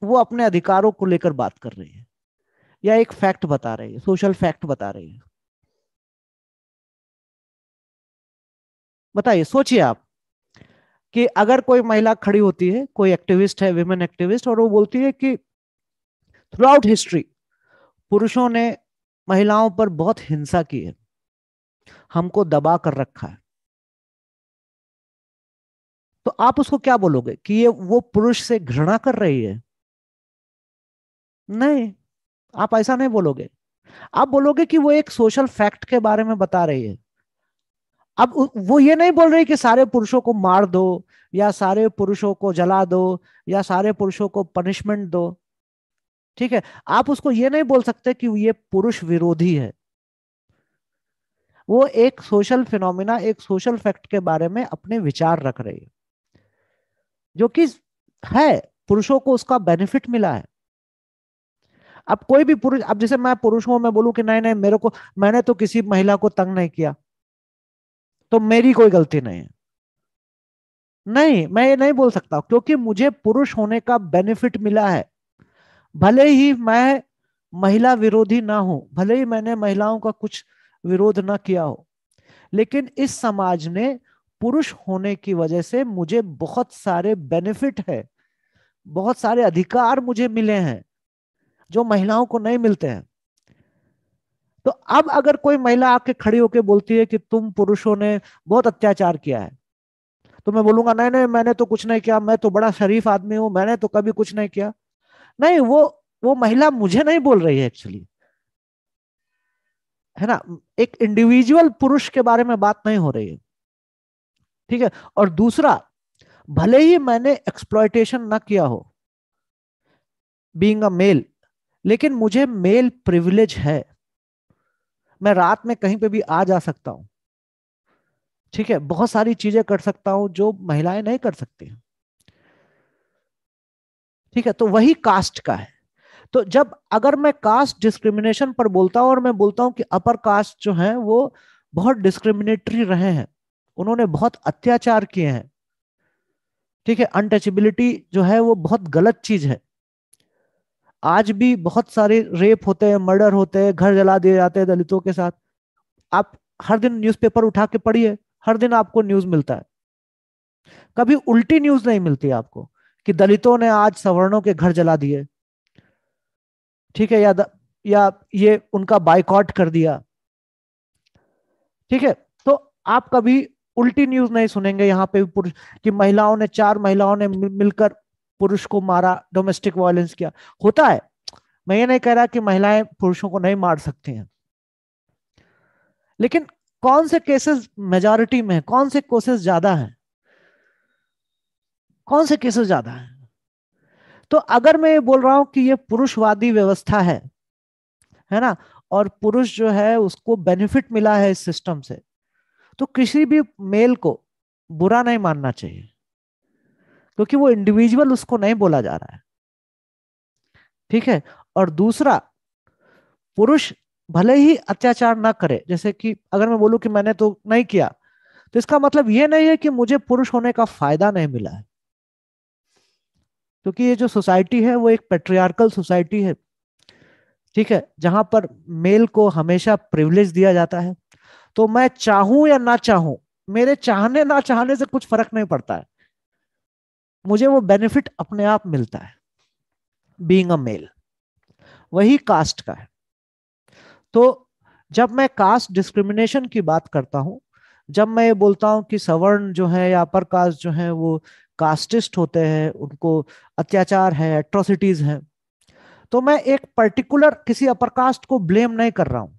वो अपने अधिकारों को लेकर बात कर रही है? या एक फैक्ट बता रही है सोशल फैक्ट बता रही है। बताइए, सोचिए आप कि अगर कोई महिला खड़ी होती है, कोई एक्टिविस्ट है विमेन एक्टिविस्ट और वो बोलती है कि थ्रू आउट हिस्ट्री पुरुषों ने महिलाओं पर बहुत हिंसा की है, हमको दबा कर रखा है। तो आप उसको क्या बोलोगे कि ये वो पुरुष से घृणा कर रही है? नहीं। आप ऐसा नहीं बोलोगे। आप बोलोगे कि वो एक सोशल फैक्ट के बारे में बता रही है। अब वो ये नहीं बोल रही कि सारे पुरुषों को मार दो, या सारे पुरुषों को जला दो, या सारे पुरुषों को पनिशमेंट दो। ठीक है? आप उसको ये नहीं बोल सकते कि ये पुरुष विरोधी है। वो एक सोशल फिनोमिना एक सोशल फैक्ट के बारे में अपने विचार रख रही है। जो कि है, पुरुषों को उसका बेनिफिट मिला है। अब कोई भी पुरुष, अब जैसे मैं पुरुष हूँ, मैं बोलूँ कि नहीं नहीं, मेरे को, मैंने तो किसी महिला को तंग नहीं किया। तो मेरी कोई गलती नहीं है। नहीं, मैं ये नहीं बोल सकता, क्योंकि मुझे पुरुष होने का बेनिफिट मिला है। भले ही मैं महिला विरोधी ना हो, भले ही मैंने महिलाओं का कुछ विरोध ना किया हो, लेकिन इस समाज ने पुरुष होने की वजह से मुझे बहुत सारे बेनिफिट है, बहुत सारे अधिकार मुझे मिले हैं। जो महिलाओं को नहीं मिलते हैं। तो अब अगर कोई महिला आके खड़ी होके बोलती है कि तुम पुरुषों ने बहुत अत्याचार किया है तो मैं बोलूँगा, नहीं नहीं, मैंने तो कुछ नहीं किया, मैं तो बड़ा शरीफ आदमी हूँ, मैंने तो कभी कुछ नहीं किया। नहीं, वो वो महिला मुझे नहीं बोल रही है एक्चुअली है ना? एक इंडिविजुअल पुरुष के बारे में बात नहीं हो रही है। ठीक है? और दूसरा, भले ही मैंने एक्सप्लॉयटेशन ना किया हो बींग अ मेल लेकिन मुझे मेल प्रिविलेज है। मैं रात में कहीं पे भी आ जा सकता हूँ। ठीक है? बहुत सारी चीज़ें कर सकता हूँ जो महिलाएँ नहीं कर सकती ठीक है? तो वही कास्ट का है। तो जब अगर मैं कास्ट डिस्क्रिमिनेशन पर बोलता हूँ और मैं बोलता हूँ कि अपर कास्ट जो है वो बहुत डिस्क्रिमिनेटरी रहे हैं। उन्होंने बहुत अत्याचार किए हैं। ठीक है? अनटचेबिलिटी जो है वो बहुत गलत चीज़ है। आज भी बहुत सारे रेप होते हैं मर्डर होते हैं घर जला दिए जाते हैं दलितों के साथ। आप हर दिन न्यूज़पेपर उठा के पढ़िए हर दिन आपको न्यूज़ मिलता है। कभी उल्टी न्यूज़ नहीं मिलती आपको कि दलितों ने आज सवर्णों के घर जला दिए। ठीक है या द, या ये उनका बाइकआउट कर दिया। ठीक है तो आप कभी उल्टी न्यूज़ नहीं सुनेंगे यहाँ पे कि महिलाओं ने चार महिलाओं ने मिलकर पुरुष को मारा डोमेस्टिक वायलेंस किया। होता है। मैं ये नहीं कह रहा कि महिलाएँ पुरुषों को नहीं मार सकती हैं। लेकिन कौन से केसेस मेजॉरिटी में है? कौन से केसेस ज़्यादा हैं? कौन से केसेस ज़्यादा हैं? तो अगर मैं ये बोल रहा हूँ कि ये पुरुषवादी व्यवस्था है है ना? और पुरुष जो है, उसको बेनिफिट मिला है इस सिस्टम से तो किसी भी मेल को बुरा नहीं मानना चाहिए। क्योंकि वो इंडिविजुअल उसको नहीं बोला जा रहा है। ठीक है? और दूसरा, पुरुष भले ही अत्याचार ना करे, जैसे कि अगर मैं बोलूँ कि मैंने तो नहीं किया तो इसका मतलब ये नहीं है कि मुझे पुरुष होने का फ़ायदा नहीं मिला है। क्योंकि ये जो सोसाइटी है, वो एक पेट्रियार्कल सोसाइटी है। ठीक है? जहाँ पर मेल को हमेशा प्रिविलेज दिया जाता है। तो मैं चाहूँ या ना चाहूँ, मेरे चाहने ना चाहने से कुछ फ़र्क नहीं पड़ता है। मुझे वो बेनिफिट अपने आप मिलता है बीइंग अ मेल वही कास्ट का है। तो जब मैं कास्ट डिस्क्रिमिनेशन की बात करता हूँ, जब मैं ये बोलता हूँ कि सवर्ण जो है या अपर कास्ट जो है वो कास्टिस्ट होते हैं, उनको अत्याचार है एट्रोसिटीज है तो मैं एक पर्टिकुलर किसी अपर कास्ट को ब्लेम नहीं कर रहा हूँ।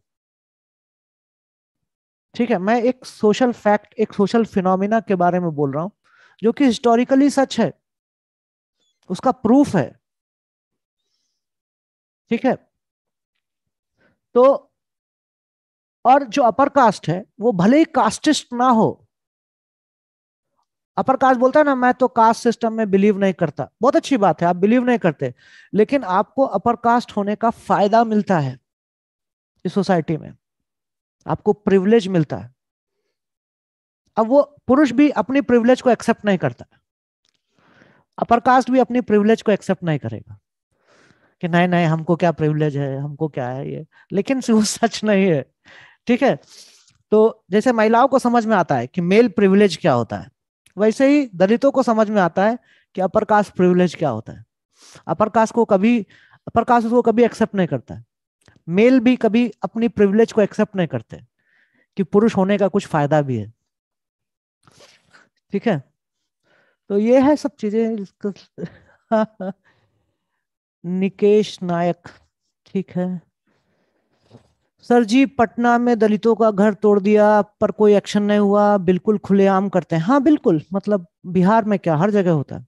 ठीक है, मैं एक सोशल फैक्ट एक सोशल फिनोमिना के बारे में बोल रहा हूँ। जो कि हिस्टोरिकली सच है, उसका प्रूफ है। ठीक है? तो और जो अपर कास्ट है, वो भले ही कास्टिस्ट ना हो अपर कास्ट बोलता है ना, मैं तो कास्ट सिस्टम में बिलीव नहीं करता। बहुत अच्छी बात है, आप बिलीव नहीं करते, लेकिन आपको अपर कास्ट होने का फ़ायदा मिलता है, इस सोसाइटी में। आपको प्रिविलेज मिलता है। अब वो पुरुष भी अपनी प्रिविलेज को एक्सेप्ट नहीं करता। अपर कास्ट भी अपनी प्रिविलेज को एक्सेप्ट नहीं करेगा। कि नहीं नहीं, हमको क्या प्रिविलेज है, हमको क्या है ये? लेकिन [laughs] वो सच नहीं है। ठीक है? तो जैसे महिलाओं को समझ में आता है कि मेल प्रिविलेज क्या होता है, वैसे ही दलितों को समझ में आता है कि अपर कास्ट प्रिविलेज क्या होता है। अपर कास्ट को कभी अपर कास्ट को कभी एक्सेप्ट नहीं करता है। मेल भी कभी अपनी प्रिविलेज को एक्सेप्ट नहीं करते। कि पुरुष होने का कुछ फ़ायदा भी है। ठीक है? तो ये है सब चीज़ें [laughs] निकेश नायक, ठीक है? सर जी, पटना में दलितों का घर तोड़ दिया, पर कोई एक्शन नहीं हुआ, बिल्कुल खुलेआम करते हैं। हाँ बिल्कुल मतलब बिहार में क्या, हर जगह होता है।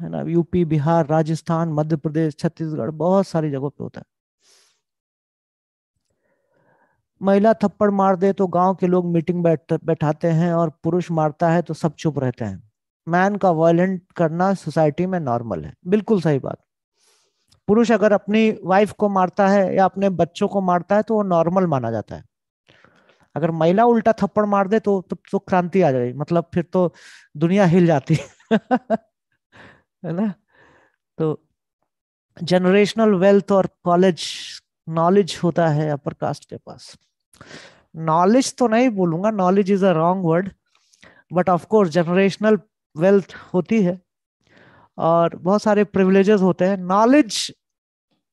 है ना? यूपी बिहार, राजस्थान, मध्य प्रदेश, छत्तीसगढ़, बहुत सारी जगहों पे होता है। महिला थप्पड़ मार दे तो गाँव के लोग मीटिंग बैठ बैठाते हैं और पुरुष मारता है तो सब चुप रहते हैं। मैन का वायलेंट करना सोसाइटी में नॉर्मल है। बिल्कुल सही बात। पुरुष अगर अपनी वाइफ को मारता है या अपने बच्चों को मारता है तो वो नॉर्मल माना जाता है। अगर महिला उल्टा थप्पड़ मार दे तो तो, तो क्रांति आ जाएगी। मतलब फिर तो दुनिया हिल जाती है। [laughs] ना? तो जनरेशनल वेल्थ और कॉलेज नॉलेज होता है अपर कास्ट के पास। नॉलेज तो नहीं बोलूँगा knowledge is a wrong word but of course generational wealth होती है और बहुत सारे प्रिविलेजेस होते हैं। Knowledge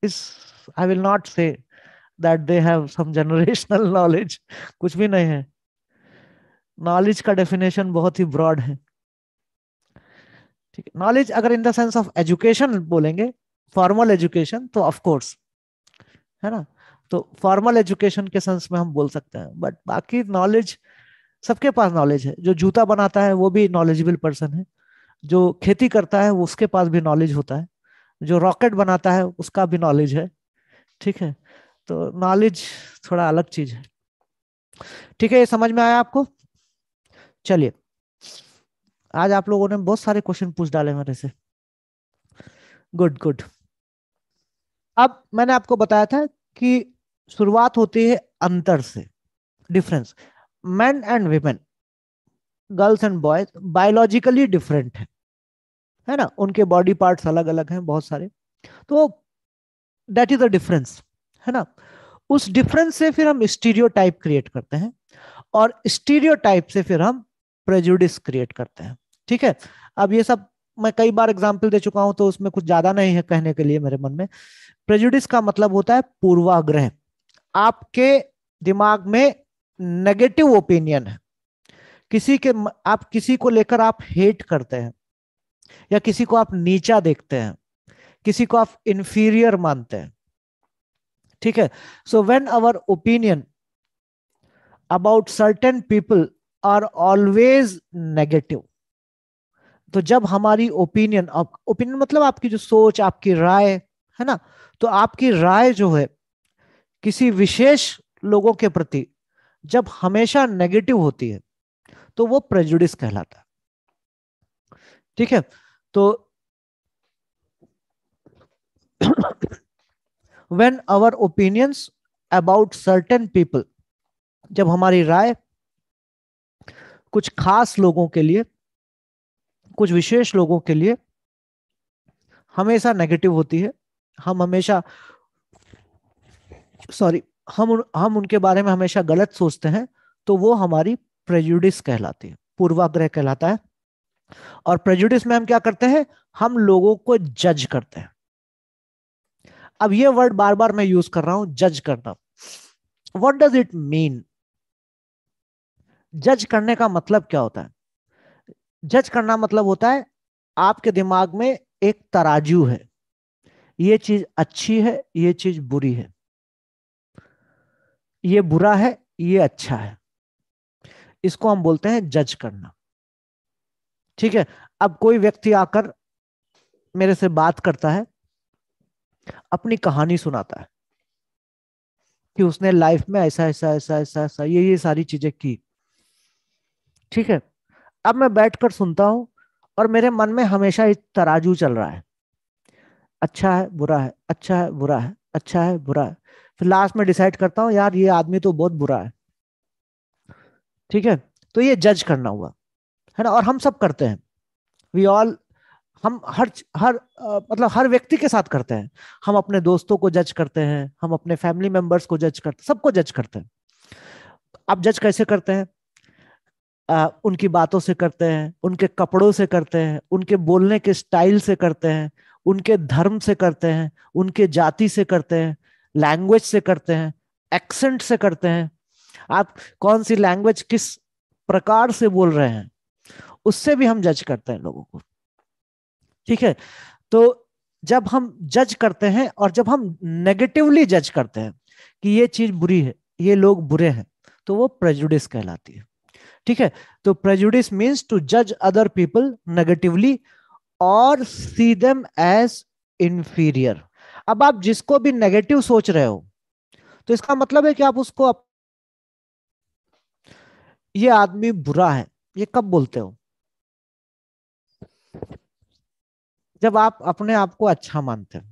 is I will not say that they have some generational knowledge कुछ भी नहीं है। नॉलेज का डेफिनेशन बहुत ही ब्रॉड है। ठीक है नॉलेज अगर in the sense of education बोलेंगे फॉर्मल एजुकेशन तो ऑफ़ कोर्स है ना? तो फॉर्मल एजुकेशन के सेंस में हम बोल सकते हैं बट बाकी नॉलेज सबके पास नॉलेज है। जो जूता बनाता है, वो भी नॉलेजेबल पर्सन है। जो खेती करता है उसके पास भी नॉलेज होता है। जो रॉकेट बनाता है, उसका भी नॉलेज है। ठीक है? तो नॉलेज थोड़ा अलग चीज़ है। ठीक है, ये समझ में आया आपको? चलिए। आज आप लोगों ने बहुत सारे क्वेश्चन पूछ डाले मेरे से। गुड गुड अब मैंने आपको बताया था कि शुरुआत होती है अंतर से difference man and women girls and boys biologically different है है ना? उनके बॉडी पार्ट्स अलग अलग हैं, बहुत सारे। तो दैट इज़ द डिफरेंस है ना? उस डिफरेंस से फिर हम स्टीरियोटाइप क्रिएट करते हैं और स्टीरियोटाइप से फिर हम प्रेजुडिस क्रिएट करते हैं, ठीक है? अब ये सब मैं कई बार एग्ज़ाम्पल दे चुका हूँ तो उसमें कुछ ज़्यादा नहीं है कहने के लिए मेरे मन में। प्रेजुडिस का मतलब होता है पूर्वाग्रह आपके दिमाग में नेगेटिव ओपिनियन है। किसी के आप किसी को लेकर आप हेट करते हैं, या किसी को आप नीचा देखते हैं, किसी को आप इंफीरियर मानते हैं, ठीक है? So when our opinion about certain people are always negative तो जब हमारी ओपिनियन ओपिनियन मतलब आपकी जो सोच, आपकी राय, है ना? तो आपकी राय जो है किसी विशेष लोगों के प्रति जब हमेशा नेगेटिव होती है तो वो प्रेजुडिस कहलाता है। ठीक है? तो when our opinions about certain people जब हमारी राय कुछ खास लोगों के लिए, कुछ विशेष लोगों के लिए हमेशा नेगेटिव होती है, हम हमेशा सॉरी हम हम उनके बारे में हमेशा गलत सोचते हैं तो वो हमारी प्रेजुडिस कहलाती है, पूर्वाग्रह कहलाता है। और प्रेजुडिस में हम क्या करते हैं? हम लोगों को जज करते हैं। अब ये वर्ड बार बार मैं यूज़ कर रहा हूँ जज करना। वट डज इट मीन जज करने का मतलब क्या होता है? जज करना मतलब होता है, आपके दिमाग में एक तराजू है। ये चीज़ अच्छी है, ये चीज़ बुरी है। ये बुरा है, ये अच्छा है। इसको हम बोलते हैं जज करना। ठीक है? अब कोई व्यक्ति आकर मेरे से बात करता है, अपनी कहानी सुनाता है कि उसने लाइफ में ऐसा ऐसा ऐसा ऐसा ऐसा, ये ये सारी चीज़ें की। ठीक है? अब मैं बैठकर सुनता हूँ और मेरे मन में हमेशा एक तराजू चल रहा है। अच्छा है, बुरा है अच्छा है, बुरा है अच्छा है, बुरा है। फिर लास्ट में डिसाइड करता हूँ यार ये आदमी तो बहुत बुरा है। ठीक है? तो ये जज करना हुआ है ना? और हम सब करते हैं। वी ऑल हम हर हर मतलब हर व्यक्ति के साथ करते हैं। हम अपने दोस्तों को जज करते हैं हम अपने फैमिली मेंबर्स को जज करते सबको जज करते हैं। आप जज कैसे करते हैं? आ, उनकी बातों से करते हैं उनके कपड़ों से करते हैं उनके बोलने के स्टाइल से करते हैं उनके धर्म से करते हैं उनके जाति से करते हैं लैंग्वेज से करते हैं एक्सेंट से करते हैं। आप कौन सी लैंग्वेज किस प्रकार से बोल रहे हैं, उससे भी हम जज करते हैं लोगों को। ठीक है? तो जब हम जज करते हैं और जब हम नेगेटिवली जज करते हैं कि ये चीज़ बुरी है, ये लोग बुरे हैं तो वो प्रेजुडिस कहलाती है। ठीक है? तो प्रेजुडिस मीन्स टू जज अदर पीपल नेगेटिवली और सी देम एज इंफीरियर अब आप जिसको भी नेगेटिव सोच रहे हो तो इसका मतलब है कि आप उसको अप... ये आदमी बुरा है, ये कब बोलते हो? जब आप अपने आप को अच्छा मानते हो,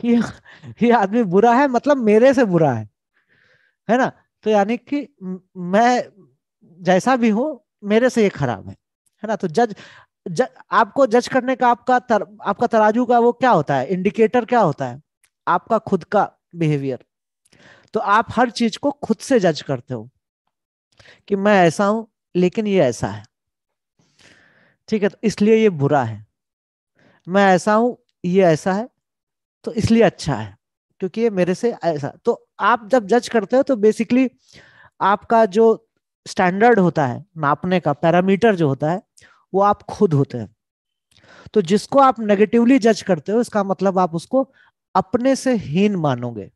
कि ये आदमी बुरा है मतलब मेरे से बुरा है है ना? तो यानी कि मैं जैसा भी हूँ, मेरे से ये खराब है है ना? तो जज ज, आपको जज करने का आपका तर, आपका तराजू का वो क्या होता है? इंडिकेटर क्या होता है? आपका खुद का बिहेवियर तो आप हर चीज़ को खुद से जज करते हो कि मैं ऐसा हूँ लेकिन ये ऐसा है। ठीक है तो इसलिए ये बुरा है। मैं ऐसा हूँ ये ऐसा है तो इसलिए अच्छा है क्योंकि ये मेरे से ऐसा। तो आप जब जज करते हो तो बेसिकली आपका जो स्टैंडर्ड होता है नापने का पैरामीटर जो होता है वो आप खुद होते हैं। तो जिसको आप नेगेटिवली जज करते हो, इसका मतलब आप उसको अपने से हीन मानोगे।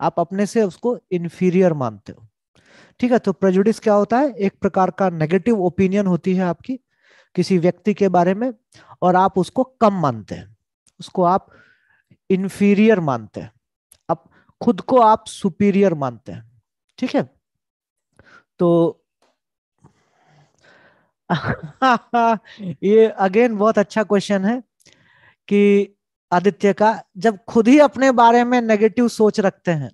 आप अपने से उसको इंफीरियर मानते हो। ठीक है तो प्रेजुडिस क्या होता है? एक प्रकार का नेगेटिव ओपिनियन होती है आपकी किसी व्यक्ति के बारे में और आप उसको कम मानते हैं। उसको आप इंफीरियर मानते हैं। आप खुद को आप सुपीरियर मानते हैं। ठीक है? तो [laughs] ये अगेन बहुत अच्छा क्वेश्चन है कि आदित्य का जब खुद ही अपने बारे में नेगेटिव सोच रखते हैं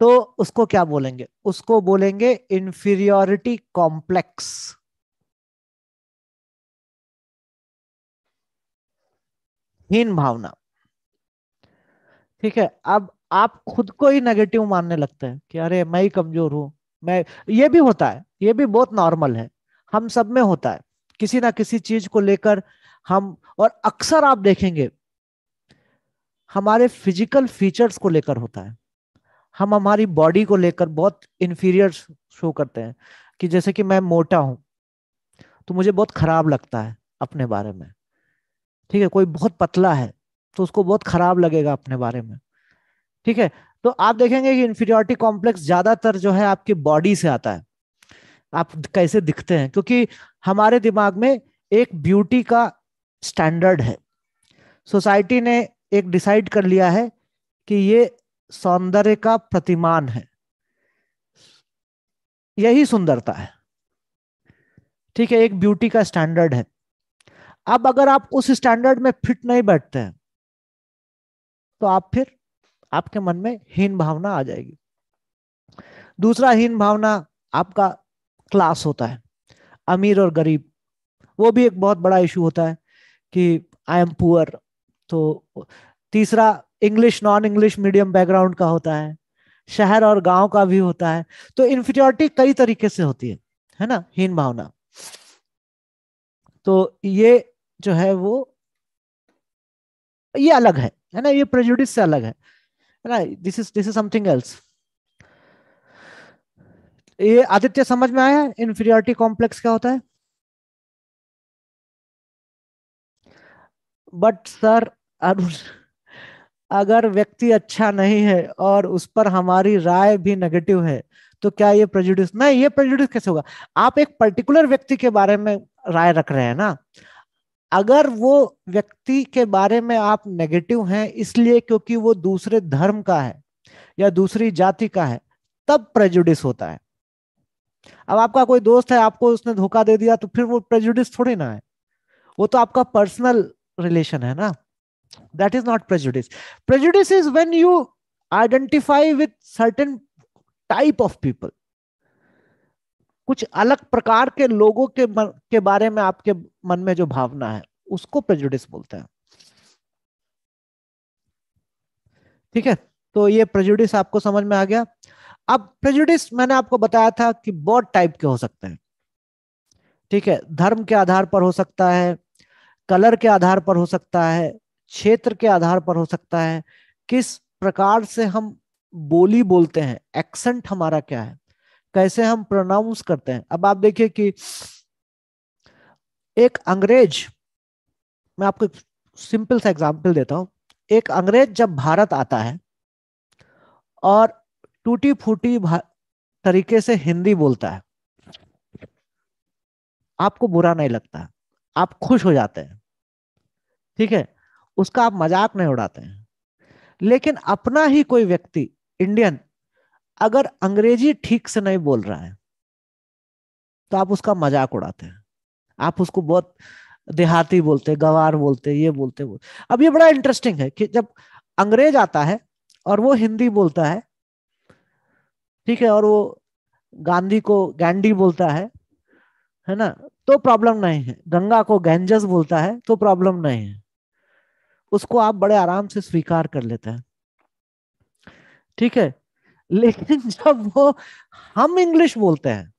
तो उसको क्या बोलेंगे? उसको बोलेंगे इंफीरियोरिटी कॉम्प्लेक्स हीन भावना। ठीक है, अब आप खुद को ही नेगेटिव मानने लगते हैं कि अरे मैं ही कमज़ोर हूँ, मैं, ये भी होता है, ये भी बहुत नॉर्मल है। हम सब में होता है। किसी ना किसी चीज़ को लेकर हम, और अक्सर आप देखेंगे, हमारे फ़िज़िकल फीचर्स को लेकर होता है। हम हमारी बॉडी को लेकर बहुत इंफीरियर शो करते हैं कि जैसे कि मैं मोटा हूँ तो मुझे बहुत खराब लगता है अपने बारे में। ठीक है, कोई बहुत पतला है तो उसको बहुत खराब लगेगा अपने बारे में। ठीक है तो आप देखेंगे कि इंफीरियोरिटी कॉम्प्लेक्स ज़्यादातर जो है आपकी बॉडी से आता है। आप कैसे दिखते हैं? क्योंकि हमारे दिमाग में एक ब्यूटी का स्टैंडर्ड है। सोसाइटी ने एक डिसाइड कर लिया है कि ये सौंदर्य का प्रतिमान है। यही सुंदरता है। ठीक है, एक ब्यूटी का स्टैंडर्ड है। अब अगर आप उस स्टैंडर्ड में फिट नहीं बैठते हैं तो आप फिर आपके मन में हीन भावना आ जाएगी। दूसरा हीन भावना आपका क्लास होता है, अमीर और गरीब। वो भी एक बहुत बड़ा इशू होता है कि आई एम पुअर तो तीसरा English non English medium background का होता है, शहर और गाँव का भी होता है तो इन्फिटियोरिटी कई तरीके से होती है है ना, हीन भावना। तो ये जो है वो, ये अलग है है ना, ये प्रेजुडिस से अलग है ना this is this is something else ये आदित्य समझ में आया इंफीरियोरिटी कॉम्प्लेक्स क्या होता है? बट सर अरुण, अगर व्यक्ति अच्छा नहीं है और उस पर हमारी राय भी नेगेटिव है तो क्या ये प्रेजुडिस नहीं, ये प्रेजुडिस कैसे होगा? आप एक पर्टिकुलर व्यक्ति के बारे में राय रख रहे हैं ना? अगर वो व्यक्ति के बारे में आप नेगेटिव हैं, इसलिए क्योंकि वो दूसरे धर्म का है या दूसरी जाति का है, तब प्रेजुडिस होता है। अब आपका कोई दोस्त है आपको उसने धोखा दे दिया तो फिर वो प्रेजुडिस थोड़ी ना है। वो तो आपका पर्सनल रिलेशन है ना। That is not prejudice prejudice is when you identify with certain type of people कुछ अलग प्रकार के लोगों के मन, के बारे में आपके मन में जो भावना है उसको प्रेजुडिस बोलते हैं। ठीक है? तो ये प्रेजुडिस आपको समझ में आ गया। अब प्रेजुडिस मैंने आपको बताया था कि बहुत टाइप के हो सकते हैं। ठीक है, धर्म के आधार पर हो सकता है कलर के आधार पर हो सकता है, क्षेत्र के आधार पर हो सकता है, किस प्रकार से हम बोली बोलते हैं एक्सेंट हमारा क्या है, कैसे हम प्रोनाउंस करते हैं। अब आप देखिए कि एक अंग्रेज़, मैं आपको सिंपल सा एग्जांपल देता हूँ। एक अंग्रेज़ जब भारत आता है और टूटी फूटी तरीके से हिंदी बोलता है। आपको बुरा नहीं लगता। आप खुश हो जाते हैं। ठीक है? उसका आप मज़ाक नहीं उड़ाते हैं। लेकिन अपना ही कोई व्यक्ति, इंडियन, अगर अंग्रेज़ी ठीक से नहीं बोल रहा है तो आप उसका मज़ाक उड़ाते हैं। आप उसको बहुत देहाती बोलते गवार बोलते ये बोलते बोलते अब ये बड़ा इंटरेस्टिंग है कि जब अंग्रेज़ आता है और वो हिंदी बोलता है ठीक है, और वो गांधी को गैंडी बोलता है है ना? तो प्रॉब्लम नहीं है। गंगा को गैंजस बोलता है तो प्रॉब्लम नहीं है। उसको आप बड़े आराम से स्वीकार कर लेते हैं। ठीक है? [laughs] लेकिन जब वो हम इंग्लिश बोलते हैं,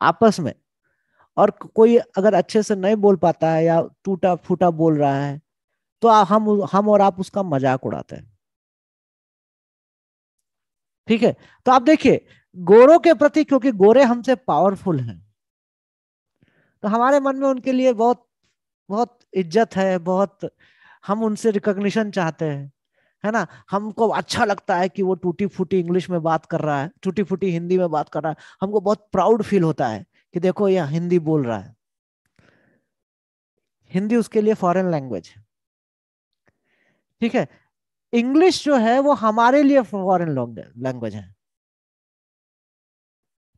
आपस में, और कोई अगर अच्छे से नहीं बोल पाता है या टूटा फूटा बोल रहा है तो हम हम और आप उसका मज़ाक उड़ाते हैं। ठीक है? तो आप देखिए, गोरों के प्रति, क्योंकि गोरे हमसे पावरफुल हैं तो हमारे मन में उनके लिए बहुत बहुत इज़्ज़त है, बहुत, हम उनसे रिकॉग्निशन चाहते हैं, है ना? हमको अच्छा लगता है कि वो टूटी फूटी इंग्लिश में बात कर रहा है टूटी फूटी हिंदी में बात कर रहा है, हमको बहुत प्राउड फील होता है कि देखो यह हिंदी बोल रहा है। हिंदी उसके लिए फॉरेन लैंग्वेज है। ठीक है? इंग्लिश जो है वो हमारे लिए फॉरेन लैंग्वेज है।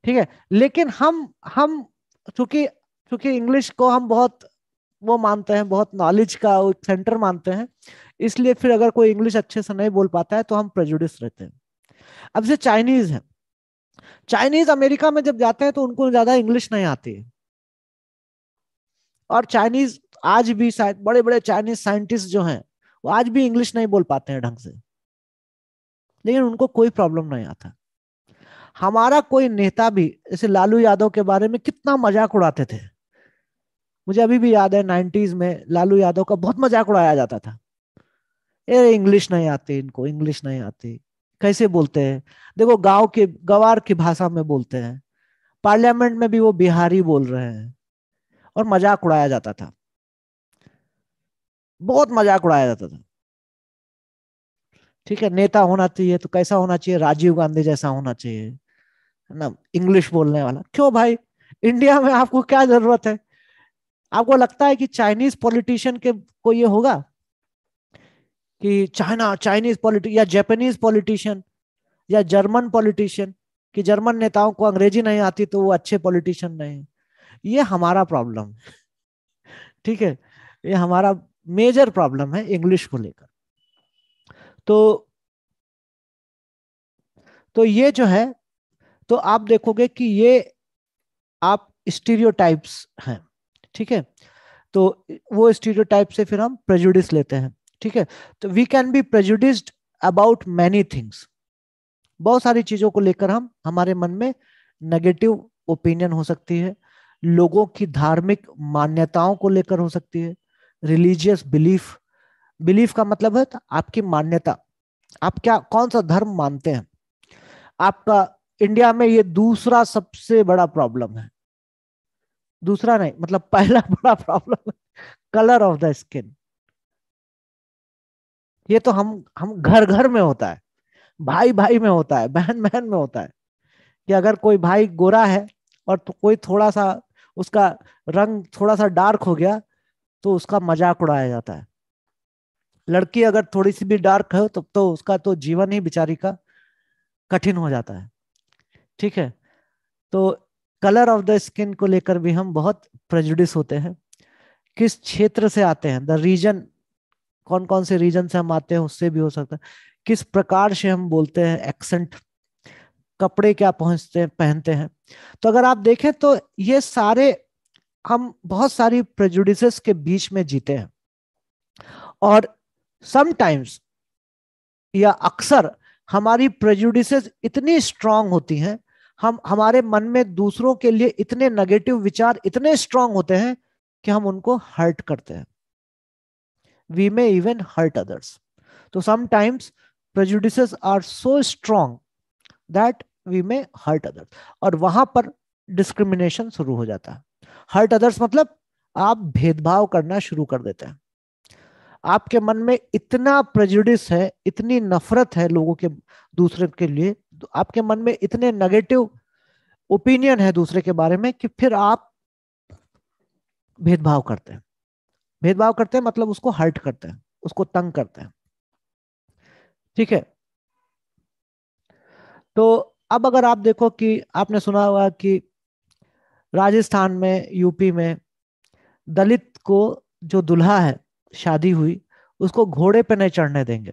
ठीक है? लेकिन हम हम चूँकि क्योंकि इंग्लिश को हम बहुत, वो मानते हैं, बहुत नॉलेज का सेंटर मानते हैं, इसलिए फिर अगर कोई इंग्लिश अच्छे से नहीं बोल पाता है तो हम प्रेजुडिस रहते हैं। अब से चाइनीज़ है। चाइनीज़ अमेरिका में जब जाते हैं तो उनको ज़्यादा इंग्लिश नहीं आती है। और चाइनीज़ आज भी शायद बड़े बड़े चाइनीज़ साइंटिस्ट जो हैं वो आज भी इंग्लिश नहीं बोल पाते हैं ढंग से। लेकिन उनको कोई प्रॉब्लम नहीं आता। हमारा कोई नेता भी, जैसे लालू यादव के बारे में कितना मज़ाक उड़ाते थे। मुझे अभी भी याद है नाइन्टीज में लालू यादव का बहुत मज़ाक उड़ाया जाता था। ये इंग्लिश नहीं आती इनको इंग्लिश नहीं आती। कैसे बोलते हैं? देखो, गाँव के, गवार की भाषा में बोलते हैं। पार्लियामेंट में भी वो बिहारी बोल रहे हैं। और मज़ाक उड़ाया जाता था। बहुत मज़ाक उड़ाया जाता था। ठीक है, नेता होना चाहिए तो कैसा होना चाहिए? राजीव गांधी जैसा होना चाहिए, है ना? इंग्लिश बोलने वाला। क्यों भाई? इंडिया में आपको क्या ज़रूरत है? आपको लगता है कि चाइनीज़ पॉलिटिशियन के को ये होगा? कि चाइना चाइनीज़ पॉलिटि या जापानीज पॉलिटिशियन या जर्मन पॉलिटिशियन कि जर्मन नेताओं को अंग्रेज़ी नहीं आती तो वो अच्छे पॉलिटिशियन नहीं ये हमारा प्रॉब्लम ठीक है? ये हमारा मेजर प्रॉब्लम है इंग्लिश को लेकर। तो तो ये जो है तो आप देखोगे कि ये आप स्टीरियोटाइप्स हैं, ठीक है? तो वो स्टीरियोटाइप से फिर हम प्रेजुडिस लेते हैं, ठीक है? तो we can be prejudiced about many things बहुत सारी चीज़ों को लेकर हम, हमारे मन में नेगेटिव ओपिनियन हो सकती है, लोगों की धार्मिक मान्यताओं को लेकर हो सकती है रिलीजियस बिलीफ बिलीफ का मतलब है आपकी मान्यता। आप क्या, कौन सा धर्म मानते हैं? आपका इंडिया में ये दूसरा सबसे बड़ा प्रॉब्लम है। दूसरा नहीं मतलब पहला [laughs] बड़ा problem colour of the skin ये तो हम हम घर घर में होता है, भाई भाई में होता है, बहन बहन में होता है। कि अगर कोई भाई गोरा है और तो कोई थोड़ा सा, उसका रंग थोड़ा सा डार्क हो गया तो उसका मज़ाक उड़ाया जाता है। लड़की अगर थोड़ी सी भी डार्क है तो, तो उसका तो जीवन ही बिचारी का कठिन हो जाता है। ठीक है? तो कलर ऑफ़ द स्किन को लेकर भी हम बहुत प्रेजुडिस होते हैं। किस क्षेत्र से आते हैं? द रीजन कौन कौन से रीजन से हम आते हैं उससे भी हो सकता है। किस प्रकार से हम बोलते हैं एक्सेंट कपड़े क्या पहुँचते पहनते हैं? तो अगर आप देखें तो ये सारे हम बहुत सारी प्रेजुडिस के बीच में जीते हैं। और समटाइम्स या अक्सर हमारी प्रेजुडिस इतनी स्ट्रांग होती हैं, हम, हमारे मन में दूसरों के लिए इतने नेगेटिव विचार इतने स्ट्रांग होते हैं कि हम उनको हर्ट करते हैं। We may even hurt others तो sometimes prejudice are so strong that we may hurt others और वहाँ पर डिस्क्रिमिनेशन शुरू हो जाता है। हर्ट अदर्स मतलब आप भेदभाव करना शुरू कर देते हैं। आपके मन में इतना प्रेजुडिस है, इतनी नफरत है लोगों के, दूसरे के लिए आपके मन में इतने नेगेटिव ओपिनियन है दूसरे के बारे में कि फिर आप भेदभाव करते हैं। भेदभाव करते हैं मतलब उसको हर्ट करते हैं, उसको तंग करते हैं। ठीक है? तो अब अगर आप देखो कि आपने सुना होगा कि राजस्थान में, यूपी में दलित को जो दुल्हा है, शादी हुई, उसको घोड़े पे नहीं चढ़ने देंगे।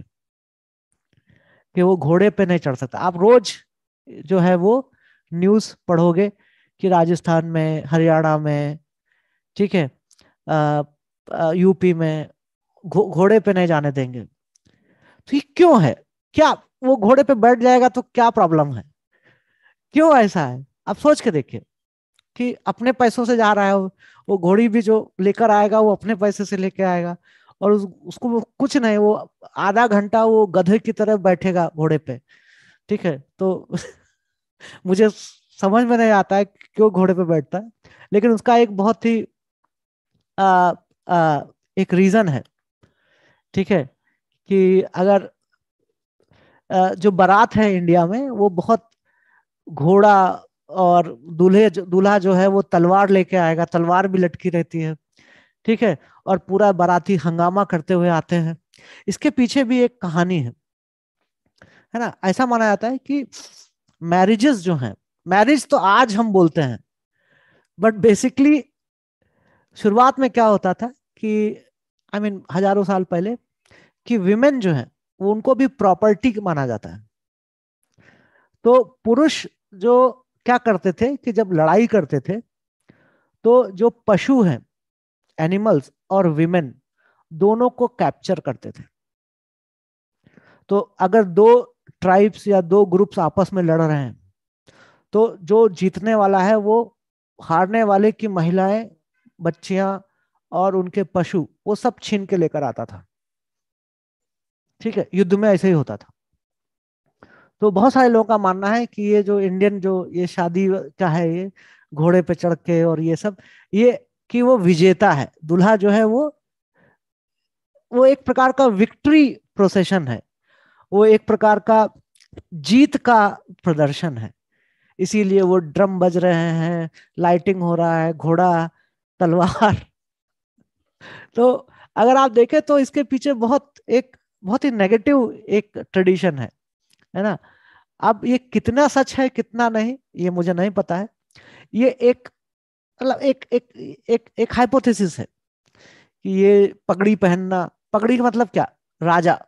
कि वो घोड़े पे नहीं चढ़ सकता। आप रोज जो है वो न्यूज़ पढ़ोगे कि राजस्थान में, हरियाणा में, ठीक है यूपी में घोड़े पे नहीं जाने देंगे। तो ये क्यों है? क्या वो घोड़े पे बैठ जाएगा तो क्या प्रॉब्लम है? क्यों ऐसा है? आप सोच के देखिए। कि अपने पैसों से जा रहा है वो घोड़ी भी जो लेकर आएगा वो अपने पैसे से लेकर आएगा और उस, उसको कुछ नहीं वो आधा घंटा वो गधे की तरह बैठेगा घोड़े पे ठीक है? तो [laughs] मुझे समझ में नहीं आता है क्यों घोड़े पे बैठता है लेकिन उसका एक बहुत ही आ, आ, एक रीजन है ठीक है? कि अगर आ, जो बारात है इंडिया में वो बहुत घोड़ा और दूल्हे दूल्हा जो है वो तलवार लेके आएगा तलवार भी लटकी रहती है ठीक है? और पूरा बाराती हंगामा करते हुए आते हैं। इसके पीछे भी एक कहानी है है ना? ऐसा माना जाता है कि मैरिजेस जो हैं मैरिज तो आज हम बोलते हैं बट बेसिकली शुरुआत में क्या होता था कि आई I मीन mean, हज़ारों साल पहले कि विमेन जो है वो उनको भी प्रॉपर्टी माना जाता है। तो पुरुष जो क्या करते थे कि जब लड़ाई करते थे तो जो पशु हैं एनिमल्स और विमेन दोनों को कैप्चर करते थे। तो अगर दो ट्राइब्स या दो ग्रुप्स आपस में लड़ रहे हैं तो जो जीतने वाला है, वो हारने वाले की महिलाएँ, बच्चियाँ और उनके पशु, वो सब छीन के लेकर आता था। ठीक है, युद्ध में ऐसे ही होता था। तो बहुत सारे लोगों का मानना है कि ये जो इंडियन जो ये शादी का है, ये घोड़े पे चढ़ के और ये सब, ये कि वो विजेता है। दुल्हा जो है वो वो एक प्रकार का विक्ट्री प्रोसेशन है। वो एक प्रकार का जीत का प्रदर्शन है। इसीलिए वो ड्रम बज रहे हैं लाइटिंग हो रहा है, घोड़ा, तलवार। [laughs] तो अगर आप देखें तो इसके पीछे बहुत एक, बहुत ही नेगेटिव एक ट्रेडिशन है। है ना? अब ये कितना सच है, कितना नहीं, ये मुझे नहीं पता है। ये एक मतलब एक एक एक एक हाइपोथेसिस है कि ये पगड़ी पहनना, पगड़ी का मतलब क्या? राजा।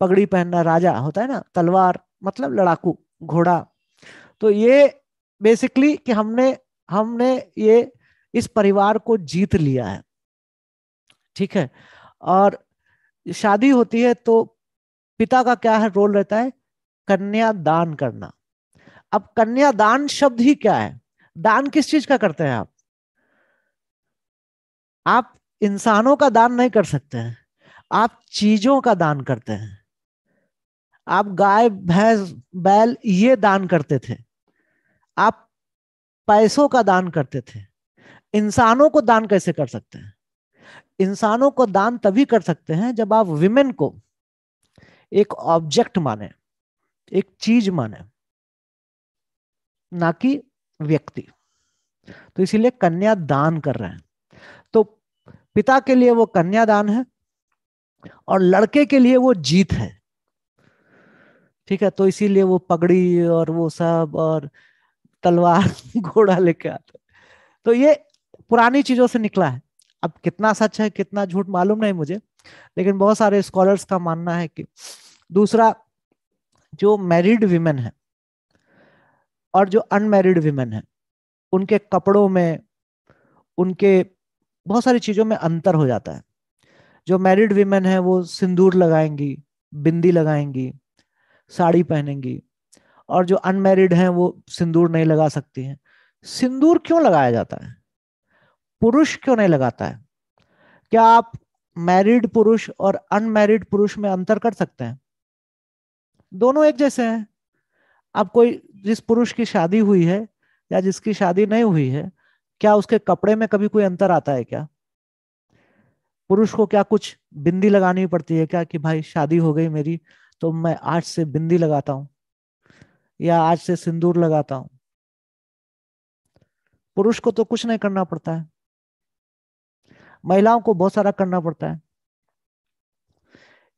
पगड़ी पहनना राजा होता है ना? तलवार मतलब लड़ाकू, घोड़ा। तो ये बेसिकली कि हमने हमने ये इस परिवार को जीत लिया है। ठीक है? और शादी होती है तो पिता का क्या है, रोल रहता है कन्या दान करना। अब कन्या दान शब्द ही क्या है? दान किस चीज़ का करते हैं आप? आप इंसानों का दान नहीं कर सकते हैं। आप चीज़ों का दान करते हैं। आप गाय, भैंस, बैल, ये दान करते थे। आप पैसों का दान करते थे। इंसानों को दान कैसे कर सकते हैं? इंसानों को दान तभी कर सकते हैं जब आप विमेन को एक ऑब्जेक्ट माने, एक चीज़ माने, ना कि व्यक्ति। तो इसीलिए कन्या दान कर रहे हैं। तो पिता के लिए वो कन्या दान है और लड़के के लिए वो जीत है। ठीक है तो इसीलिए वो पगड़ी और वो सब और तलवार [laughs] घोड़ा लेके आते तो ये पुरानी चीज़ों से निकला है। अब कितना सच है, कितना झूठ मालूम नहीं मुझे। लेकिन बहुत सारे स्कॉलर्स का मानना है कि दूसरा, जो मैरिड विमेन है और जो अनमेरिड विमेन है, उनके कपड़ों में, उनके बहुत सारी चीज़ों में अंतर हो जाता है। जो मैरिड विमेन है, वो सिंदूर लगाएँगी, बिंदी लगाएँगी, साड़ी पहनेंगी और जो अनमेरिड हैं, वो सिंदूर नहीं लगा सकती हैं। सिंदूर क्यों लगाया जाता है? पुरुष क्यों नहीं लगाता है? क्या आप मैरिड पुरुष और अनमैरिड पुरुष में अंतर कर सकते हैं। दोनों एक जैसे हैं। अब कोई जिस पुरुष की शादी हुई है या जिसकी शादी नहीं हुई है, क्या उसके कपड़े में कभी कोई अंतर आता है क्या? पुरुष को क्या कुछ बिंदी लगानी पड़ती है क्या कि भाई शादी हो गई मेरी तो मैं आज से बिंदी लगाता हूँ या आज से सिंदूर लगाता हूँ? पुरुष को तो कुछ नहीं करना पड़ता है। महिलाओं को बहुत सारा करना पड़ता है।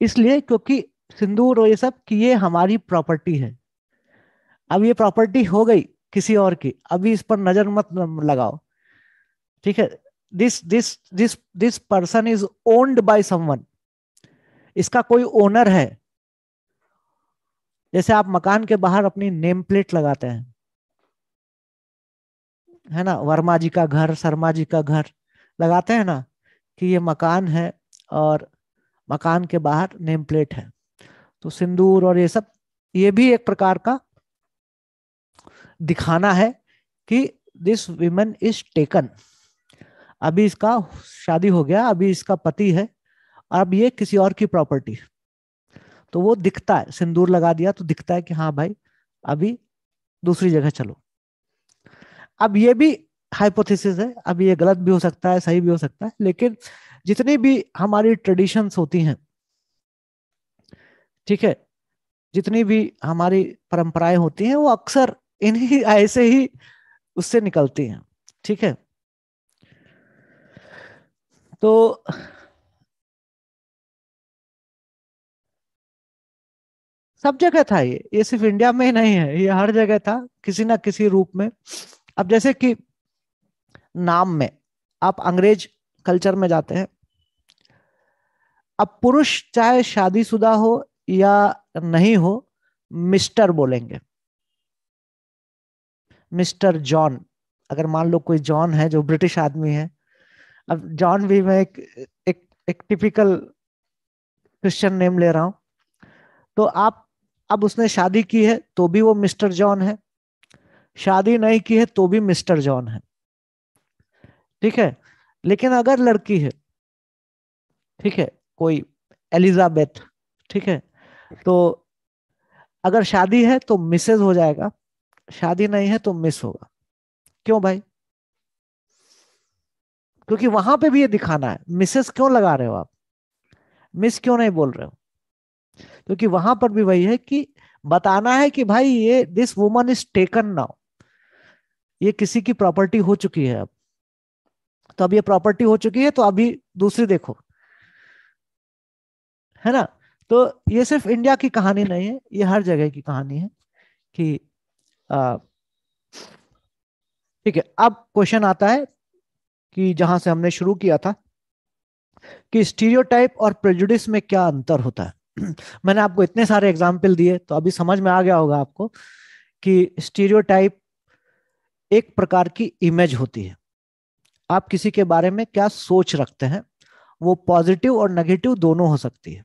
इसलिए क्योंकि सिंदूर और ये सब कि ये हमारी प्रॉपर्टी है। अब ये प्रॉपर्टी हो गई किसी और की, अभी इस पर नज़र मत लगाओ। ठीक है this this this this person is owned by someone इसका कोई ओनर है। जैसे आप मकान के बाहर अपनी नेम प्लेट लगाते हैं। है ना? वर्मा जी का घर, शर्मा जी का घर लगाते हैं ना? कि ये मकान है और मकान के बाहर नेम प्लेट है। तो सिंदूर और ये सब, ये भी एक प्रकार का दिखाना है कि दिस विमेन इज़ टेकन अभी इसका शादी हो गया, अभी इसका पति है और अब ये किसी और की प्रॉपर्टी तो वो दिखता है, सिंदूर लगा दिया तो दिखता है कि हाँ भाई, अभी दूसरी जगह चलो। अब ये भी हाइपोथेसिस है, अब ये गलत भी हो सकता है, सही भी हो सकता है, लेकिन जितनी भी हमारी ट्रेडिशंस होती हैं, ठीक है, जितनी भी हमारी परंपराएँ होती हैं, वो अक्सर इन्हीं [laughs] ऐसे ही उससे निकलती हैं, ठीक है। तो सब जगह था ये ये सिर्फ़ इंडिया में ही नहीं है, ये हर जगह था, किसी ना किसी रूप में। अब जैसे कि नाम में। आप अंग्रेज़ कल्चर में जाते हैं। अब पुरुष चाहे शादीशुदा हो या नहीं हो मिस्टर बोलेंगे। Mister John. अगर मान लो कोई जॉन है जो ब्रिटिश आदमी है। अब जॉन भी मैं एक एक, एक टिपिकल क्रिश्चियन नेम ले रहा हूँ। तो आप अब उसने शादी की है तो भी वो मिस्टर जॉन है। शादी नहीं की है तो भी मिस्टर जॉन है। ठीक है? लेकिन अगर लड़की है, ठीक है, कोई एलिजाबेथ, ठीक है तो अगर शादी है तो मिसेज हो जाएगा, शादी नहीं है तो मिस होगा। क्यों भाई? क्योंकि वहाँ पे भी ये दिखाना है, मिसेस क्यों लगा रहे हो आप? मिस क्यों नहीं बोल रहे हो? क्योंकि वहाँ पर भी वही है कि बताना है कि भाई ये this woman is taken now ये किसी की प्रॉपर्टी हो चुकी है अब। तो अब ये प्रॉपर्टी हो चुकी है तो अभी दूसरी देखो। है ना? तो ये सिर्फ़ इंडिया की कहानी नहीं है, ये हर जगह की कहानी है कि ठीक है, अब क्वेश्चन आता है कि जहाँ से हमने शुरू किया था कि स्टीरियोटाइप और प्रेजुडिस में क्या अंतर होता है। [clears throat] मैंने आपको इतने सारे एग्ज़ाम्पल दिए तो अभी समझ में आ गया होगा आपको कि स्टीरियोटाइप एक प्रकार की इमेज होती है। आप किसी के बारे में क्या सोच रखते हैं, वो पॉजिटिव और नेगेटिव दोनों हो सकती है।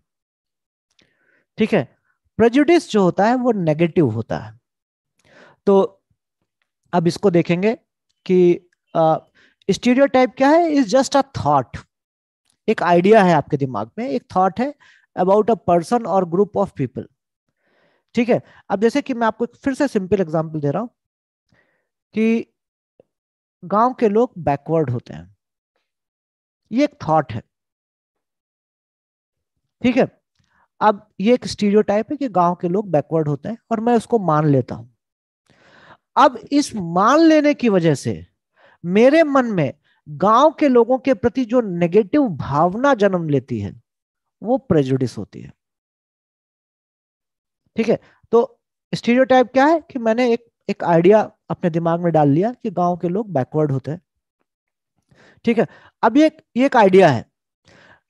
ठीक है? प्रेजुडिस जो होता है, वो नेगेटिव होता है। तो अब इसको देखेंगे कि स्टीरियो टाइप क्या है? इज़ जस्ट अ थॉट एक आइडिया है आपके दिमाग में, एक थॉट है अबाउट अ पर्सन और ग्रुप ऑफ़ पीपल ठीक है? अब जैसे कि मैं आपको फिर से सिंपल एग्जांपल दे रहा हूँ कि गाँव के लोग बैकवर्ड होते हैं। ये एक थॉट है। ठीक है? अब ये एक स्टीरियोटाइप है कि गाँव के लोग बैकवर्ड होते हैं और मैं उसको मान लेता हूँ। अब इस मान लेने की वजह से मेरे मन में गाँव के लोगों के प्रति जो नेगेटिव भावना जन्म लेती है, वो प्रेजुडिस होती है। ठीक है? तो स्टीरियोटाइप क्या है कि मैंने एक एक आइडिया अपने दिमाग में डाल लिया कि गाँव के लोग बैकवर्ड होते हैं। ठीक है? अब ये ये एक आइडिया है।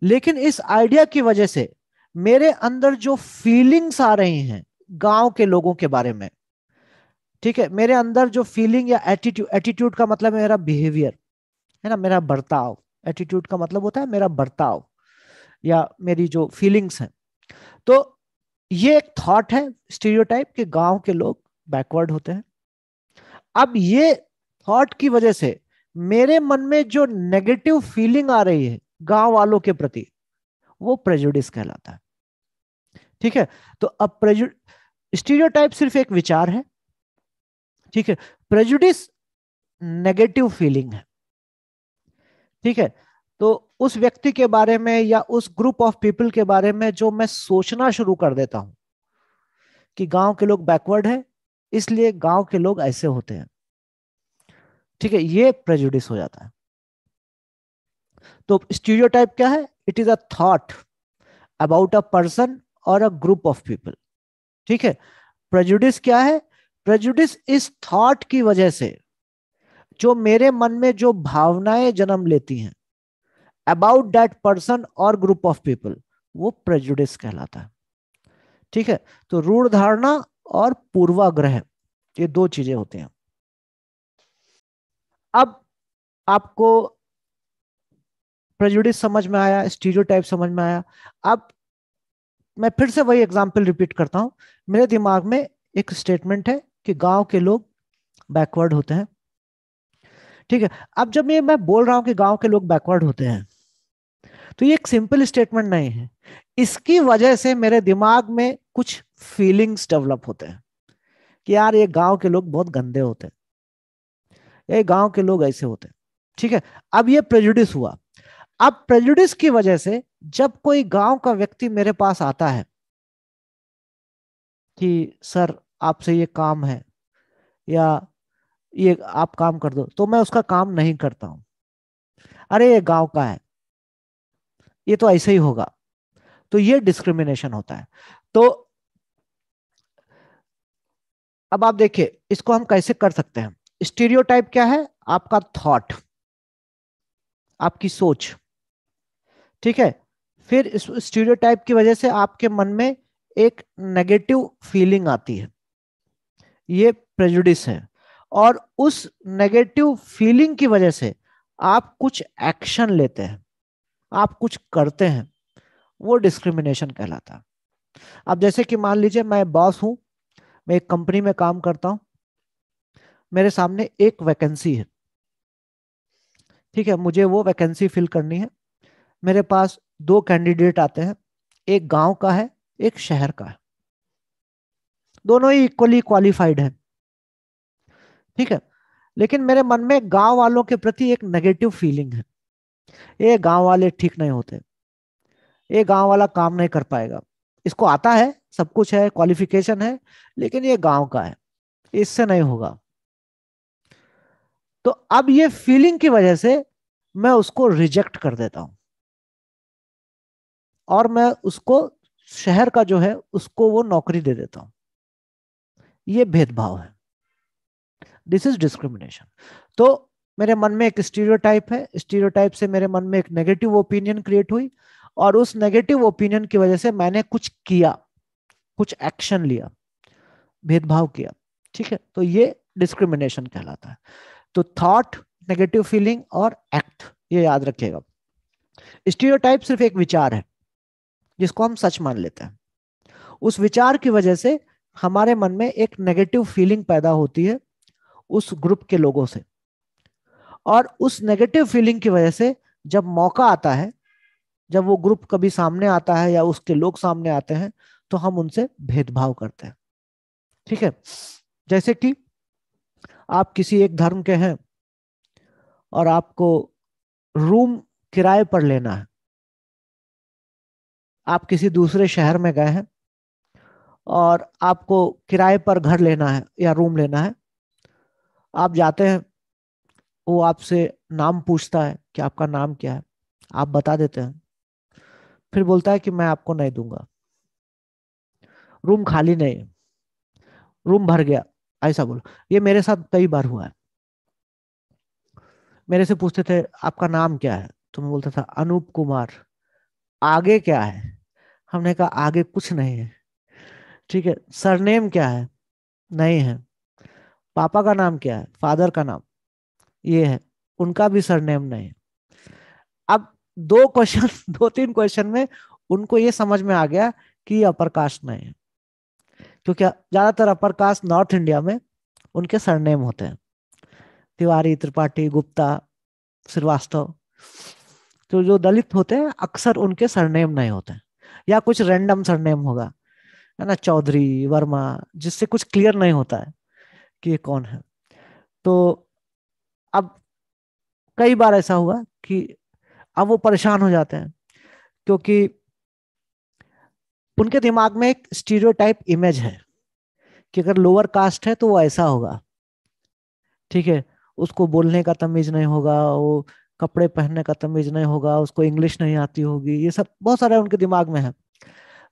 लेकिन इस आइडिया की वजह से मेरे अंदर जो फीलिंग्स आ रही हैं गाँव के लोगों के बारे में, ठीक है? मेरे अंदर जो फीलिंग या एटीट्यूड एटीट्यूड का मतलब है मेरा बिहेवियर है ना? मेरा बर्ताव। एटीट्यूड का मतलब होता है मेरा बर्ताव या मेरी जो फीलिंग्स हैं। तो ये एक थॉट है स्टीरियोटाइप कि गाँव के लोग बैकवर्ड होते हैं। अब ये थॉट की वजह से मेरे मन में जो नेगेटिव फीलिंग आ रही है गाँव वालों के प्रति, वो प्रेजुडिस कहलाता है। ठीक है? तो अब प्रेजु स्टीरियोटाइप सिर्फ़ एक विचार है। ठीक है? प्रेजुडिस नेगेटिव फीलिंग है। ठीक है? तो उस व्यक्ति के बारे में या उस ग्रुप ऑफ़ पीपल के बारे में जो मैं सोचना शुरू कर देता हूँ कि गाँव के लोग बैकवर्ड है इसलिए गाँव के लोग ऐसे होते हैं। ठीक है, ये प्रेजुडिस हो जाता है। तो स्टीरियोटाइप क्या है? It is a thought about a person और अ ग्रुप ऑफ़ पीपल ठीक है प्रेजुडिस क्या है? प्रेजुडिस इस थॉट की वजह से जो मेरे मन में जो भावनाएँ जन्म लेती हैं अबाउट दैट पर्सन और ग्रुप ऑफ़ पीपल वो प्रेजुडिस कहलाता है। ठीक है तो रूढ़ धारणा और पूर्वाग्रह, ये दो चीज़ें होती हैं। अब आपको प्रेजुडिस समझ में आया स्टीरियोटाइप समझ में आया। अब मैं फिर से वही एग्ज़ाम्पल रिपीट करता हूँ। मेरे दिमाग में एक स्टेटमेंट है कि गाँव के लोग बैकवर्ड होते हैं। ठीक है, अब जब ये मैं बोल रहा हूँ कि गाँव के लोग बैकवर्ड होते हैं तो ये एक सिंपल स्टेटमेंट नहीं है। इसकी वजह से मेरे दिमाग में कुछ फीलिंग्स डेवलप होते हैं कि यार ये गाँव के लोग बहुत गंदे होते हैं। ये गाँव के लोग ऐसे होते हैं। ठीक है, अब ये प्रेजुडिस हुआ। अब प्रेजुडिस की वजह से जब कोई गाँव का व्यक्ति मेरे पास आता है कि, सर, आपसे ये काम है या ये आप काम कर दो तो मैं उसका काम नहीं करता हूँ। अरे, ये गाँव का है। ये तो ऐसे ही होगा। तो ये डिस्क्रिमिनेशन होता है। तो अब आप देखिए, इसको हम कैसे कर सकते हैं? स्टीरियोटाइप क्या है? आपका थॉट आपकी सोच। ठीक है? फिर इस स्टीरियोटाइप की वजह से आपके मन में एक नेगेटिव फीलिंग आती है। ये प्रेजुडिस है। और उस नेगेटिव फीलिंग की वजह से आप कुछ एक्शन लेते हैं। आप कुछ करते हैं, वो डिस्क्रिमिनेशन कहलाता। अब जैसे कि मान लीजिए मैं बॉस हूँ, मैं एक कंपनी में काम करता हूँ, मेरे सामने एक वैकेंसी है। ठीक है, मुझे वो वैकेंसी फिल करनी है। मेरे पास दो कैंडिडेट आते हैं, एक गाँव का है, एक शहर का है। दोनों ही इक्वली क्वालिफाइड है। ठीक है, लेकिन मेरे मन में गाँव वालों के प्रति एक नेगेटिव फीलिंग है। ये गाँव वाले ठीक नहीं होते। ये गाँव वाला काम नहीं कर पाएगा। इसको आता है, सब कुछ है क्वालिफिकेशन है, लेकिन ये गाँव का है। इससे नहीं होगा। तो अब ये फीलिंग की वजह से मैं उसको रिजेक्ट कर देता हूँ। और मैं उसको, शहर का जो है, उसको वो नौकरी दे देता हूँ। ये भेदभाव है। दिस इज़ डिस्क्रिमिनेशन तो मेरे मन में एक स्टीरियोटाइप है। स्टीरियोटाइप से मेरे मन में एक नेगेटिव ओपिनियन क्रिएट हुई और उस नेगेटिव ओपिनियन की वजह से मैंने कुछ किया, कुछ एक्शन लिया, भेदभाव किया, ठीक है? तो ये डिस्क्रिमिनेशन कहलाता है। तो थॉट नेगेटिव फीलिंग और एक्ट ये याद रखिएगा। स्टीरियोटाइप सिर्फ़ एक विचार है, जिसको हम सच मान लेते हैं। उस विचार की वजह से हमारे मन में एक नेगेटिव फीलिंग पैदा होती है उस ग्रुप के लोगों से। और उस नेगेटिव फीलिंग की वजह से जब मौका आता है, जब वो ग्रुप कभी सामने आता है या उसके लोग सामने आते हैं तो हम उनसे भेदभाव करते हैं। ठीक है? जैसे कि आप किसी एक धर्म के हैं और आपको रूम किराए पर लेना है। आप किसी दूसरे शहर में गए हैं और आपको किराए पर घर लेना है या रूम लेना है। आप जाते हैं वो आपसे नाम पूछता है कि आपका नाम क्या है। आप बता देते हैं। फिर बोलता है कि मैं आपको नहीं दूँगा। रूम खाली नहीं। रूम भर गया। ऐसा बोलो। ये मेरे साथ कई बार हुआ है। मेरे से पूछते थे, आपका नाम क्या है? तो मैं बोलता था, अनूप कुमार। आगे क्या है? हमने कहा, आगे कुछ नहीं है। ठीक है, सरनेम क्या है? नहीं है। पापा का नाम क्या है? फादर का नाम। ये है, उनका भी सरनेम नहीं अब दो क्वेश्चन [laughs] दो तीन क्वेश्चन में उनको ये समझ में आ गया कि अपर कास्ट नहीं है। क्योंकि ज़्यादातर अपर कास्ट नॉर्थ इंडिया में उनके सरनेम होते हैं। तिवारी, त्रिपाठी, गुप्ता, श्रीवास्तव तो जो दलित होते हैं, अक्सर उनके सरनेम नहीं होते या कुछ रैंडम सरनेम होगा, है ना, चौधरी, वर्मा, जिससे कुछ क्लियर नहीं होता है कि ये कौन है। तो अब कई बार ऐसा हुआ कि अब वो परेशान हो जाते हैं, क्योंकि उनके दिमाग में एक स्टीरियोटाइप इमेज है कि अगर लोअर कास्ट है तो वो ऐसा होगा। ठीक है, उसको बोलने का तमीज नहीं होगा, वो कपड़े पहनने का तमीज नहीं होगा, उसको इंग्लिश नहीं आती होगी, ये सब बहुत सारे उनके दिमाग में है।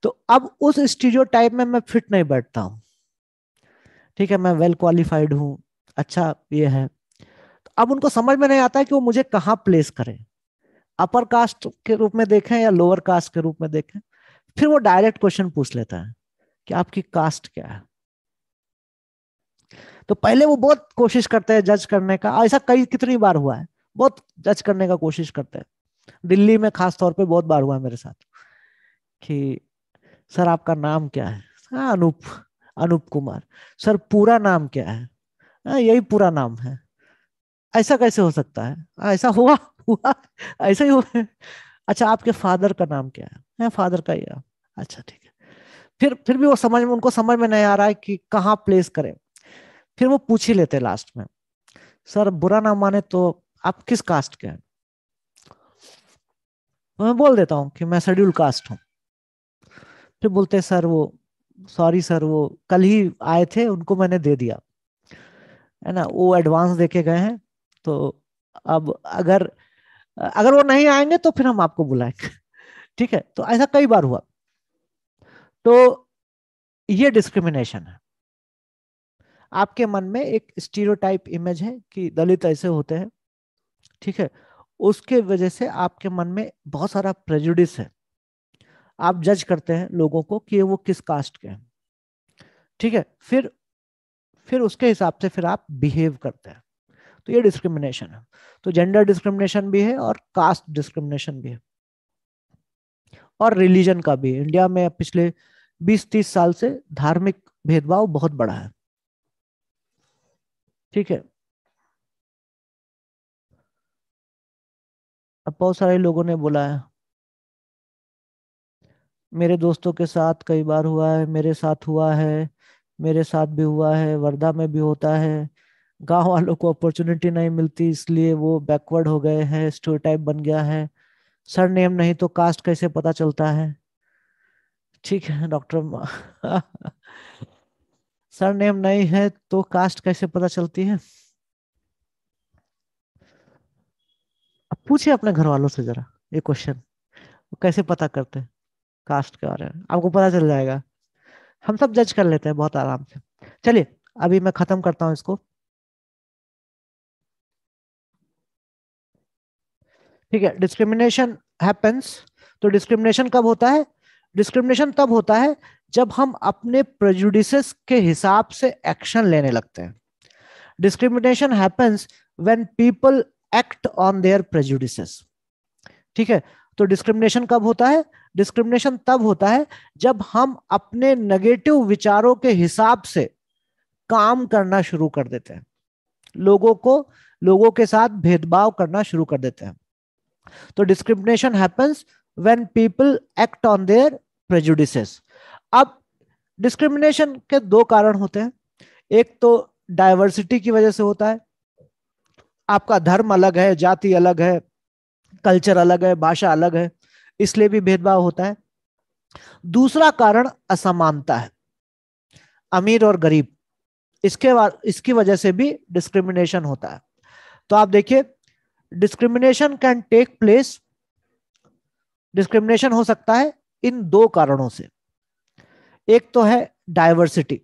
तो अब उस स्टीरियोटाइप में मैं फिट नहीं बैठता हूँ। ठीक है, मैं वेल क्वालिफाइड हूँ अच्छा ये है। अब उनको समझ में नहीं आता है कि वो मुझे कहाँ प्लेस करें। अपर कास्ट के रूप में देखें या लोअर कास्ट के रूप में देखें, फिर वो डायरेक्ट क्वेश्चन पूछ लेता है कि आपकी कास्ट क्या है? तो पहले वो बहुत कोशिश करते हैं जज करने का। ऐसा कई कितनी बार हुआ है, बहुत जज करने का कोशिश करते हैं। दिल्ली में खास तौर पे बहुत बार हुआ है मेरे साथ कि, सर, आपका नाम क्या है? हाँ अनूप अनूप कुमार। सर, पूरा नाम क्या है? हाँ यही पूरा नाम है। ऐसा कैसे हो सकता है? हाँ, ऐसा हुआ हुआ ऐसा ही हुआ अच्छा आपके फादर का नाम क्या है? हाँ फादर का ही अच्छा ठीक है। फिर फिर भी वो समझ में उनको समझ में नहीं आ रहा है कि कहाँ प्लेस करें। फिर वो पूछ ही लेते लास्ट में। सर बुरा ना माने तो आप किस कास्ट के हैं? मैं बोल देता हूँ कि मैं शेड्यूल कास्ट हूँ। फिर बोलते सर वो सॉरी सर वो कल ही आए थे उनको मैंने दे दिया। है ना? वो एडवांस देके गए हैं। तो अब अगर अगर वो नहीं आएँगे तो फिर हम आपको बुलाएँगे। ठीक है? तो ऐसा कई बार हुआ। तो ये डिस्क्रिमिनेशन है। आपके मन में एक स्टीरियोटाइप इमेज है कि दलित ऐसे होते हैं। ठीक है? उसके वजह से आपके मन में बहुत सारा प्रेजुडिस है। आप जज करते हैं लोगों को कि वो किस कास्ट के हैं। ठीक है? फिर फिर उसके हिसाब से फिर आप बिहेव करते हैं। तो ये डिस्क्रिमिनेशन है। तो जेंडर डिस्क्रिमिनेशन भी है और कास्ट डिस्क्रिमिनेशन भी है। और रिलीजन का भी इंडिया में पिछले 20-30 साल से धार्मिक भेदभाव बहुत बड़ा है। ठीक है? अब बहुत सारे लोगों ने बोला है। मेरे दोस्तों के साथ कई बार हुआ है, मेरे साथ हुआ है, मेरे साथ भी हुआ है, वर्धा में भी होता है। गाँव वालों को अपॉर्चुनिटी नहीं मिलती, इसलिए वो बैकवर्ड हो गए हैं स्टोटाइप बन गया है। सर नेम नहीं तो कास्ट कैसे पता चलता है? ठीक है डॉक्टर सर नेम नहीं है तो कास्ट कैसे पता चलती है? पूछिए अपने घर वालों से जरा, ये क्वेश्चन कैसे पता करते हैं कास्ट के बारे में? आपको पता चल जाएगा। हम सब जज कर लेते हैं बहुत आराम से। चलिए, अभी मैं खत्म करता हूँ इसको। ठीक है डिस्क्रिमिनेशन हैपेंस तो डिस्क्रिमिनेशन कब होता है? डिस्क्रिमिनेशन तब होता है जब हम अपने प्रेजुडिस के हिसाब से एक्शन लेने लगते हैं। Discrimination happens when people act on their prejudice ठीक है तो डिस्क्रिमिनेशन कब होता है? डिस्क्रिमिनेशन तब होता है जब हम अपने नेगेटिव विचारों के हिसाब से काम करना शुरू कर देते हैं। लोगों को, लोगों के साथ भेदभाव करना शुरू कर देते हैं। तो discrimination happens when people act on their prejudices अब डिस्क्रिमिनेशन के दो कारण होते हैं। एक तो डायवर्सिटी की वजह से होता है। आपका धर्म अलग है, जाति अलग है कल्चर अलग है, भाषा अलग है, इसलिए भी भेदभाव होता है। दूसरा कारण असमानता है। अमीर और गरीब। इसके इसकी वजह से भी डिस्क्रिमिनेशन होता है। तो आप देखिए discrimination can take place, discrimination हो सकता है इन दो कारणों से। एक तो है diversity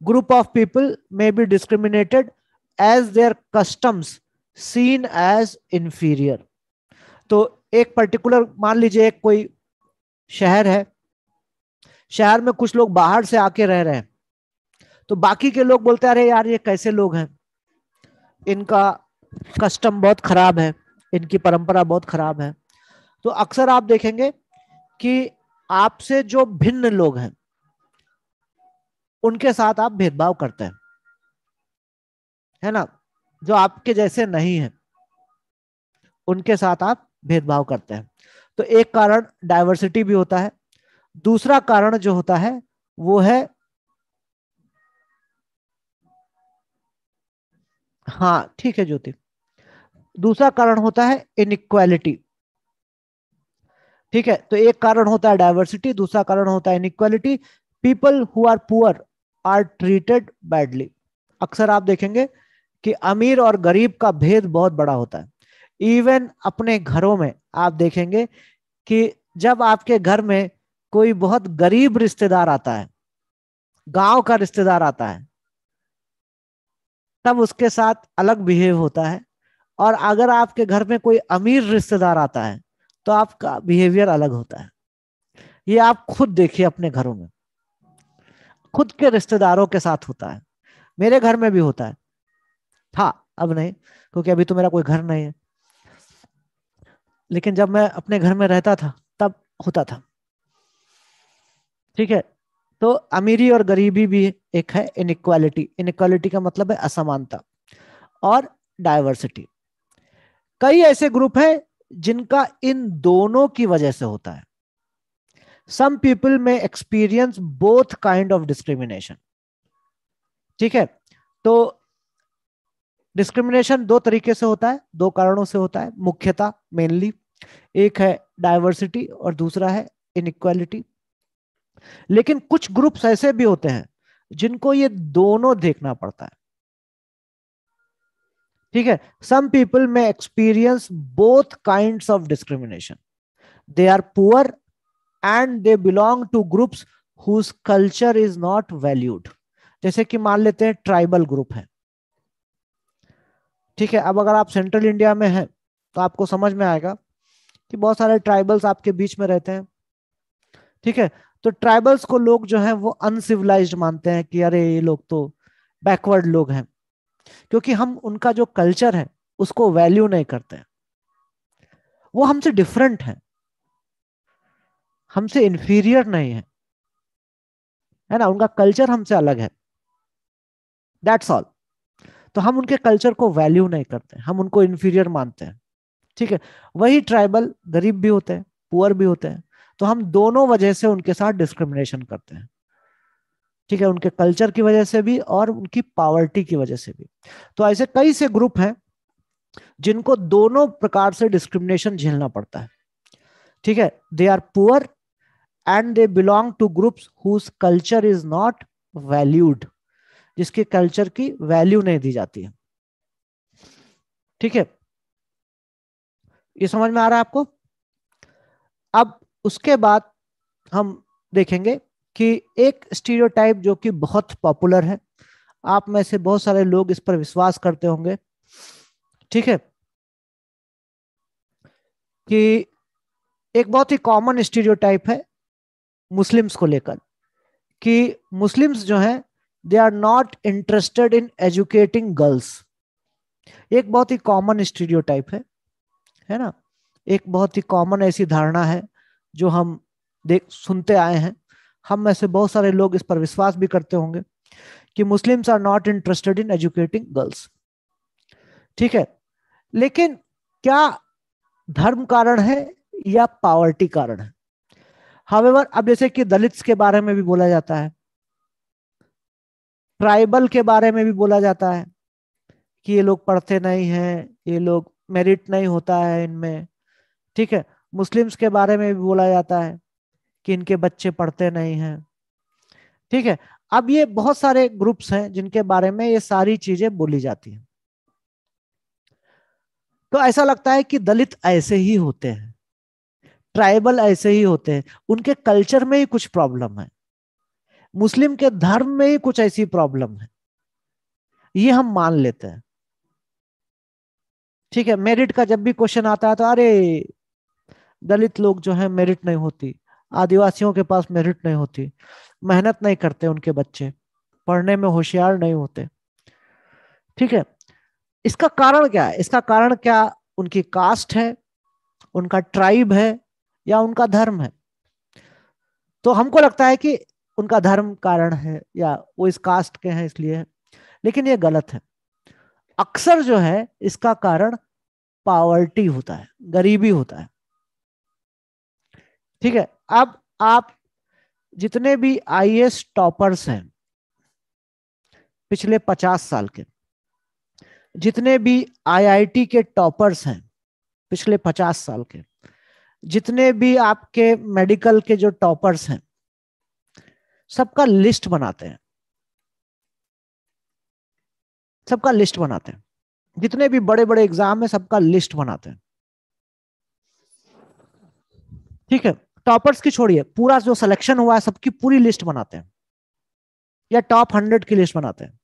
group of people may be discriminated as their customs seen as inferior तो एक पर्टिकुलर मान लीजिए एक कोई शहर है, शहर में कुछ लोग बाहर से आके रह रहे हैं तो बाकी के लोग बोलते अरे यार, ये कैसे लोग हैं? इनका कस्टम बहुत खराब है, इनकी परंपरा बहुत खराब है। तो अक्सर आप देखेंगे कि आपसे जो भिन्न लोग हैं, उनके साथ आप भेदभाव करते हैं। है ना? जो आपके जैसे नहीं है, उनके साथ आप भेदभाव करते हैं। तो एक कारण डाइवर्सिटी भी होता है, दूसरा कारण जो होता है, वो है हाँ ठीक है ज्योति। दूसरा कारण होता है इनइक्वालिटी ठीक है तो एक कारण होता है डाइवर्सिटी दूसरा कारण होता है inequality people who are poor are treated badly अक्सर आप देखेंगे कि अमीर और गरीब का भेद बहुत बड़ा होता है। इवन अपने घरों में आप देखेंगे कि जब आपके घर में कोई बहुत गरीब रिश्तेदार आता है, गाँव का रिश्तेदार आता है, तब उसके साथ अलग बिहेव होता है। और अगर आपके घर में कोई अमीर रिश्तेदार आता है तो आपका बिहेवियर अलग होता है। ये आप खुद देखिए अपने घरों में। खुद के रिश्तेदारों के साथ होता है। मेरे घर में भी होता है। था अब नहीं, क्योंकि अभी तो मेरा कोई घर नहीं है। लेकिन जब मैं अपने घर में रहता था, तब होता था। ठीक है? तो अमीरी और गरीबी भी एक है इनक्वालिटी इनक्वालिटी का मतलब है असमानता और डायवर्सिटी कई ऐसे ग्रुप है जिनका इन दोनों की वजह से होता है। Some people may experience both kind of discrimination ठीक है? तो डिस्क्रिमिनेशन दो तरीके से होता है, दो कारणों से होता है, मुख्यता मेनली एक है डायवर्सिटी और दूसरा है इनइक्वालिटी लेकिन कुछ ग्रुप्स ऐसे भी होते हैं जिनको ये दोनों देखना पड़ता है। ठीक है? Some people may experience both kind of discrimination they are poor and they belong to groups whose culture is not valued जैसे कि मान लेते हैं ट्राइबल ग्रुप है। ठीक है? अब अगर आप सेंट्रल इंडिया में हैं तो आपको समझ में आएगा कि बहुत सारे ट्राइबल्स आपके बीच में रहते हैं। ठीक है? तो ट्राइबल्स को लोग जो है वो अनसिविलाइज मानते हैं कि अरे ये लोग तो बैकवर्ड लोग हैं। क्योंकि हम उनका जो कल्चर है, उसको वैल्यू नहीं करते हैं। वो हमसे डिफरेंट है। हमसे इंफीरियर नहीं है। है ना? उनका कल्चर हमसे अलग है। दैट्स ऑल तो हम उनके कल्चर को वैल्यू नहीं करते हम उनको इंफीरियर मानते हैं। ठीक है? वही ट्राइबल गरीब भी होते हैं पुअर भी होते हैं। तो हम दोनों वजह से उनके साथ डिस्क्रिमिनेशन करते हैं। ठीक है, उनके कल्चर की वजह से भी और उनकी पावर्टी की वजह से भी। तो ऐसे कई से ग्रुप हैं, जिनको दोनों प्रकार से डिस्क्रिमिनेशन झेलना पड़ता है। ठीक है they are poor and they belong to groups whose culture is not valued जिसके कल्चर की वैल्यू नहीं दी जाती है। ठीक है, ये समझ में आ रहा है आपको? अब उसके बाद हम देखेंगे कि एक स्टीरियोटाइप जो कि बहुत पॉपुलर है, आप में से बहुत सारे लोग इस पर विश्वास करते होंगे। ठीक है? कि एक बहुत ही कॉमन स्टीरियोटाइप है मुस्लिम्स को लेकर, कि मुस्लिम्स जो हैं they are not interested in educating girls एक बहुत ही कॉमन स्टीरियोटाइप है है ना? एक बहुत ही कॉमन ऐसी धारणा है जो हम देख, सुनते आए हैं। हम में से बहुत सारे लोग इस पर विश्वास भी करते होंगे कि Muslims are not interested in educating girls ठीक है? लेकिन क्या धर्म कारण है या पावर्टी कारण है? हावेवर अब जैसे कि दलित्स के बारे में भी बोला जाता है ट्राइबल के बारे में भी बोला जाता है कि ये लोग पढ़ते नहीं हैं, ये लोग मेरिट नहीं होता है इनमें। ठीक है? मुस्लिम्स के बारे में भी बोला जाता है कि इनके बच्चे पढ़ते नहीं हैं। ठीक है, अब ये बहुत सारे ग्रुप्स हैं जिनके बारे में ये सारी चीज़ें बोली जाती हैं। तो ऐसा लगता है कि दलित ऐसे ही होते हैं, ट्राइबल ऐसे ही होते हैं, उनके कल्चर में ही कुछ प्रॉब्लम है, मुस्लिम के धर्म में ही कुछ ऐसी प्रॉब्लम है। ये हम मान लेते हैं। ठीक है, मेरिट का जब भी क्वेश्चन आता है तो अरे, दलित लोग जो है मेरिट नहीं होती। आदिवासियों के पास मेरिट नहीं होती, मेहनत नहीं करते उनके बच्चे, पढ़ने में होशियार नहीं होते। ठीक है? इसका कारण क्या है? इसका कारण क्या उनकी कास्ट है, उनका ट्राइब है या उनका धर्म है? तो हमको लगता है कि उनका धर्म कारण है या वो इस कास्ट के हैं इसलिए है लेकिन ये गलत है। अक्सर जो है, इसका कारण पावर्टी होता है, गरीबी होता है। ठीक है? अब आप जितने भी आईएएस टॉपर्स हैं, पिछले पचास साल के, जितने भी आईआईटी के टॉपर्स हैं, पिछले पचास साल के, जितने भी आपके मेडिकल के जो टॉपर्स हैं, सबका लिस्ट बनाते हैं। सबका लिस्ट बनाते हैं। जितने भी बड़े बड़े एग्ज़ाम है, सबका लिस्ट बनाते हैं। ठीक है? टॉपर्स की छोड़िए, पूरा जो सिलेक्शन हुआ है, सबकी पूरी लिस्ट बनाते हैं। या टॉप हंड्रेड की लिस्ट बनाते हैं।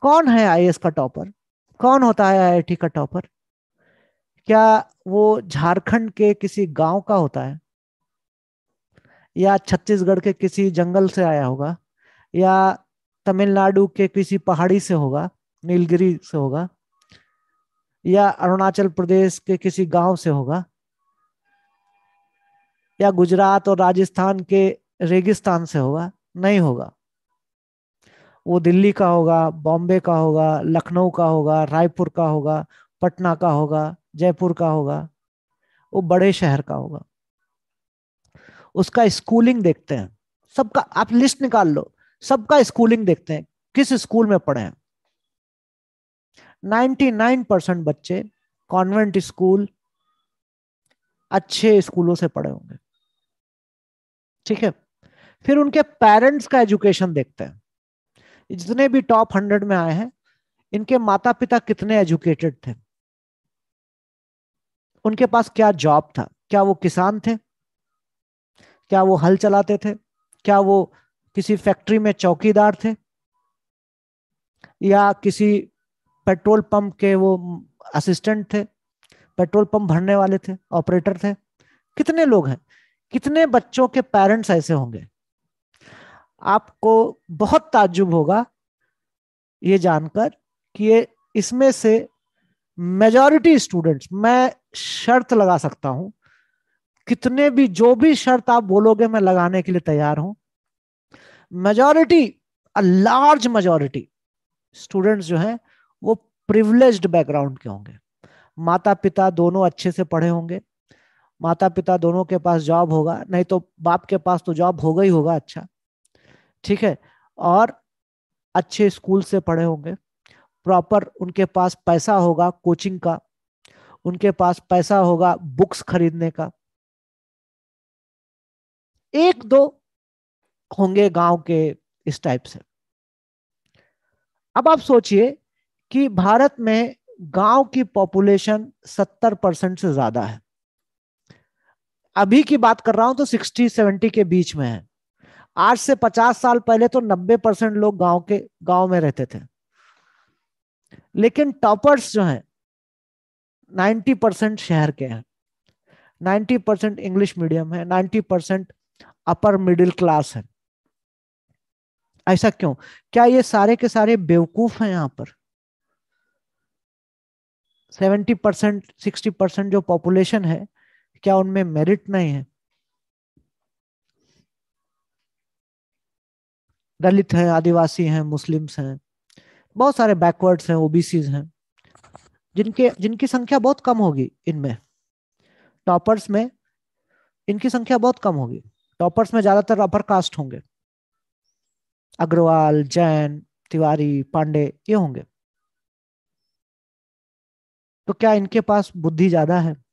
कौन है आई का टॉपर कौन होता है आईआईटी का टॉपर क्या वो झारखंड के किसी गाँव का होता है? या छत्तीसगढ़ के किसी जंगल से आया होगा? या तमिलनाडु के किसी पहाड़ी से होगा? नीलगिरी से होगा? या अरुणाचल प्रदेश के किसी गाँव से होगा? या गुजरात और राजस्थान के रेगिस्तान से होगा? नहीं होगा। वो दिल्ली का होगा, बॉम्बे का होगा, लखनऊ का होगा, रायपुर का होगा, पटना का होगा, जयपुर का होगा, वो बड़े शहर का होगा। उसका स्कूलिंग देखते हैं। सबका, आप लिस्ट निकाल लो। सबका स्कूलिंग देखते हैं। किस स्कूल में पढ़े हैं? 99 परसेंट बच्चे कॉन्वेंट स्कूल अच्छे स्कूलों से पढ़े होंगे। ठीक है? फिर उनके पेरेंट्स का एजुकेशन देखते हैं। जितने भी टॉप हंड्रेड में आए हैं, इनके माता पिता कितने एजुकेटेड थे? उनके पास क्या जॉब था? क्या वो किसान थे? क्या वो हल चलाते थे? क्या वो किसी फैक्ट्री में चौकीदार थे? या किसी पेट्रोल पंप के वो असिस्टेंट थे? पेट्रोल पंप भरने वाले थे? ऑपरेटर थे? कितने लोग हैं? कितने बच्चों के पेरेंट्स ऐसे होंगे? आपको बहुत ताज्जुब होगा ये जानकर कि ये इसमें से मेजॉरिटी स्टूडेंट्स मैं शर्त लगा सकता हूँ, कितने भी, जो भी शर्त आप बोलोगे मैं लगाने के लिए तैयार हूँ। Majority a large majority students जो हैं, वो प्रिविलेज्ड बैकग्राउंड के होंगे। माता पिता दोनों अच्छे से पढ़े होंगे। माता पिता दोनों के पास जॉब होगा, नहीं तो बाप के पास तो जॉब होगा ही होगा अच्छा। ठीक है? और अच्छे स्कूल से पढ़े होंगे। प्रॉपर उनके पास पैसा होगा कोचिंग का। उनके पास पैसा होगा बुक्स खरीदने का। एक दो होंगे गाँव के इस टाइप से। अब आप सोचिए कि भारत में गाँव की पॉपुलेशन सत्तर परसेंट से ज़्यादा है। अभी की बात कर रहा हूँ तो सिक्सटी, सेवेंटी के बीच में है। आज से पचास साल पहले तो नब्बे परसेंट लोग गाँव के, गाँव में रहते थे। लेकिन टॉपर्स जो हैं नाइन्टी परसेंट शहर के हैं। नाइन्टी परसेंट इंग्लिश मीडियम है ninety percent upper middle class है। ऐसा क्यों? क्या ये सारे के सारे बेवकूफ़ हैं यहाँ पर? सेवेंटी परसेंट, सिक्सटी परसेंट जो पॉपुलेशन है क्या उनमें मेरिट नहीं है? दलित हैं, आदिवासी हैं, मुस्लिम्स हैं, बहुत सारे बैकवर्ड्स हैं ओबीसीज हैं, जिनके, जिनकी संख्या बहुत कम होगी इनमें। टॉपर्स में इनकी संख्या बहुत कम होगी। टॉपर्स में ज़्यादातर अपर कास्ट होंगे। अग्रवाल, जैन, तिवारी, पांडे, ये होंगे। तो क्या इनके पास बुद्धि ज़्यादा है?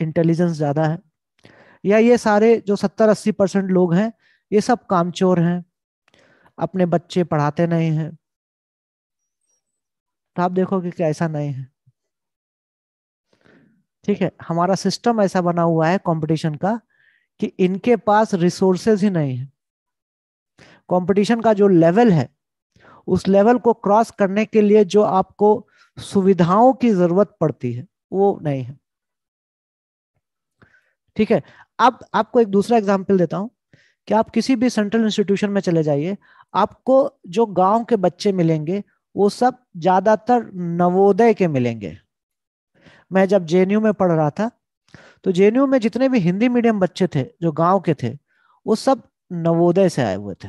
इंटेलिजेंस ज़्यादा है। या ये सारे जो सत्तर अस्सी परसेंट लोग हैं, ये सब कामचोर हैं, अपने बच्चे पढ़ाते नहीं हैं। तो आप देखोगे कि ऐसा नहीं है। ठीक है, हमारा सिस्टम ऐसा बना हुआ है कंपटीशन का कि इनके पास रिसोर्सेज ही नहीं है। कंपटीशन का जो लेवल है, उस लेवल को क्रॉस करने के लिए जो आपको सुविधाओं की ज़रूरत पड़ती है, वो नहीं है। ठीक है? अब आपको एक दूसरा एग्ज़ाम्पल देता हूँ कि आप किसी भी सेंट्रल इंस्टीट्यूशन में चले जाइए, आपको जो गाँव के बच्चे मिलेंगे, वो सब ज़्यादातर नवोदय के मिलेंगे। मैं जब जेएनयू में पढ़ रहा था तो जेएनयू में जितने भी हिंदी मीडियम बच्चे थे, जो गाँव के थे, वो सब नवोदय से आए हुए थे।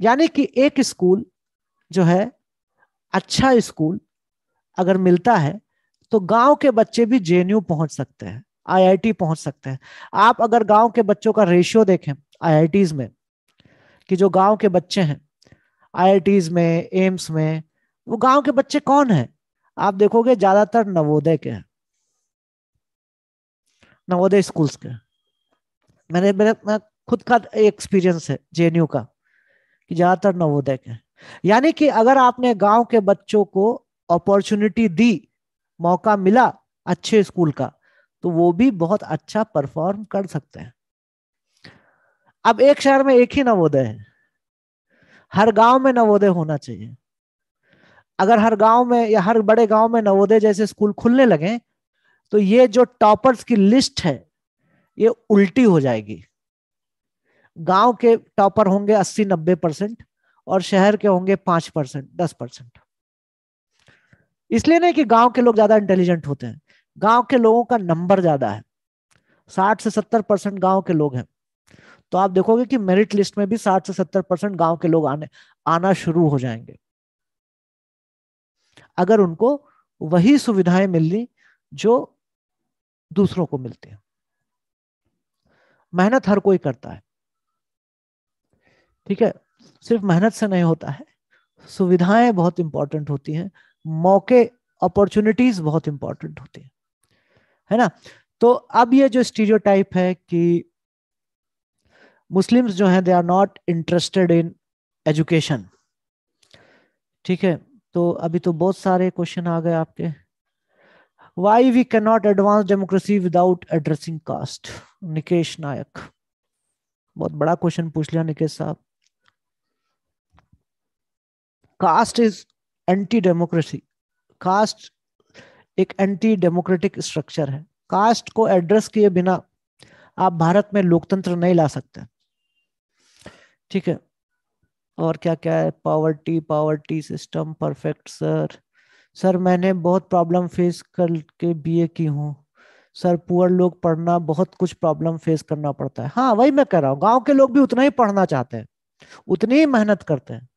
यानी कि एक स्कूल जो है अच्छा स्कूल अगर मिलता है तो गाँव के बच्चे भी जेएनयू पहुँच सकते हैं, आईआईटी पहुँच सकते हैं। आप अगर गाँव के बच्चों का रेशियो देखें, आईआईटीज में, कि जो गाँव के बच्चे हैं, आईआईटीज में, एम्स में, वो गाँव के बच्चे कौन हैं? आप देखोगे ज़्यादातर नवोदय के हैं। नवोदय स्कूल्स के मैंने मेरे मैं खुद का एक्सपीरियंस है जेएनयू का, कि ज़्यादातर नवोदय के यानी कि अगर आपने गाँव के बच्चों को अपॉर्चुनिटी दी मौका मिला अच्छे स्कूल का तो वो भी बहुत अच्छा परफॉर्म कर सकते हैं। अब एक शहर में एक ही नवोदय है। हर गाँव में नवोदय होना चाहिए। अगर हर गाँव में या हर बड़े गाँव में नवोदय जैसे स्कूल खुलने लगे तो ये जो टॉपर्स की लिस्ट है, ये उल्टी हो जाएगी। गाँव के टॉपर होंगे अस्सी नब्बे परसेंट और शहर के होंगे पाँच परसेंट, दस परसेंट। इसलिए नहीं कि गाँव के लोग ज़्यादा इंटेलिजेंट होते हैं। गाँव के लोगों का नंबर ज़्यादा है। साठ से सत्तर परसेंट गाँव के लोग हैं। तो आप देखोगे कि मेरिट लिस्ट में भी साठ से सत्तर परसेंट गाँव के लोग आने, आना शुरू हो जाएँगे। अगर उनको वही सुविधाएँ मिलनी जो दूसरों को मिलती है। मेहनत हर कोई करता है। ठीक है? सिर्फ़ मेहनत से नहीं होता है। सुविधाएँ बहुत इंपॉर्टेंट होती हैं। मौके अपॉर्चुनिटीज़ बहुत इंपॉर्टेंट होती हैं, है ना? तो अब ये जो स्टीरियोटाइप है कि मुस्लिम्स जो हैं they are not interested in education ठीक है? तो अभी तो बहुत सारे क्वेश्चन आ गए आपके। Why we can not advance democracy without addressing caste Nikesh Nayak बहुत बड़ा क्वेश्चन पूछ लिया निकेश साहब। Caste is anti democracy caste एक एंटी डेमोक्रेटिक स्ट्रक्चर है। कास्ट को एड्रेस किए बिना आप भारत में लोकतंत्र नहीं ला सकते। ठीक है? और क्या क्या है? Poverty poverty system perfect sir sir मैंने बहुत प्रॉब्लम फेस करके बीए की हूँ। सर पुअर लोग पढ़ना बहुत कुछ प्रॉब्लम फेस करना पड़ता है। हाँ वही मैं कह रहा हूँ। गाँव के लोग भी उतना ही पढ़ना चाहते हैं। उतनी ही मेहनत करते हैं।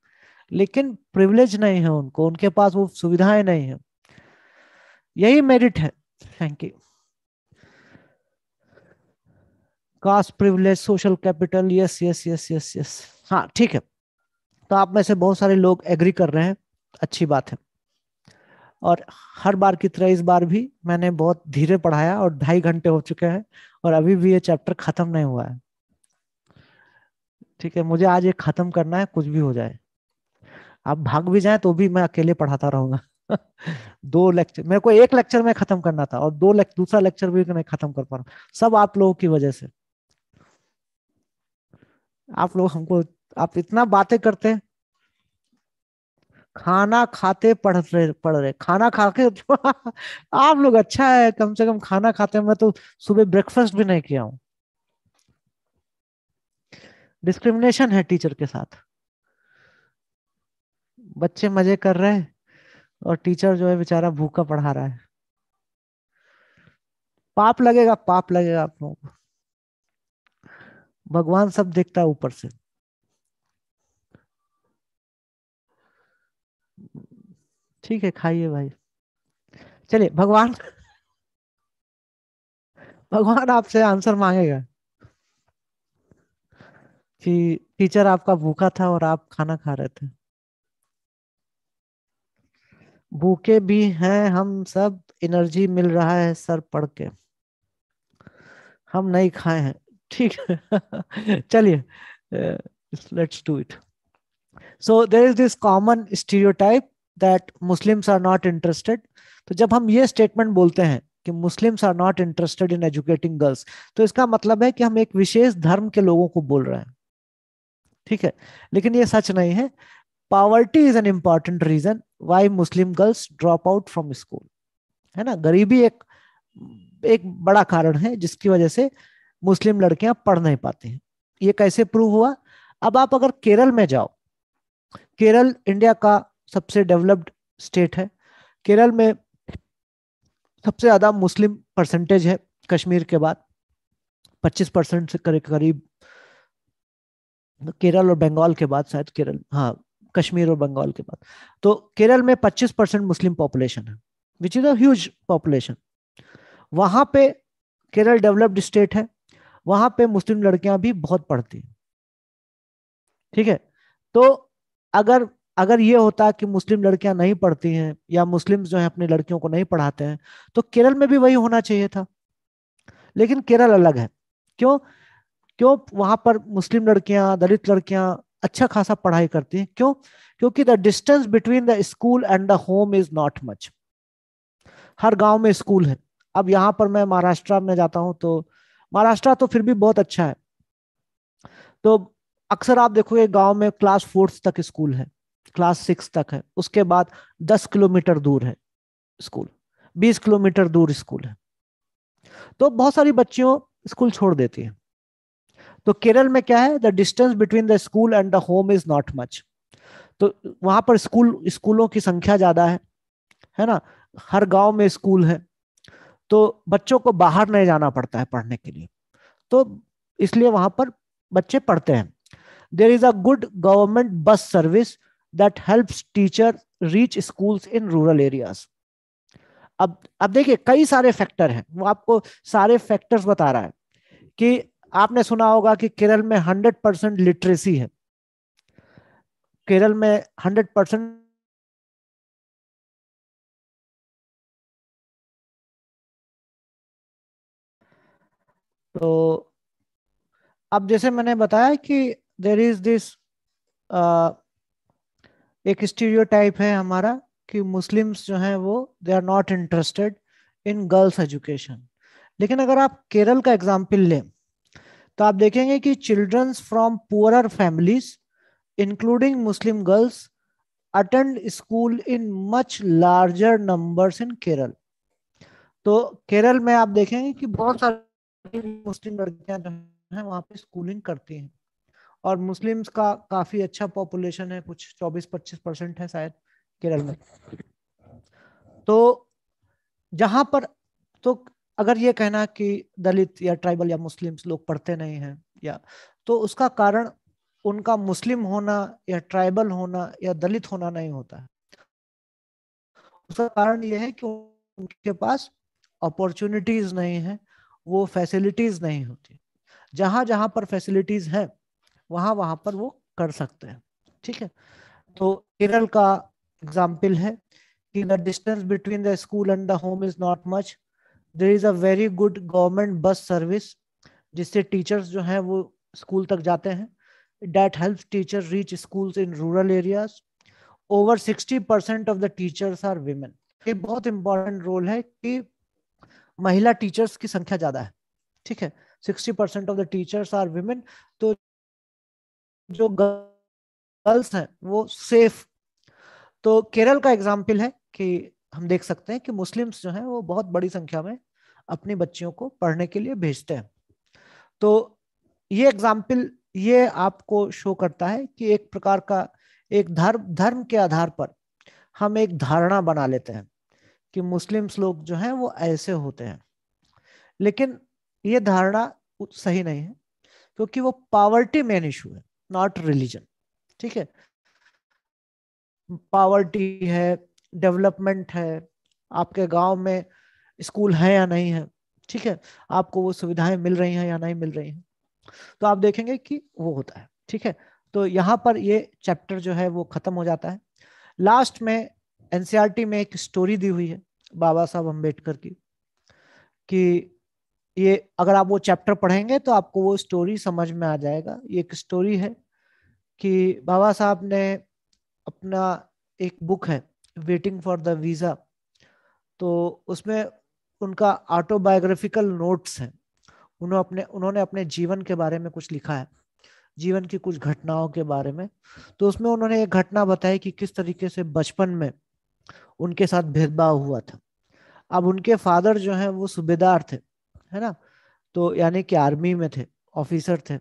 लेकिन प्रिविलेज नहीं है उनको, उनके पास वो सुविधाएँ नहीं है। यही मेरिट है। Thank you caste privilege social capital yes yes yes yes yes हाँ ठीक है। तो आप में से बहुत सारे लोग एग्री कर रहे हैं। अच्छी बात है। और हर बार की तरह इस बार भी मैंने बहुत धीरे पढ़ाया और ढाई घंटे हो चुके हैं और अभी भी ये चैप्टर खत्म नहीं हुआ है। ठीक है, मुझे आज ये खत्म करना है, कुछ भी हो जाए। आप भाग भी जाए तो भी मैं अकेले पढ़ाता रहूँगा। [laughs] दो लेक्चर, मेरे को एक लेक्चर में खत्म करना था और दो लेक्चर दूसरा लेक्चर भी नहीं खत्म कर पा रहा हूँ। सब आप लोगों की वजह से। आप लोग हमको, आप इतना बातें करते हैं। खाना खाते पढ़ रहे पढ़ रहे। खाना खा के [laughs] आप लोग अच्छा है, कम से कम खाना खाते मैं तो सुबह ब्रेकफास्ट भी नहीं किया हूँ। डिस्क्रिमिनेशन है टीचर के साथ। बच्चे मज़े कर रहे हैं और टीचर जो है बेचारा भूखा पढ़ा रहा है। पाप लगेगा पाप लगेगा आप लोगों को। भगवान सब देखता है ऊपर से। ठीक है, खाइए भाई। चलिए, भगवान [laughs] भगवान आपसे आंसर मांगेगा कि टीचर आपका भूखा था और आप खाना खा रहे थे। भूखे भी हैं, हम सब एनर्जी मिल रहा है सर पढ़ के। हम नहीं खाए हैं। ठीक है। [laughs] चलिए let's do it so there is this common stereotype that Muslims are not interested तो जब हम ये स्टेटमेंट बोलते हैं कि Muslims are not interested in educating girls तो इसका मतलब है कि हम एक विशेष धर्म के लोगों को बोल रहे हैं। ठीक है? लेकिन ये सच नहीं है। Poverty is an important reason why Muslim girls drop out from school है ना? गरीबी एक एक बड़ा कारण है जिसकी वजह से मुस्लिम लड़कियाँ पढ़ नहीं पाती हैं। ये कैसे प्रूव हुआ? अब आप अगर केरल में जाओ, केरल इंडिया का सबसे डेवलप्ड स्टेट है। केरल में सबसे ज़्यादा मुस्लिम परसेंटेज है कश्मीर के बाद। 25 परसेंट से करीब केरल और बंगाल के बाद शायद केरल हाँ कश्मीर और बंगाल के बाद। तो केरल में 25 परसेंट मुस्लिम पॉपुलेशन है विच इज़ अज पॉपुलेशन वहाँ पे केरल डेवलप्ड स्टेट है, वहाँ पे मुस्लिम लड़कियाँ भी बहुत पढ़ती हैं। ठीक है? तो अगर अगर ये होता कि मुस्लिम लड़कियाँ नहीं पढ़ती हैं या मुस्लिम जो है अपनी लड़कियों को नहीं पढ़ाते हैं तो केरल में भी वही होना चाहिए था। लेकिन केरल अलग है। क्यों? क्यों? वहाँ पर मुस्लिम लड़कियाँ, दलित लड़कियाँ अच्छा खासा पढ़ाई करती हैं। क्यों? क्योंकि the distance between the school and the home is not much हर गाँव में स्कूल है। अब यहाँ पर मैं महाराष्ट्र में जाता हूँ तो महाराष्ट्र तो फिर भी बहुत अच्छा है। तो अक्सर आप देखोगे गाँव में क्लास फोर्थ तक स्कूल है। क्लास सिक्स तक है। उसके बाद दस किलोमीटर दूर है स्कूल बीस किलोमीटर दूर स्कूल है। तो बहुत सारी बच्चियों स्कूल छोड़ देती हैं। तो केरल में क्या है? The distance between the school and the home is not much तो वहाँ पर स्कूल स्कूलों की संख्या ज़्यादा है है ना? हर गाँव में स्कूल है। तो बच्चों को बाहर नहीं जाना पड़ता है पढ़ने के लिए। तो इसलिए वहाँ पर बच्चे पढ़ते हैं। There is a good government bus service that help teacher reach schools in rural areas अब अब देखिए, कई सारे फैक्टर हैं। वो आपको सारे फैक्टर्स बता रहा है कि आपने सुना होगा कि केरल में हंड्रेड परसेंट लिटरेसी है। केरल में हंड्रेड परसेंट तो अब जैसे मैंने बताया कि देर इज़ दिस एक स्टीरियोटाइप है हमारा कि मुस्लिम्स जो हैं वो they are not interested in girls education लेकिन अगर आप केरल का एग्ज़ाम्पल लें तो आप देखेंगे कि childrens from poor families including Muslim girls attend school in much larger numbers in Kerala तो केरल में आप देखेंगे कि बहुत सारी मुस्लिम लड़कियाँ जो है, वहाँ पे स्कूलिंग करती हैं। और मुस्लिम्स का काफ़ी अच्छा पॉपुलेशन है, कुछ 24-25 परसेंट है शायद केरल में। तो जहाँ पर तो अगर ये कहना कि दलित या ट्राइबल या मुस्लिम्स लोग पढ़ते नहीं हैं, या तो उसका कारण उनका मुस्लिम होना या ट्राइबल होना या दलित होना नहीं होता है। उसका कारण यह है कि उनके पास अपॉर्चुनिटीज़ नहीं है, वो फैसिलिटीज़ नहीं होती। जहाँ जहाँ पर फैसिलिटीज़ है, वहाँ वहाँ पर वो कर सकते हैं। ठीक है? तो केरल का एग्ज़ाम्पल है कि the distance between the school and the home is not much there is a very good government bus service जिससे टीचर्स जो हैं वो स्कूल तक जाते हैं। That help teacher reach school in rural areas over sixty percent of the teachers are women ये बहुत important role है कि महिला टीचर्स की संख्या ज़्यादा है। ठीक है? Sixty percent of the teachers are women तो जो गर्ल्स हैं, वो सेफ़ तो केरल का एग्ज़ाम्पल है कि हम देख सकते हैं कि मुस्लिम्स जो हैं, वो बहुत बड़ी संख्या में अपनी बच्चियों को पढ़ने के लिए भेजते हैं। तो ये एग्ज़ाम्पल ये आपको शो करता है कि एक प्रकार का, एक धर्म धर्म के आधार पर हम एक धारणा बना लेते हैं कि मुस्लिम्स लोग जो हैं वो ऐसे होते हैं। लेकिन ये धारणा सही नहीं है, क्योंकि वो पावर्टी मेन इशू है नॉट रिलीजन ठीक है? पावर्टी है डेवलपमेंट है, आपके गाँव में स्कूल है या नहीं है, ठीक है? आपको वो सुविधाएँ मिल रही हैं या नहीं मिल रही हैं? तो आप देखेंगे कि वो होता है, ठीक है? तो यहाँ पर ये चैप्टर जो है वो खत्म हो जाता है। लास्ट में एनसीआरटी में एक स्टोरी दी हुई है बाबा साहब अंबेडकर की, कि ये अगर आप वो चैप्टर पढ़ेंगे तो आपको वो स्टोरी समझ में आ जाएगा। ये एक स्टोरी है कि बाबा साहब ने अपना एक बुक है वेटिंग फॉर द वीज़ा तो उसमें उनका ऑटोबायोग्राफिकल नोट्स हैं। उन्होंने अपने उन्होंने अपने जीवन के बारे में कुछ लिखा है। जीवन की कुछ घटनाओं के बारे में। तो उसमें उन्होंने एक घटना बताई कि किस तरीके से बचपन में उनके साथ भेदभाव हुआ था। अब उनके फादर जो हैं, वो सूबेदार थे, है ना? तो यानी कि आर्मी में थे, ऑफिसर थे।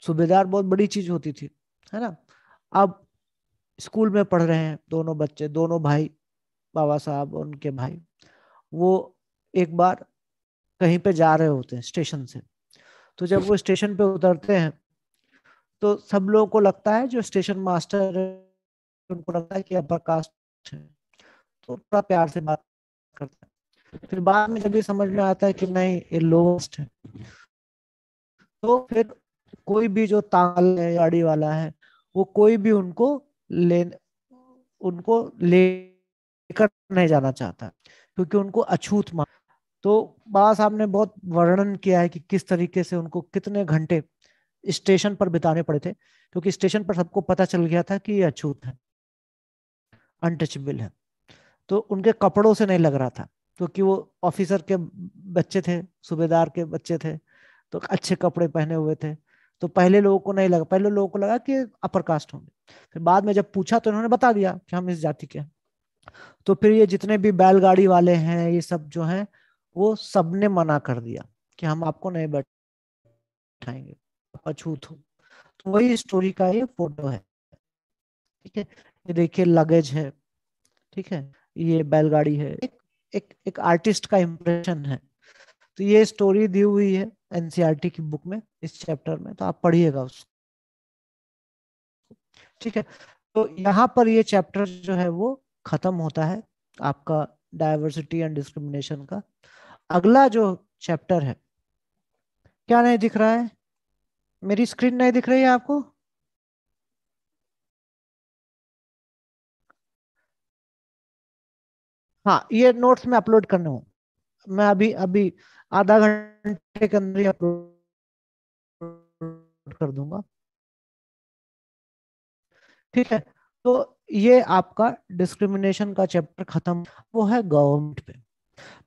सूबेदार बहुत बड़ी चीज़ होती थी, है ना? अब स्कूल में पढ़ रहे हैं, दोनों बच्चे, दोनों भाई, बाबा साहब, उनके भाई। वो एक बार कहीं पे जा रहे होते हैं, स्टेशन से। तो जब वो स्टेशन पे उतरते हैं तो सब लोगों को लगता है, जो स्टेशन मास्टर उनको लगता है कि अपर कास्ट है। तो थोड़ा प्यार से बात करते हैं। फिर बाद में जब ये समझ में आता है कि नहीं, ये लोवेस्ट है तो फिर कोई भी जो ताल है, गाड़ी वाला है, वो कोई भी उनको ले उनको लेकर नहीं जाना चाहता। क्योंकि उनको अछूत मान। तो बाबा साहब ने बहुत वर्णन किया है कि किस तरीके से उनको कितने घंटे स्टेशन पर बिताने पड़े थे, क्योंकि स्टेशन पर सबको पता चल गया था कि ये अछूत है अनटचेबल है। तो उनके कपड़ों से नहीं लग रहा था, क्योंकि वो ऑफिसर के बच्चे थे, सूबेदार के बच्चे थे तो अच्छे कपड़े पहने हुए थे। तो पहले लोगों को नहीं लगा, पहले लोगों को लगा कि अपर कास्ट होंगे। फिर बाद में जब पूछा तो इन्होंने बता दिया कि हम इस जाति के हैं। तो फिर ये जितने भी बैलगाड़ी वाले हैं, ये सब जो हैं, वो सबने मना कर दिया कि हम आपको नहीं बैठाएँगे। अछूत हो। तो वही स्टोरी का ये फ़ोटो है। ठीक है? ये देखिए लगेज है। ठीक है? ये बैलगाड़ी है। एक एक एक आर्टिस्ट का इम्प्रेशन है। तो ये स्टोरी दी हुई है एनसीआरटी की बुक में, इस चैप्टर में। तो आप पढ़िएगा उसको। ठीक है? तो यहाँ पर ये चैप्टर जो है वो खत्म होता है आपका डायवर्सिटी एंड डिस्क्रिमिनेशन का। अगला जो चैप्टर है, क्या नहीं दिख रहा है? मेरी स्क्रीन नहीं दिख रही है आपको? हाँ ये नोट्स में अपलोड करने हूँ। मैं अभी अभी आधा घंटे के अंदर ही अपलोड कर दूँगा। ठीक है तो ये आपका डिस्क्रिमिनेशन का चैप्टर खत्म, वो है गवर्नमेंट पे।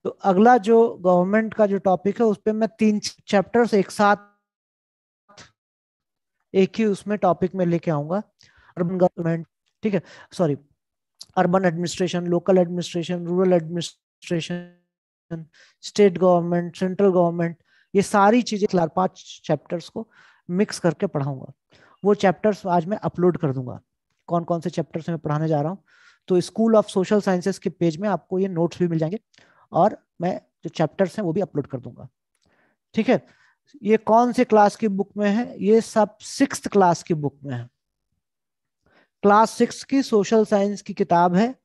तो अगला जो गवर्नमेंट का जो टॉपिक है उस पर मैं तीन चैप्टर्स एक साथ, एक ही उसमें टॉपिक में लेके आऊँगा। अर्बन गवर्नमेंट ठीक है? Sorry urban administration local administration rural administration state government central government ये सारी चीज़ें चार पाँच चैप्टर्स को मिक्स करके पढ़ाऊँगा। वो चैप्टर्स आज मैं अपलोड कर दूँगा। कौन कौन से चैप्टर्स में पढ़ाने जा रहा हूँ। तो स्कूल ऑफ़ सोशल साइंसेस के पेज में आपको ये नोट्स भी मिल जाएँगे और मैं जो चैप्टर्स हैं वो भी अपलोड कर दूँगा। ठीक है? ये कौन से क्लास की बुक में है? ये सब सिक्स क्लास की बुक में है। क्लास सिक्स की सोशल साइंस की किताब है।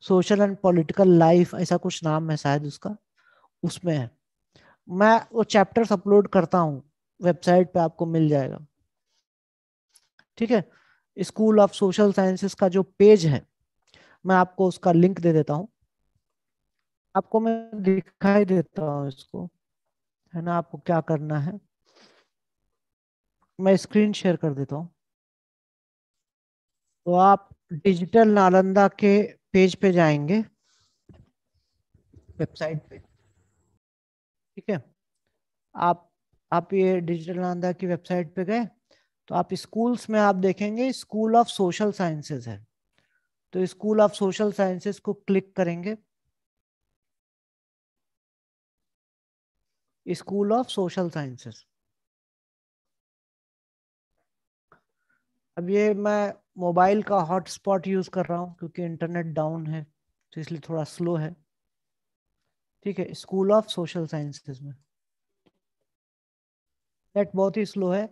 सोशल एंड पॉलिटिकल लाइफ ऐसा कुछ नाम है शायद उसका। उसमें है। मैं वो चैप्टर्स अपलोड करता हूँ। वेबसाइट पे आपको मिल जाएगा। ठीक है? स्कूल ऑफ़ सोशल साइंसेस का जो पेज है, मैं आपको उसका लिंक दे देता हूँ। आपको मैं दिखाई देता हूँ इसको, है ना, आपको क्या करना है। मैं स्क्रीन शेयर कर देता हूँ। तो आप डिजिटल नालंदा के पेज पे जाएँगे, वेबसाइट पे। ठीक है? आप आप ये डिजिटल नालंदा की वेबसाइट पे गए तो आप स्कूल्स में आप देखेंगे स्कूल ऑफ़ सोशल साइंसेज है। तो स्कूल ऑफ़ सोशल साइंसेज को क्लिक करेंगे। स्कूल ऑफ़ सोशल साइंसेज अब ये मैं मोबाइल का हॉटस्पॉट यूज़ कर रहा हूँ, क्योंकि इंटरनेट डाउन है तो इसलिए थोड़ा स्लो है। ठीक है स्कूल ऑफ़ सोशल साइंसेस में। नेट बहुत ही स्लो है।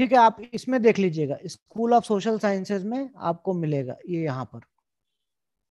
ठीक है, आप इसमें देख लीजिएगा। स्कूल ऑफ़ सोशल साइंसेज में आपको मिलेगा, ये यहाँ पर।